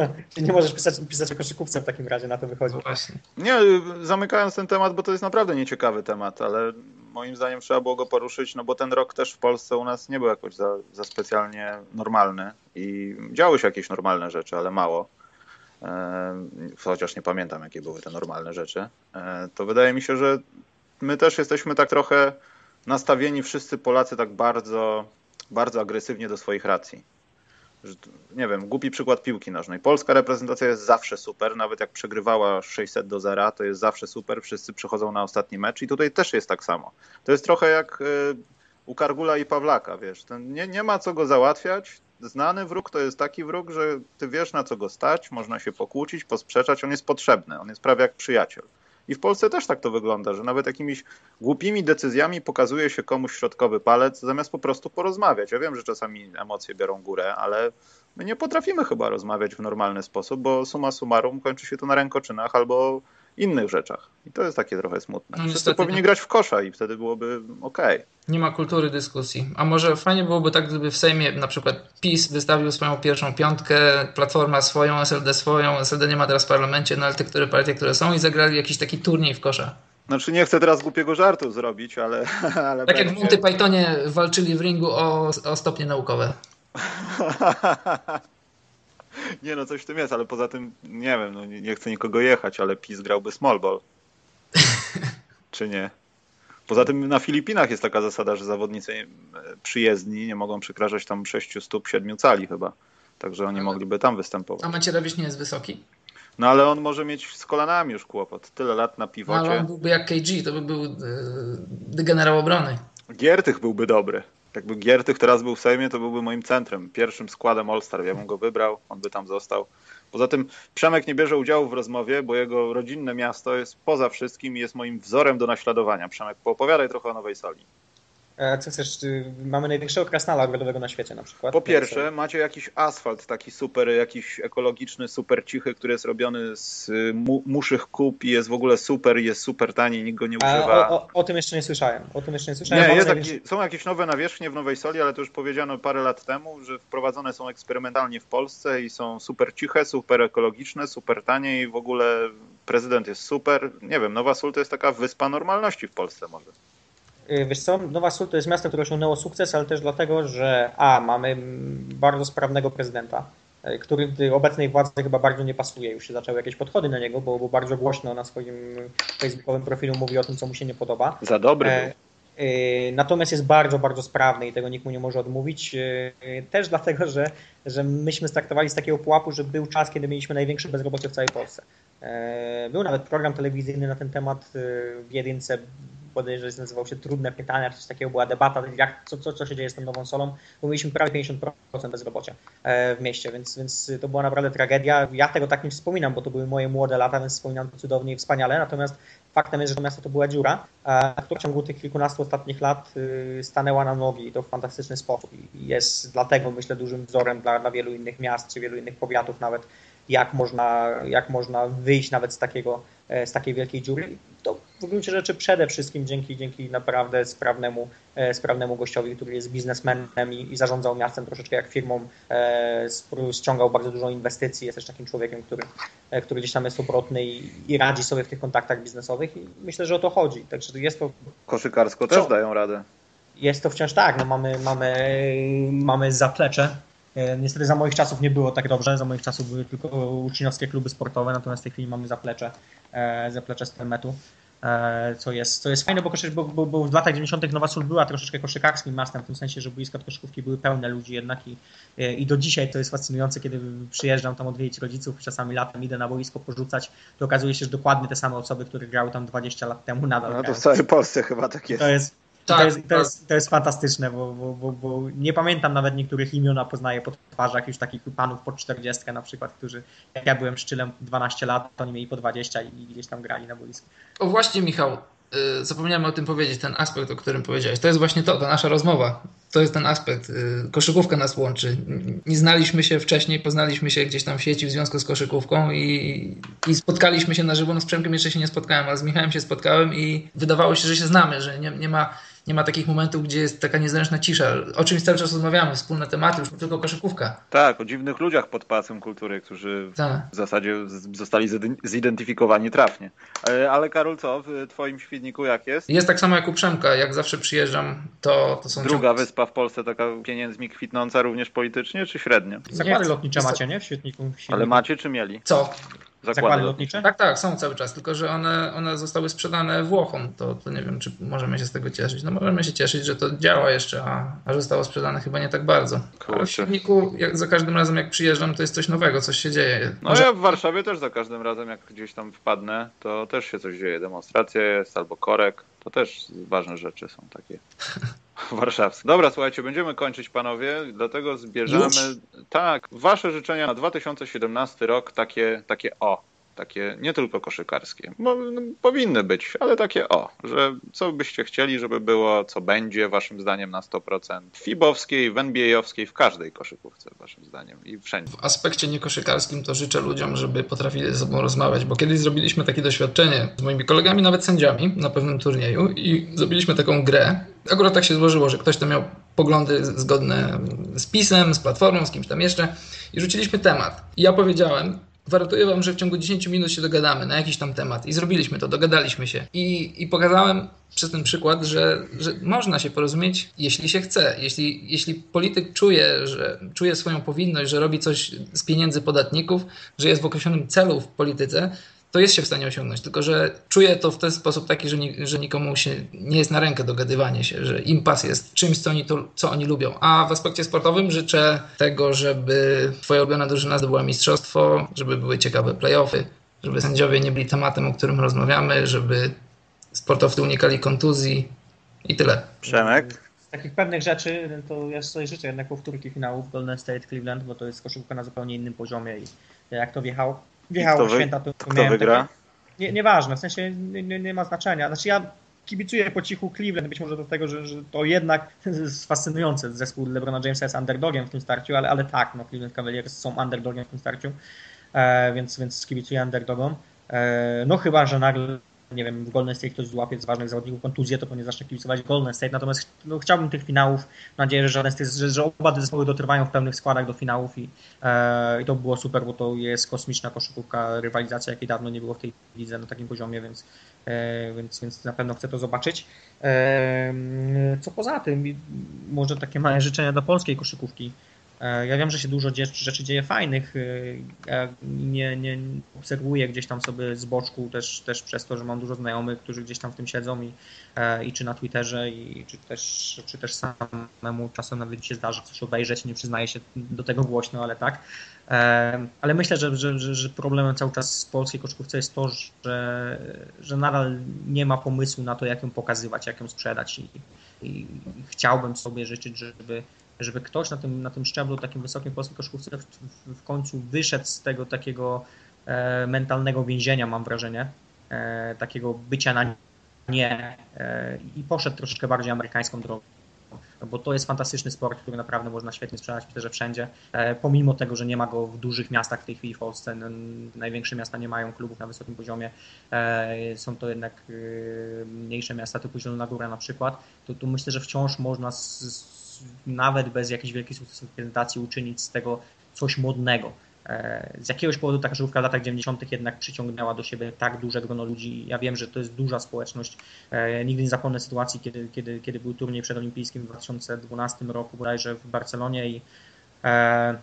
Czyli nie możesz pisać, pisać o koszykówce w takim razie, na to wychodzi. No właśnie. Nie, zamykając ten temat, bo to jest naprawdę nieciekawy temat, ale moim zdaniem trzeba było go poruszyć, no bo ten rok też w Polsce u nas nie był jakoś za, za specjalnie normalny i działy się jakieś normalne rzeczy, ale mało chociaż nie pamiętam, jakie były te normalne rzeczy, e, to wydaje mi się, że my też jesteśmy tak trochę nastawieni wszyscy Polacy tak bardzo, bardzo agresywnie do swoich racji. Nie wiem, głupi przykład piłki nożnej. Polska reprezentacja jest zawsze super, nawet jak przegrywała 600 do 0, to jest zawsze super, wszyscy przychodzą na ostatni mecz i tutaj też jest tak samo. To jest trochę jak y, u Kargula i Pawlaka, wiesz, nie, nie ma co go załatwiać, znany wróg to jest taki wróg, że ty wiesz na co go stać, można się pokłócić, posprzeczać, on jest potrzebny, on jest prawie jak przyjaciel. I w Polsce też tak to wygląda, że nawet jakimiś głupimi decyzjami pokazuje się komuś środkowy palec, zamiast po prostu porozmawiać. Ja wiem, że czasami emocje biorą górę, ale my nie potrafimy chyba rozmawiać w normalny sposób, bo summa summarum kończy się to na rękoczynach albo innych rzeczach. I to jest takie trochę smutne. No, Wszyscy powinni nie. grać w kosza i wtedy byłoby ok. Nie ma kultury dyskusji. A może fajnie byłoby tak, gdyby w Sejmie na przykład PiS wystawił swoją pierwszą piątkę, Platforma swoją, SLD swoją, SLD nie ma teraz w parlamencie, no ale te które partie, które są i zagrali jakiś taki turniej w kosza. Znaczy nie chcę teraz głupiego żartu zrobić, ale... ale tak jak w Monty Pythonie walczyli w ringu o, o stopnie naukowe. Nie no, coś w tym jest, ale poza tym, nie wiem, no, nie, nie chcę nikogo jechać, ale PiS grałby small ball. Czy nie? Poza tym na Filipinach jest taka zasada, że zawodnicy e, przyjezdni nie mogą przekraczać tam 6 stóp 7 cali chyba. Także oni ale... mogliby tam występować. A Macierewicz nie jest wysoki? No ale on może mieć z kolanami już kłopot. Tyle lat na piwocie. No, ale on byłby jak KG, to by był yy, generał obrony. Giertych byłby dobry jakby Giertych teraz był w Sejmie, to byłby moim centrem, pierwszym składem All-Star. Ja bym go wybrał, on by tam został Poza tym Przemek nie bierze udziału w rozmowie, bo jego rodzinne miasto jest poza wszystkim i jest moim wzorem do naśladowania. Przemek, poopowiadaj trochę o Nowej Soli. E, co chcesz, mamy największego krasnala ogrodowego na świecie na przykład. Po pierwsze, macie jakiś asfalt taki super, jakiś ekologiczny, super cichy, który jest robiony z mu, muszych kup i jest w ogóle super, jest super tani, nikt go nie używa. O, o, o, tym jeszcze nie słyszałem. O tym jeszcze nie słyszałem. Nie, jest taki, są jakieś nowe nawierzchnie w Nowej Soli, ale to już powiedziano parę lat temu, że wprowadzone są eksperymentalnie w Polsce i są super ciche, super ekologiczne, super tanie i w ogóle prezydent jest super. Nie wiem, Nowa Sól to jest taka wyspa normalności w Polsce może. Y, wiesz co, Nowa Sól to jest miasto, które osiągnęło sukces, ale też dlatego, że a, mamy bardzo sprawnego prezydenta, y, który obecnej władzy chyba bardzo nie pasuje. Już się zaczęły jakieś podchody na niego, bo, bo bardzo głośno na swoim facebookowym profilu mówi o tym, co mu się nie podoba. Za dobry e. Y, natomiast jest bardzo, bardzo sprawny i tego nikt mu nie może odmówić. Też dlatego, że, że myśmy startowali z takiego pułapu, że był czas, kiedy mieliśmy największe bezrobocie w całej Polsce. E, był nawet program telewizyjny na ten temat w jedynce bodajże nazywał się Trudne Pytania, coś takiego, była debata, jak, co, co, co się dzieje z tą nową solą, bo mieliśmy prawie 50% bezrobocia e, w mieście, więc, więc to była naprawdę tragedia. Ja tego tak nie wspominam, bo to były moje młode lata, więc wspominam to cudownie i wspaniale, natomiast faktem jest, że to miasto to była dziura, która w ciągu tych kilkunastu ostatnich lat y, stanęła na nogi i to w fantastyczny sposób i jest dlatego myślę dużym wzorem dla, dla wielu innych miast czy wielu innych powiatów nawet, jak można, jak można wyjść nawet z, takiego, e, z takiej wielkiej dziury. W gruncie rzeczy przede wszystkim dzięki, dzięki naprawdę sprawnemu, e, sprawnemu gościowi, który jest biznesmenem i, i zarządzał miastem troszeczkę jak firmą, e, ściągał bardzo dużo inwestycji, jest też takim człowiekiem, który, który gdzieś tam jest obrotny i, i radzi sobie w tych kontaktach biznesowych i myślę, że o to chodzi. Także jest to... Koszykarsko też dają radę. Jest to wciąż tak, no mamy, mamy, mamy zaplecze E, niestety za moich czasów nie było tak dobrze, za moich czasów były tylko uczniowskie kluby sportowe, natomiast w tej chwili mamy zaplecze, e, zaplecze z Telmetu, e, co jest, co jest fajne, bo, bo, bo, bo w latach 90. Nowa Sól była troszeczkę koszykarskim miastem, w tym sensie, że boiska od koszykówki były pełne ludzi jednak i, i do dzisiaj to jest fascynujące, kiedy przyjeżdżam tam odwiedzić rodziców, czasami latem idę na boisko porzucać, to okazuje się, że dokładnie te same osoby, które grały tam 20 lat temu nadal No to w całej Polsce chyba tak jest. To jest tak, to, jest, to, jest, to jest fantastyczne, bo, bo, bo, bo, nie pamiętam nawet niektórych imion, a poznaję po twarzach już takich panów po 40 na przykład, którzy, jak ja byłem szczylem 12 lat, to oni mieli po 20 i gdzieś tam grali na boisku. O właśnie Michał, y, zapomniałem o tym powiedzieć, ten aspekt, o którym powiedziałeś. To jest właśnie to, ta nasza rozmowa. To jest ten aspekt. Y, koszykówka nas łączy. Nie znaliśmy się wcześniej, poznaliśmy się gdzieś tam w sieci w związku z koszykówką i, i spotkaliśmy się na żywo. No z Przemkiem jeszcze się nie spotkałem, ale z Michałem się spotkałem i wydawało się, że się znamy, że nie, nie ma nie ma takich momentów, gdzie jest taka niezręczna cisza. O czymś cały czas rozmawiamy, wspólne tematy, już tylko koszykówka. Tak, o dziwnych ludziach pod pasem kultury, którzy tak. w zasadzie zostali zidentyfikowani trafnie. E, ale Karol, co w twoim świetniku jak jest? Jest tak samo jak u Przemka. Jak zawsze przyjeżdżam, to, to są... Druga wyspa w Polsce taka pieniędzmi kwitnąca również politycznie, czy średnio? Zakłady lotnicze macie, nie? W świetniku. Ale macie czy mieli? Co? Zakłady, zakłady lotnicze? Tak, tak, są cały czas, tylko że one, one zostały sprzedane Włochom. To, to nie wiem, czy możemy się z tego cieszyć. No możemy się cieszyć, że to działa jeszcze, a, a zostało sprzedane chyba nie tak bardzo. Ale w silniku, jak za każdym razem jak przyjeżdżam, to jest coś nowego, coś się dzieje. No Może... ja w Warszawie też za każdym razem, jak gdzieś tam wpadnę, to też się coś dzieje. Demonstracja jest albo korek. To też ważne rzeczy są takie. warszawskie. Dobra, słuchajcie, będziemy kończyć, panowie, dlatego zbierzemy. Już? Tak, wasze życzenia na 2017 rok, takie, takie o takie nie tylko koszykarskie. Bo, no, powinny być, ale takie o, że co byście chcieli, żeby było, co będzie waszym zdaniem na 100%. W FIBowskiej, w NBA-owskiej, w każdej koszykówce waszym zdaniem i wszędzie. W aspekcie niekoszykarskim to życzę ludziom, żeby potrafili ze sobą rozmawiać, bo kiedyś zrobiliśmy takie doświadczenie z moimi kolegami, nawet sędziami na pewnym turnieju i zrobiliśmy taką grę. Akurat tak się złożyło, że ktoś tam miał poglądy zgodne z pisem, z platformą, z kimś tam jeszcze i rzuciliśmy temat. I ja powiedziałem, Gwarantuję wam, że w ciągu 10 minut się dogadamy na jakiś tam temat. I zrobiliśmy to, dogadaliśmy się. I, i pokazałem przez ten przykład, że, że można się porozumieć, jeśli się chce. Jeśli, jeśli polityk czuje, że czuje swoją powinność, że robi coś z pieniędzy podatników, że jest w określonym celu w polityce, to jest się w stanie osiągnąć. Tylko, że czuję to w ten sposób taki, że, ni że nikomu się nie jest na rękę dogadywanie się, że impas jest czymś, co oni, to, co oni lubią. A w aspekcie sportowym życzę tego, żeby twoja ulubiona drużyna zdobyła mistrzostwo, żeby były ciekawe playoffy, żeby sędziowie nie byli tematem, o którym rozmawiamy, żeby sportowcy unikali kontuzji i tyle. Przemek? takich pewnych rzeczy, to ja sobie życzę jednak powtórki finałów Golden State Cleveland, bo to jest koszykówka na zupełnie innym poziomie i jak to wjechało, wjechało kto święta, to Kto wygra? Takie, nie, nieważne, w sensie nie, nie, nie ma znaczenia. Znaczy ja kibicuję po cichu Cleveland, być może do tego, że, że to jednak jest fascynujące. Zespół LeBrona Jamesa jest underdogiem w tym starciu, ale, ale tak, no Cleveland Cavaliers są underdogiem w tym starciu, e, więc, więc kibicuję underdogom. E, no chyba, że nagle nie wiem, w Golden State ktoś złapie z ważnych zawodników kontuzję, to pewnie zacznę kibicować Golden State, natomiast no, chciałbym tych finałów, mam nadzieję, że żaden z tych, że, że oba te zespoły dotrwają w pełnych składach do finałów i, e, i to było super, bo to jest kosmiczna koszykówka, rywalizacja, jakiej dawno nie było w tej lidze na takim poziomie, więc, e, więc, więc na pewno chcę to zobaczyć. E, co poza tym, może takie małe życzenia dla polskiej koszykówki. E, ja wiem, że się dużo rzeczy dzieje fajnych. E, ja nie, nie obserwuję gdzieś tam sobie z boczku też, też przez to, że mam dużo znajomych, którzy gdzieś tam w tym siedzą i, e, i czy na Twitterze, i czy też, czy też samemu czasem nawet się zdarzy coś obejrzeć. Nie przyznaję się do tego głośno, ale tak. Ale myślę, że, że, że, problemem cały czas w polskiej koszkówce jest to, że, że nadal nie ma pomysłu na to, jak ją pokazywać, jak ją sprzedać i, i chciałbym sobie życzyć, żeby żeby ktoś na tym, na tym szczeblu takim wysokim polskiej koszykówce w, w, końcu wyszedł z tego takiego e, mentalnego więzienia, mam wrażenie, e, takiego bycia na nie e, i poszedł troszeczkę bardziej amerykańską drogą. Bo to jest fantastyczny sport, który naprawdę można świetnie sprzedać, myślę, że wszędzie. E, pomimo tego, że nie ma go w dużych miastach w tej chwili w Polsce, największe miasta nie mają klubów na wysokim poziomie, e, są to jednak e, mniejsze miasta typu Zielona Góra na przykład, to, to myślę, że wciąż można nawet bez jakichś wielkich sukcesów prezentacji uczynić z tego coś modnego. E, z jakiegoś powodu ta koszykówka w latach 90. jednak przyciągnęła do siebie tak duże grono ludzi. Ja wiem, że to jest duża społeczność. E, nigdy nie zapomnę sytuacji, kiedy, kiedy, kiedy był turniej przedolimpijskim w 2012 roku bodajże w Barcelonie i e,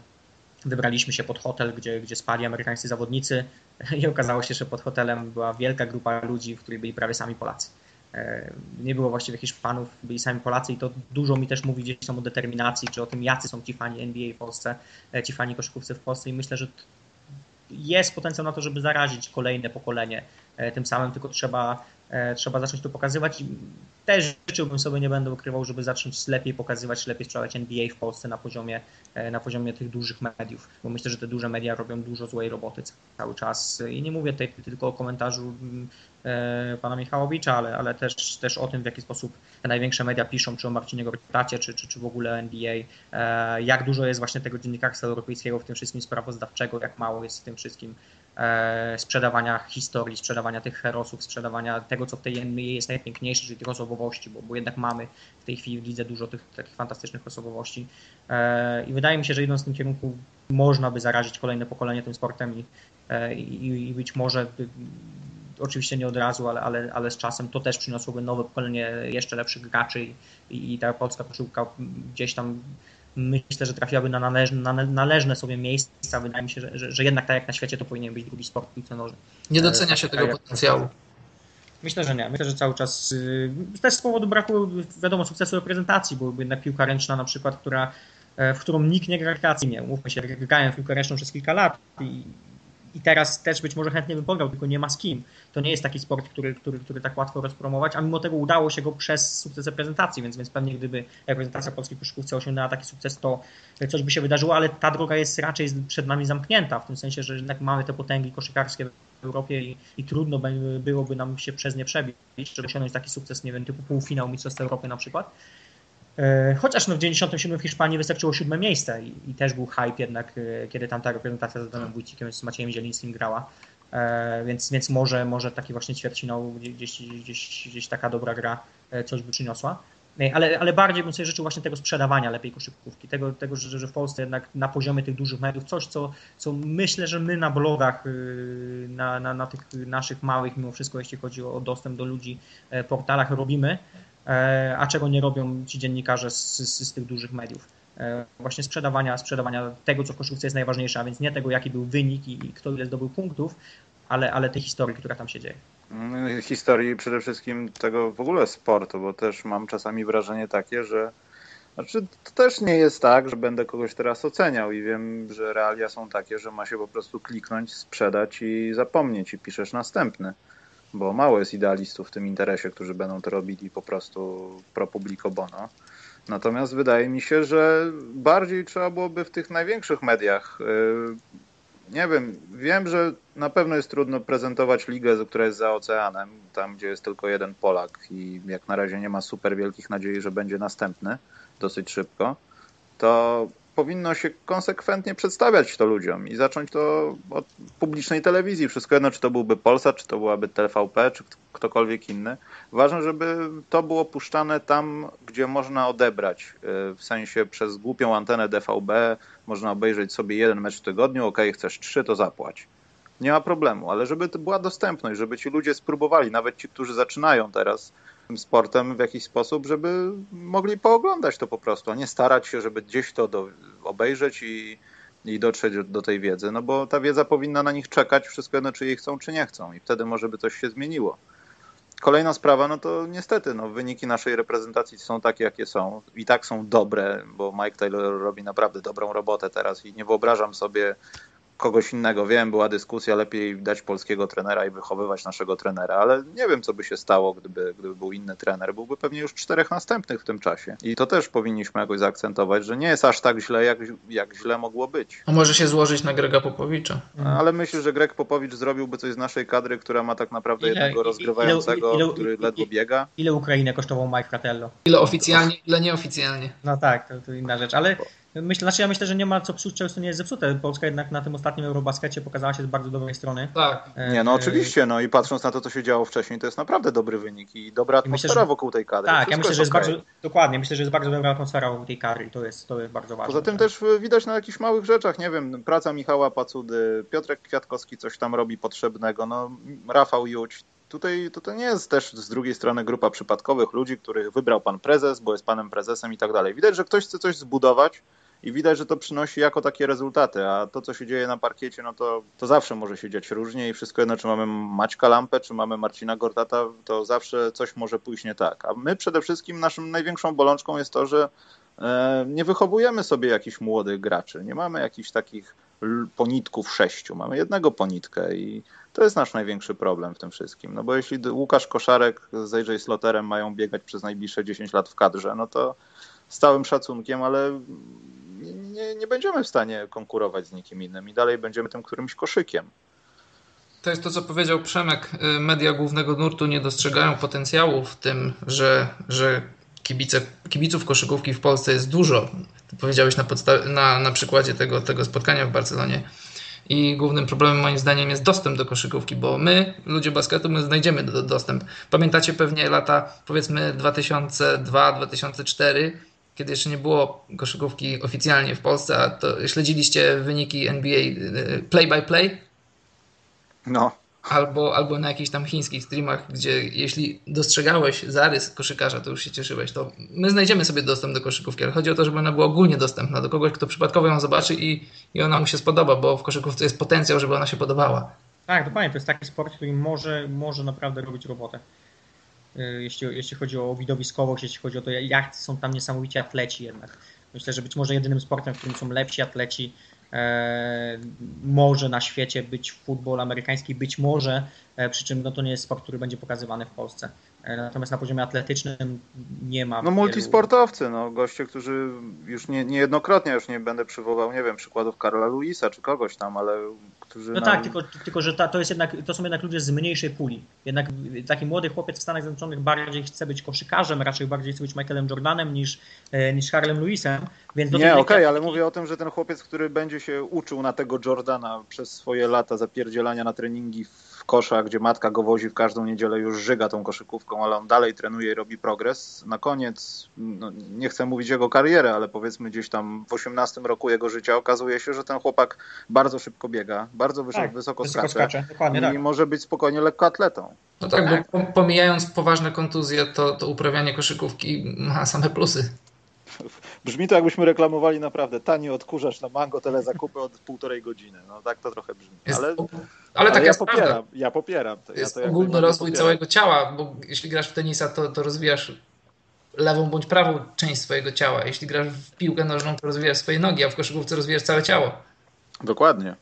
wybraliśmy się pod hotel, gdzie, gdzie spali amerykańscy zawodnicy i okazało się, że pod hotelem była wielka grupa ludzi, w której byli prawie sami Polacy. E, nie było właściwie Hiszpanów, byli sami Polacy i to dużo mi też mówi gdzieś tam o determinacji, czy o tym, jacy są ci fani NBA w Polsce, e, ci fani koszykówcy w Polsce i myślę, że jest potencjał na to, żeby zarazić kolejne pokolenie e, tym samym, tylko trzeba, trzeba zacząć to pokazywać. Też życzyłbym sobie, nie będę ukrywał, żeby zacząć lepiej pokazywać, lepiej sprzedawać NBA w Polsce na poziomie, na poziomie tych dużych mediów, bo myślę, że te duże media robią dużo złej roboty cały czas. I nie mówię tutaj tylko o komentarzu pana Michałowicza, ale, ale też, też o tym, w jaki sposób te największe media piszą, czy o Marcinie Gortacie, czy, czy, czy w ogóle NBA, e, jak dużo jest właśnie tego dziennikarstwa europejskiego w tym wszystkim sprawozdawczego, jak mało jest w tym wszystkim e, sprzedawania historii, sprzedawania tych herosów, sprzedawania tego, co w tej NBA jest najpiękniejsze, czyli tych osobowości, bo, bo jednak mamy w tej chwili w lidze dużo tych takich fantastycznych osobowości. I wydaje mi się, że idąc w tym kierunku można by zarazić kolejne pokolenie tym sportem i, i, i być może oczywiście nie od razu, ale, ale, ale z czasem to też przyniosłoby nowe pokolenie jeszcze lepszych graczy i, i ta polska koszulka gdzieś tam myślę, że trafiłaby na należne, na należne sobie miejsca. Wydaje mi się, że, że, że, jednak tak jak na świecie to powinien być drugi sport piłce nożnej. Nie docenia się tego potencjału. Myślę, że nie. Myślę, że cały czas y, też z powodu braku, wiadomo, sukcesu reprezentacji, bo jednak piłka ręczna na przykład, która, e, w którą nikt nie gra rekreacyjnie. Mówmy się, grałem w piłkę ręczną przez kilka lat i i teraz też być może chętnie bym pograł, tylko nie ma z kim. To nie jest taki sport, który, który, który tak łatwo rozpromować, a mimo tego udało się go przez sukces reprezentacji, więc, więc pewnie gdyby reprezentacja polskiej koszykówce osiągnęła taki sukces, to coś by się wydarzyło, ale ta droga jest raczej przed nami zamknięta, w tym sensie, że jednak mamy te potęgi koszykarskie w Europie i, i trudno byłoby nam się przez nie przebić, żeby osiągnąć taki sukces, nie wiem, typu półfinał Mistrzostw Europy na przykład. E, chociaż no w 97 w Hiszpanii wystarczyło siódme miejsce i, i, też był hype jednak, e, kiedy tam ta reprezentacja z Adamem Wójcikiem, z Maciejem Zielińskim grała. E, więc, więc może, może taki właśnie ćwierćfinał, gdzieś, gdzieś, gdzieś taka dobra gra coś by przyniosła. Ale, ale bardziej bym sobie życzył właśnie tego sprzedawania lepiej koszykówki, tego, tego że, że w Polsce jednak na poziomie tych dużych mediów coś, co, co myślę, że my na blogach, na, na, na tych naszych małych, mimo wszystko jeśli chodzi o dostęp do ludzi, portalach robimy, a czego nie robią ci dziennikarze z, z, z tych dużych mediów. E, właśnie sprzedawania, sprzedawania tego, co w koszykówce jest najważniejsze, a więc nie tego, jaki był wynik i, i kto ile zdobył punktów, ale, ale tej historii, która tam się dzieje. Mm, historii przede wszystkim tego w ogóle sportu, bo też mam czasami wrażenie takie, że znaczy, to też nie jest tak, że będę kogoś teraz oceniał i wiem, że realia są takie, że ma się po prostu kliknąć, sprzedać i zapomnieć i piszesz następny bo mało jest idealistów w tym interesie, którzy będą to robili po prostu pro publico bono. Natomiast wydaje mi się, że bardziej trzeba byłoby w tych największych mediach. y, Nie wiem, wiem, że na pewno jest trudno prezentować ligę, która jest za oceanem, tam gdzie jest tylko jeden Polak i jak na razie nie ma super wielkich nadziei, że będzie następny dosyć szybko. To powinno się konsekwentnie przedstawiać to ludziom i zacząć to od publicznej telewizji. Wszystko jedno, czy to byłby Polsat, czy to byłaby TVP, czy ktokolwiek inny. Ważne, żeby to było puszczane tam, gdzie można odebrać. y, W sensie przez głupią antenę DVB można obejrzeć sobie jeden mecz w tygodniu. Ok, chcesz trzy, to zapłać. Nie ma problemu, ale żeby była dostępność, żeby ci ludzie spróbowali, nawet ci, którzy zaczynają teraz tym sportem w jakiś sposób, żeby mogli pooglądać to po prostu, a nie starać się, żeby gdzieś to do, obejrzeć i, i dotrzeć do tej wiedzy, no bo ta wiedza powinna na nich czekać, wszystko jedno, czy jej chcą, czy nie chcą i wtedy może by coś się zmieniło. Kolejna sprawa, no to niestety, no, wyniki naszej reprezentacji są takie, jakie są. I tak są dobre, bo Mike Taylor robi naprawdę dobrą robotę teraz i nie wyobrażam sobie kogoś innego. Wiem, była dyskusja, lepiej dać polskiego trenera i wychowywać naszego trenera, ale nie wiem, co by się stało, gdyby, gdyby był inny trener. Byłby pewnie już czterech następnych w tym czasie. I to też powinniśmy jakoś zaakcentować, że nie jest aż tak źle, jak, jak źle mogło być. A może się złożyć na Grega Popowicza. Ale myślę, że Greg Popowicz zrobiłby coś z naszej kadry, która ma tak naprawdę Ile- jednego rozgrywającego, ile- ile- który ledwo biega. Ile Ukrainę kosztował Mike Fratello? Ile oficjalnie, ile nieoficjalnie. No tak, to, to inna rzecz, ale myślę, znaczy ja myślę, że nie ma co psuć, często nie jest zepsute. Polska jednak na tym ostatnim Eurobaskecie pokazała się z bardzo dobrej strony. Tak. Nie, no E, oczywiście, no i patrząc na to, co się działo wcześniej, to jest naprawdę dobry wynik i dobra I myślę, atmosfera że- wokół tej kadry. Tak, ja myślę, że jest okej. bardzo, dokładnie, myślę, że jest bardzo dobra atmosfera wokół tej kadry i to jest, to jest bardzo ważne. Poza tym też widać na jakichś małych rzeczach, nie wiem, praca Michała Pacudy, Piotrek Kwiatkowski coś tam robi potrzebnego, no Rafał Juć. Tutaj to, to nie jest też z drugiej strony grupa przypadkowych ludzi, których wybrał pan prezes, bo jest panem prezesem i tak dalej. Widać, że ktoś chce coś zbudować i widać, że to przynosi jako takie rezultaty, a to, co się dzieje na parkiecie, no to, to zawsze może się dziać różnie i wszystko jedno, czy mamy Maćka Lampę, czy mamy Marcina Gortata, to zawsze coś może pójść nie tak. A my przede wszystkim naszym największą bolączką jest to, że e, nie wychowujemy sobie jakichś młodych graczy, nie mamy jakichś takich ponitków sześciu, mamy jednego ponitkę i to jest nasz największy problem w tym wszystkim. No bo jeśli Łukasz Koszarek z AJ Slotterem mają biegać przez najbliższe 10 lat w kadrze, no to z całym szacunkiem, ale nie, nie, będziemy w stanie konkurować z nikim innym i dalej będziemy tym którymś koszykiem. To jest to, co powiedział Przemek. Y, Media głównego nurtu nie dostrzegają potencjału w tym, że, że kibice, kibiców koszykówki w Polsce jest dużo. Powiedziałeś na, podsta- na, na przykładzie tego, tego spotkania w Barcelonie. I głównym problemem moim zdaniem jest dostęp do koszykówki, bo my, ludzie basketu, my znajdziemy do, dostęp. Pamiętacie pewnie lata powiedzmy 2002-2004, kiedy jeszcze nie było koszykówki oficjalnie w Polsce, a to śledziliście wyniki NBA y, play by play? No, Albo, albo na jakichś tam chińskich streamach, gdzie jeśli dostrzegałeś zarys koszykarza, to już się cieszyłeś, to my znajdziemy sobie dostęp do koszykówki, ale chodzi o to, żeby ona była ogólnie dostępna do kogoś, kto przypadkowo ją zobaczy i, i ona mu się spodoba, bo w koszykówce jest potencjał, żeby ona się podobała. Tak, dokładnie, to jest taki sport, który może, może naprawdę robić robotę. Y, Jeśli, jeśli chodzi o widowiskowość, jeśli chodzi o to, jak są tam niesamowici atleci jednak. Myślę, że być może jedynym sportem, w którym są lepsi atleci, e, może na świecie być futbol amerykański, być może, e, przy czym no, to nie jest sport, który będzie pokazywany w Polsce. E, natomiast na poziomie atletycznym nie ma. no wielu- multisportowcy, no goście, którzy już nie, niejednokrotnie, już nie będę przywołał, nie wiem, przykładów Karola Luisa czy kogoś tam, ale którzy... No nam- tak, tylko, tylko że ta, to, jest jednak, to są jednak ludzie z mniejszej puli. Jednak taki młody chłopiec w Stanach Zjednoczonych bardziej chce być koszykarzem, raczej bardziej chce być Michaelem Jordanem niż, e, niż Harlem Lewisem. Więc Nie, okej, ale mówię o tym, że ten chłopiec, który będzie się uczył na tego Jordana przez swoje lata zapierdzielania na treningi w kosza, gdzie matka go wozi w każdą niedzielę, już żyga tą koszykówką, ale on dalej trenuje i robi progres. Na koniec, no, nie chcę mówić jego karierę, ale powiedzmy gdzieś tam w 18 roku jego życia okazuje się, że ten chłopak bardzo szybko biega, bardzo wysoko, Tak, wysoko, skacze skacze, dokładnie i tak. może być spokojnie lekkoatletą. No tak, bo po- pomijając poważne kontuzje, to, to uprawianie koszykówki ma same plusy. Brzmi to jakbyśmy reklamowali naprawdę tani odkurzacz na mango, tyle zakupy od półtorej godziny. No tak to trochę brzmi. Jest, Ale, ale, ale taka ja jest popieram, prawda. ja popieram. To, jest ja to ogólny rozwój popieram. całego ciała, bo jeśli grasz w tenisa, to, to rozwijasz lewą bądź prawą część swojego ciała. Jeśli grasz w piłkę nożną, to rozwijasz swoje nogi, a w koszykówce rozwijasz całe ciało. Dokładnie.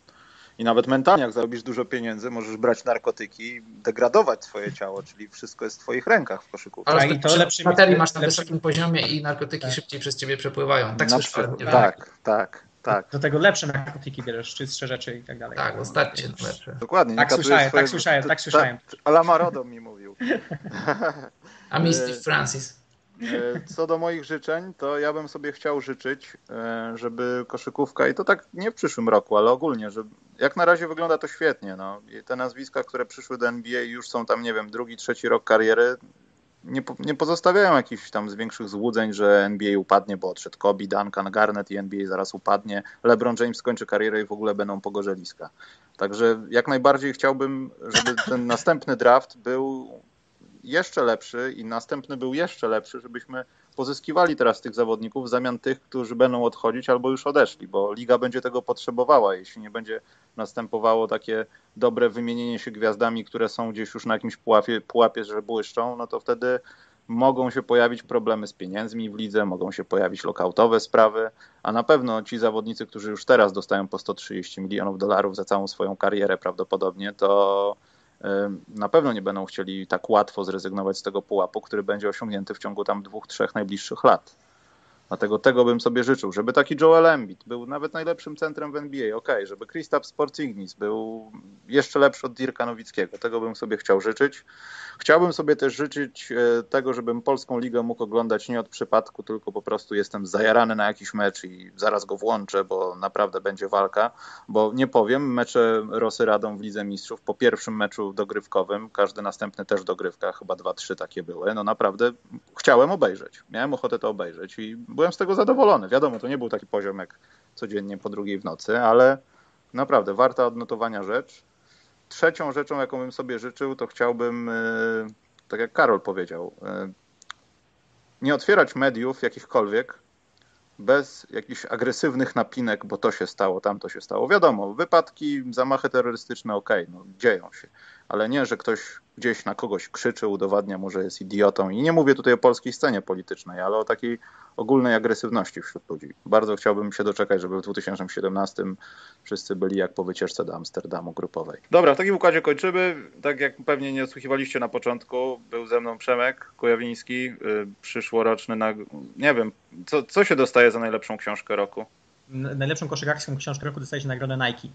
I nawet mentalnie, jak zarobisz dużo pieniędzy, możesz brać narkotyki i degradować swoje ciało, czyli wszystko jest w twoich rękach w koszykówce. Ale Tak, i to lepszy- baterii masz na lepszy- wysokim poziomie i narkotyki Tak. szybciej przez ciebie przepływają. Tak Na słyszałem. Tak, tak, tak. Do tego lepsze narkotyki bierzesz, czystsze rzeczy i tak dalej. Tak, ostatnie lepsze. Dokładnie. nie Tak słyszałem, tak swojego- słyszałem, tak Ta- słyszałem. Alama Rodo mi mówił. A mi Steve Francis. E, Co do moich życzeń, to ja bym sobie chciał życzyć, e, żeby koszykówka, i to tak nie w przyszłym roku, ale ogólnie, że jak na razie wygląda to świetnie. No. Te nazwiska, które przyszły do NBA już są tam, nie wiem, drugi, trzeci rok kariery, nie, nie pozostawiają jakichś tam z większych złudzeń, że NBA upadnie, bo odszedł Kobe, Duncan, Garnett i NBA zaraz upadnie. LeBron James skończy karierę i w ogóle będą pogorzeliska. Także jak najbardziej chciałbym, żeby ten następny draft był jeszcze lepszy i następny był jeszcze lepszy, żebyśmy pozyskiwali teraz tych zawodników w zamian tych, którzy będą odchodzić albo już odeszli, bo liga będzie tego potrzebowała. Jeśli nie będzie następowało takie dobre wymienienie się gwiazdami, które są gdzieś już na jakimś pułapie, pułapie że błyszczą, no to wtedy mogą się pojawić problemy z pieniędzmi w lidze, mogą się pojawić lokautowe sprawy, a na pewno ci zawodnicy, którzy już teraz dostają po 130 milionów dolarów za całą swoją karierę prawdopodobnie, to na pewno nie będą chcieli tak łatwo zrezygnować z tego pułapu, który będzie osiągnięty w ciągu tam dwóch, trzech najbliższych lat. Dlatego tego bym sobie życzył, żeby taki Joel Embiid był nawet najlepszym centrem w NBA, ok, żeby Kristaps Porzingis był jeszcze lepszy od Dirka Nowickiego, tego bym sobie chciał życzyć. Chciałbym sobie też życzyć e, tego, żebym polską ligę mógł oglądać nie od przypadku, tylko po prostu jestem zajarany na jakiś mecz i zaraz go włączę, bo naprawdę będzie walka, bo nie powiem, mecze Rosy Radą w Lidze Mistrzów po pierwszym meczu dogrywkowym, każdy następny też dogrywka, chyba dwa, trzy takie były, no naprawdę chciałem obejrzeć, miałem ochotę to obejrzeć i byłem z tego zadowolony. Wiadomo, to nie był taki poziom jak codziennie po drugiej w nocy, ale naprawdę warta odnotowania rzecz. Trzecią rzeczą, jaką bym sobie życzył, to chciałbym, yy, tak jak Karol powiedział, yy, nie otwierać mediów jakichkolwiek bez jakichś agresywnych napinek, bo to się stało, tamto się stało. Wiadomo, wypadki, zamachy terrorystyczne, okej, no, dzieją się, ale nie, że ktoś gdzieś na kogoś krzyczy, udowadnia mu, że jest idiotą. I nie mówię tutaj o polskiej scenie politycznej, ale o takiej ogólnej agresywności wśród ludzi. Bardzo chciałbym się doczekać, żeby w 2017 wszyscy byli jak po wycieczce do Amsterdamu grupowej. Dobra, w takim układzie kończymy. Tak jak pewnie nie odsłuchiwaliście na początku, był ze mną Przemek Kujawiński, yy, przyszłoroczny, na, nie wiem, co, co się dostaje za najlepszą książkę roku? Najlepszą koszykarską książkę roku dostaje się nagrodę Nike.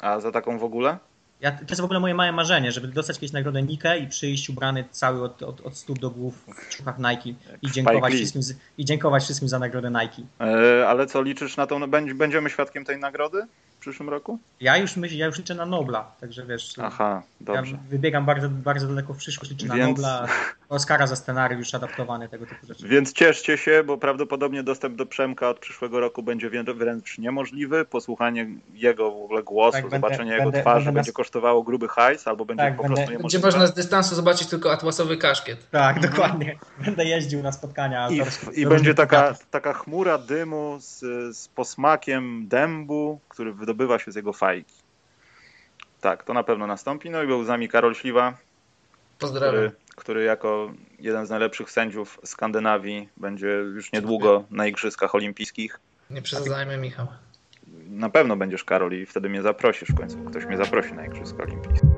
A za taką w ogóle? Ja, to jest w ogóle moje małe marzenie, żeby dostać kiedyś nagrodę Nike i przyjść ubrany cały od, od, od stóp do głów w ciuchach Nike i dziękować, wszystkim, i dziękować wszystkim za nagrodę Nike. Yy, ale co, liczysz na no, będ- będziemy świadkiem tej nagrody przyszłym roku? Ja już myślę, ja już liczę na Nobla, także wiesz, Aha, dobrze. ja wybiegam bardzo, bardzo daleko w przyszłość, liczę na Więc- Nobla, Oscara za scenariusz adaptowany, tego typu rzeczy. Więc cieszcie się, bo prawdopodobnie dostęp do Przemka od przyszłego roku będzie wrę- wręcz niemożliwy. Posłuchanie jego w ogóle głosu, Tak, będę- zobaczenie jego będę- twarzy będę będzie nas- kosztowało gruby hajs, albo będzie Tak, po będę- prostu Będzie niemożliwe. można z dystansu zobaczyć tylko atłasowy kaszkiet. Tak, dokładnie. Będę jeździł na spotkania I, I będzie taka, taka chmura dymu z, z posmakiem dębu, który wydobywa się z jego fajki. Tak, to na pewno nastąpi. No i był z nami Karol Śliwa, Pozdrawiam. który, który jako jeden z najlepszych sędziów Skandynawii będzie już niedługo na Igrzyskach Olimpijskich. Nie przesadzajmy, Michał. Na pewno będziesz Karol i wtedy mnie zaprosisz w końcu. Ktoś mnie zaprosi na Igrzyska Olimpijskie.